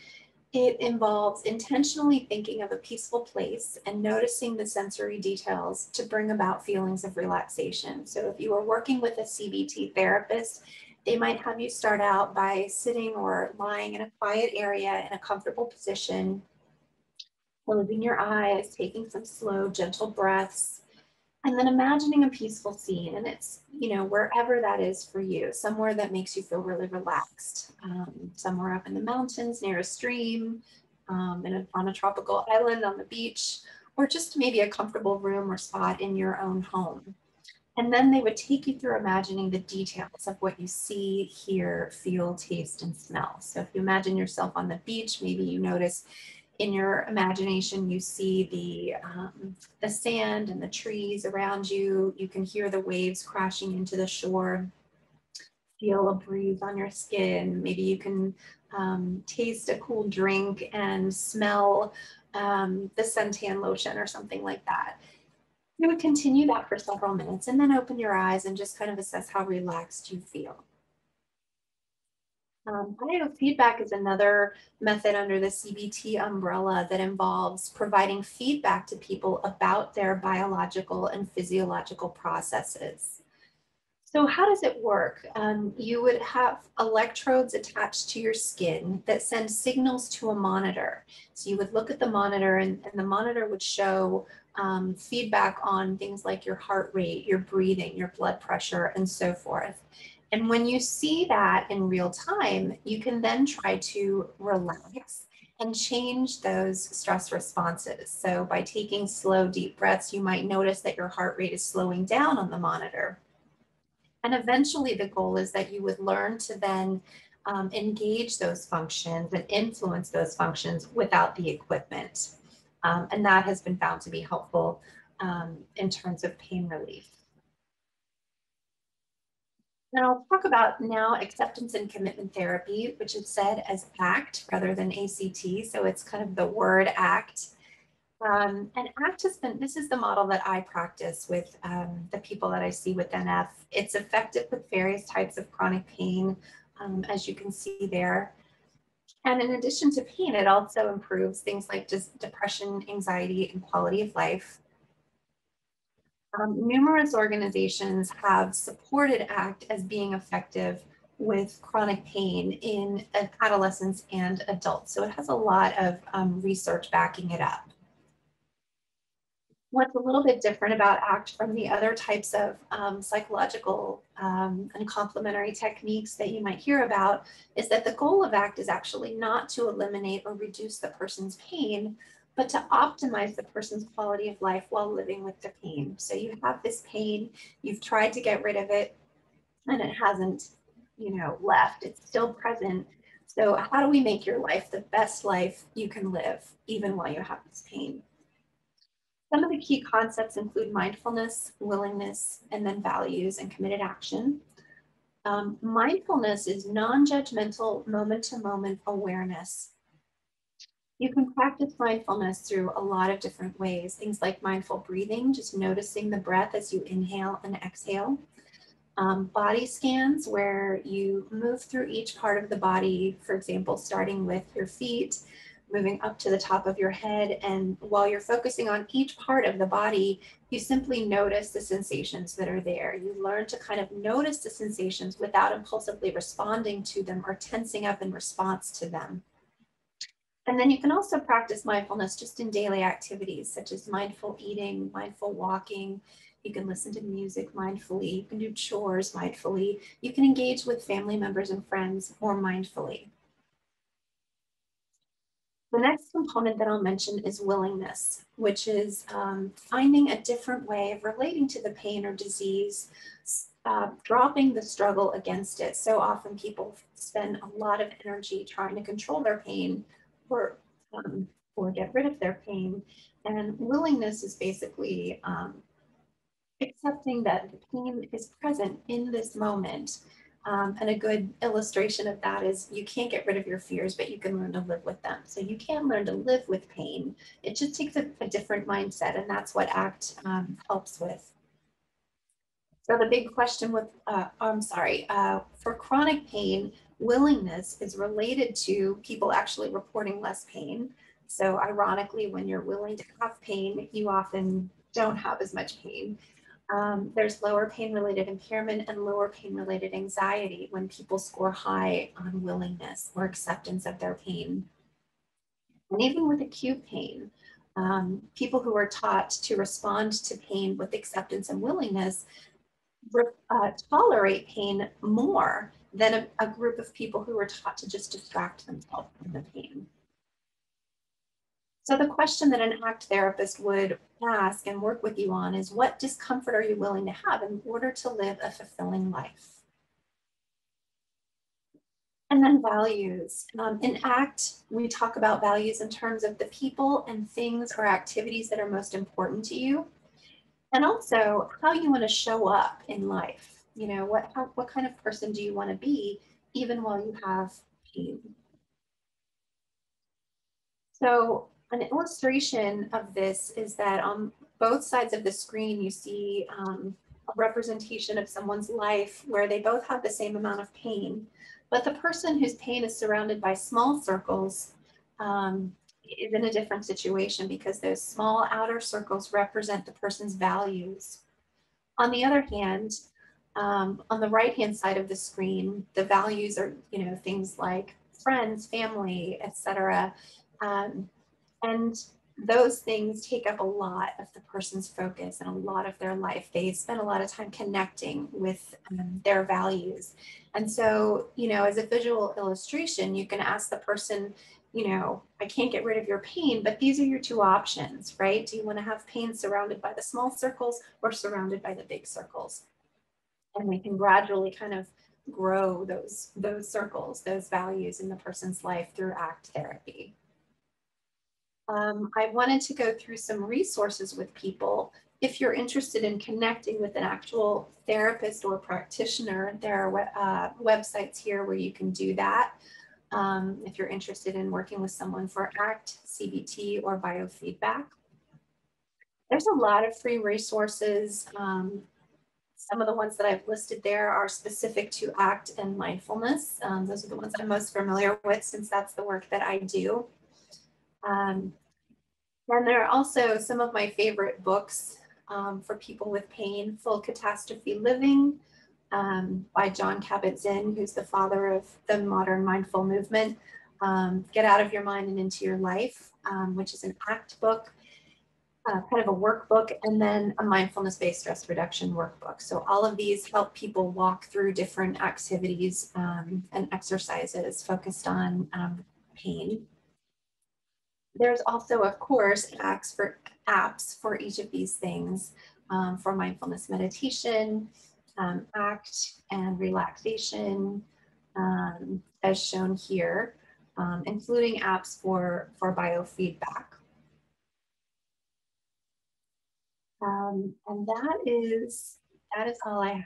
it involves intentionally thinking of a peaceful place and noticing the sensory details to bring about feelings of relaxation. So if you are working with a CBT therapist, they might have you start out by sitting or lying in a quiet area in a comfortable position, closing your eyes, taking some slow, gentle breaths, and then imagining a peaceful scene. And it's, you know, wherever that is for you, somewhere that makes you feel really relaxed, um, somewhere up in the mountains near a stream, um, a, on a tropical island on the beach, or just maybe a comfortable room or spot in your own home. And then they would take you through imagining the details of what you see, hear, feel, taste, and smell. So if you imagine yourself on the beach, maybe you notice in your imagination you see the um, the sand and the trees around you. You can hear the waves crashing into the shore. Feel a breeze on your skin. Maybe you can um, taste a cool drink and smell um, the suntan lotion or something like that you would continue that for several minutes and then open your eyes and just kind of assess how relaxed you feel. Um, biofeedback is another method under the CBT umbrella that involves providing feedback to people about their biological and physiological processes. So how does it work? Um, you would have electrodes attached to your skin that send signals to a monitor. So you would look at the monitor and, and the monitor would show um, feedback on things like your heart rate, your breathing, your blood pressure, and so forth. And when you see that in real time, you can then try to relax and change those stress responses. So by taking slow, deep breaths, you might notice that your heart rate is slowing down on the monitor. And eventually the goal is that you would learn to then um, engage those functions and influence those functions without the equipment. Um, and that has been found to be helpful um, in terms of pain relief. And I'll talk about now acceptance and commitment therapy, which is said as ACT rather than ACT. So it's kind of the word ACT. Um, and ACT has been, this is the model that I practice with um, the people that I see with NF. It's effective with various types of chronic pain, um, as you can see there. And in addition to pain, it also improves things like just depression, anxiety, and quality of life. Um, numerous organizations have supported ACT as being effective with chronic pain in adolescents and adults. So it has a lot of um, research backing it up. What's a little bit different about ACT from the other types of um, psychological um, and complementary techniques that you might hear about is that the goal of ACT is actually not to eliminate or reduce the person's pain, but to optimize the person's quality of life while living with the pain. So you have this pain, you've tried to get rid of it, and it hasn't, you know, left. It's still present. So how do we make your life the best life you can live, even while you have this pain? Some of the key concepts include mindfulness, willingness, and then values and committed action. Um, mindfulness is non-judgmental moment-to-moment awareness. You can practice mindfulness through a lot of different ways. Things like mindful breathing, just noticing the breath as you inhale and exhale. Um, body scans where you move through each part of the body, for example, starting with your feet, moving up to the top of your head. And while you're focusing on each part of the body, you simply notice the sensations that are there. You learn to kind of notice the sensations without impulsively responding to them or tensing up in response to them. And then you can also practice mindfulness just in daily activities such as mindful eating, mindful walking. You can listen to music mindfully. You can do chores mindfully. You can engage with family members and friends more mindfully. The next component that I'll mention is willingness, which is um, finding a different way of relating to the pain or disease, uh, dropping the struggle against it. So often people spend a lot of energy trying to control their pain or, um, or get rid of their pain. And willingness is basically um, accepting that the pain is present in this moment um, and a good illustration of that is you can't get rid of your fears, but you can learn to live with them. So you can learn to live with pain. It just takes a, a different mindset, and that's what ACT um, helps with. So the big question with, uh, I'm sorry, uh, for chronic pain, willingness is related to people actually reporting less pain. So ironically, when you're willing to have pain, you often don't have as much pain. Um, there's lower pain related impairment and lower pain related anxiety when people score high on willingness or acceptance of their pain. And even with acute pain, um, people who are taught to respond to pain with acceptance and willingness uh, tolerate pain more than a, a group of people who were taught to just distract themselves from the pain. So the question that an ACT therapist would ask and work with you on is what discomfort are you willing to have in order to live a fulfilling life? And then values. Um, in ACT, we talk about values in terms of the people and things or activities that are most important to you. And also how you want to show up in life. You know, what, how, what kind of person do you want to be even while you have pain? So an illustration of this is that on both sides of the screen, you see um, a representation of someone's life where they both have the same amount of pain. But the person whose pain is surrounded by small circles um, is in a different situation because those small outer circles represent the person's values. On the other hand, um, on the right hand side of the screen, the values are, you know, things like friends, family, etc. Um, and those things take up a lot of the person's focus and a lot of their life. They spend a lot of time connecting with um, their values. And so, you know, as a visual illustration, you can ask the person, you know, I can't get rid of your pain, but these are your two options, right? Do you want to have pain surrounded by the small circles or surrounded by the big circles? And we can gradually kind of grow those, those circles, those values in the person's life through ACT therapy um, I wanted to go through some resources with people. If you're interested in connecting with an actual therapist or practitioner, there are uh, websites here where you can do that. Um, if you're interested in working with someone for ACT, CBT, or biofeedback. There's a lot of free resources. Um, some of the ones that I've listed there are specific to ACT and mindfulness. Um, those are the ones I'm most familiar with since that's the work that I do. Um, and there are also some of my favorite books um, for people with pain, Full Catastrophe Living um, by Jon Kabat-Zinn, who's the father of the modern mindful movement. Um, Get Out of Your Mind and Into Your Life, um, which is an ACT book, uh, kind of a workbook, and then a mindfulness-based stress reduction workbook. So all of these help people walk through different activities um, and exercises focused on um, pain. There's also, of course, apps for, apps for each of these things um, for mindfulness meditation, um, ACT, and relaxation, um, as shown here, um, including apps for, for biofeedback. Um, and that is, that is all I have.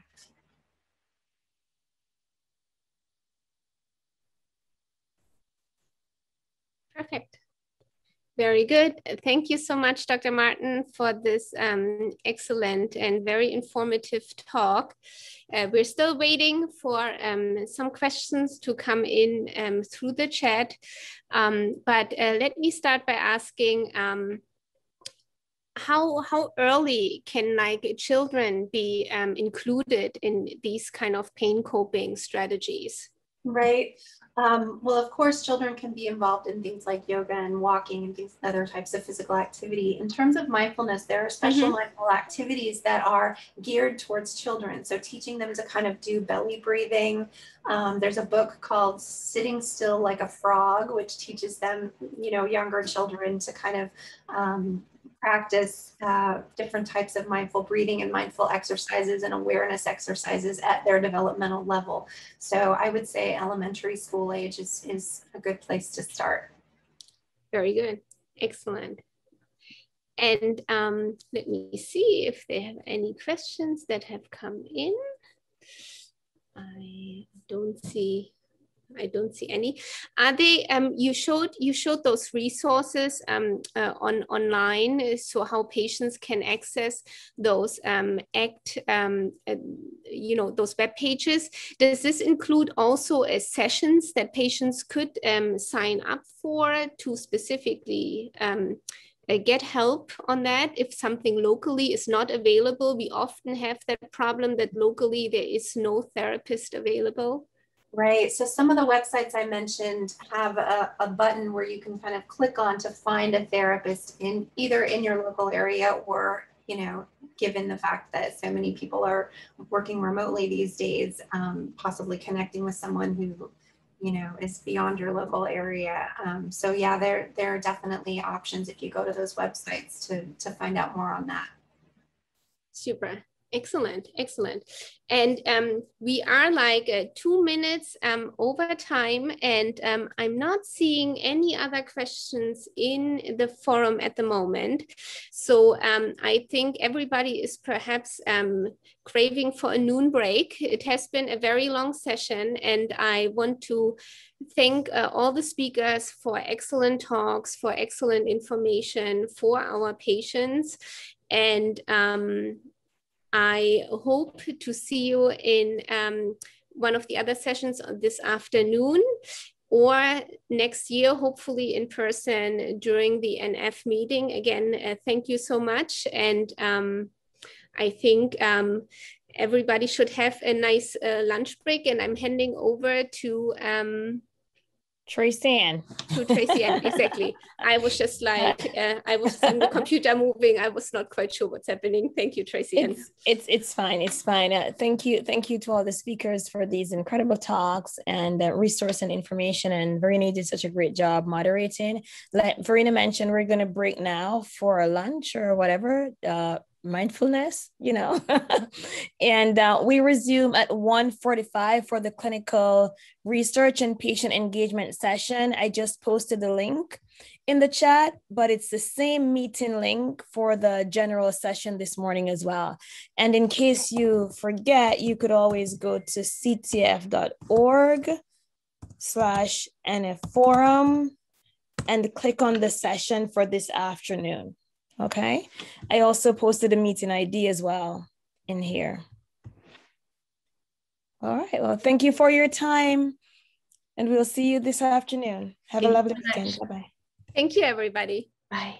Perfect. Very good. Thank you so much, Dr. Martin, for this um, excellent and very informative talk. Uh, we're still waiting for um, some questions to come in um, through the chat. Um, but uh, let me start by asking, um, how how early can like children be um, included in these kind of pain coping strategies? Right. Um, well, of course, children can be involved in things like yoga and walking and things, other types of physical activity. In terms of mindfulness, there are special mm-hmm. mindful activities that are geared towards children. So, teaching them to kind of do belly breathing. Um, there's a book called Sitting Still Like a Frog, which teaches them, you know, younger children to kind of um, practice uh, different types of mindful breathing and mindful exercises and awareness exercises at their developmental level. So I would say elementary school age is, is a good place to start. Very good. Excellent. And um, let me see if they have any questions that have come in. I don't see I don't see any. Are they? Um, you showed you showed those resources um, uh, on online, so how patients can access those um, ACT, um, uh, you know, those web pages. Does this include also uh, sessions that patients could um, sign up for to specifically? Um, uh, get help on that if something locally is not available we often have that problem that locally there is no therapist available Right. So some of the websites I mentioned have a, a, button where you can kind of click on to find a therapist in either in your local area or, you know, given the fact that so many people are working remotely these days, um, possibly connecting with someone who you know is beyond your local area um, so yeah there there are definitely options if you go to those websites to to find out more on that super Excellent, excellent. And um, we are like uh, two minutes um, over time, and um, I'm not seeing any other questions in the forum at the moment. So um, I think everybody is perhaps um, craving for a noon break. It has been a very long session, and I want to thank uh, all the speakers for excellent talks, for excellent information for our patients. And um, I hope to see you in um, one of the other sessions this afternoon or next year, hopefully in person during the NF meeting. Again, uh, thank you so much. And um, I think um, everybody should have a nice uh, lunch break and I'm handing over to um, Tracy Ann. To Tracy Ann, exactly. I was just like, [LAUGHS] uh, I was in the computer moving. I was not quite sure what's happening. Thank you, Tracy Ann. It's, it's, it's fine. It's fine. Uh, thank you. Thank you to all the speakers for these incredible talks and uh, resource and information. And Verena did such a great job moderating. Like Verena mentioned, we're going to break now for lunch or whatever. Mindfulness you know? [LAUGHS] And uh, we resume at 1.45 for the clinical research and patient engagement session. I just posted the link in the chat but it's the same meeting link for the general session this morning as well. And in case you forget you could always go to ctf.org slash nf forum and click on the session for this afternoon Okay. I also posted a meeting ID as well in here. All right. Well, thank you for your time. And we'll see you this afternoon. Have thank a lovely weekend. Bye bye. Thank you, everybody. Bye.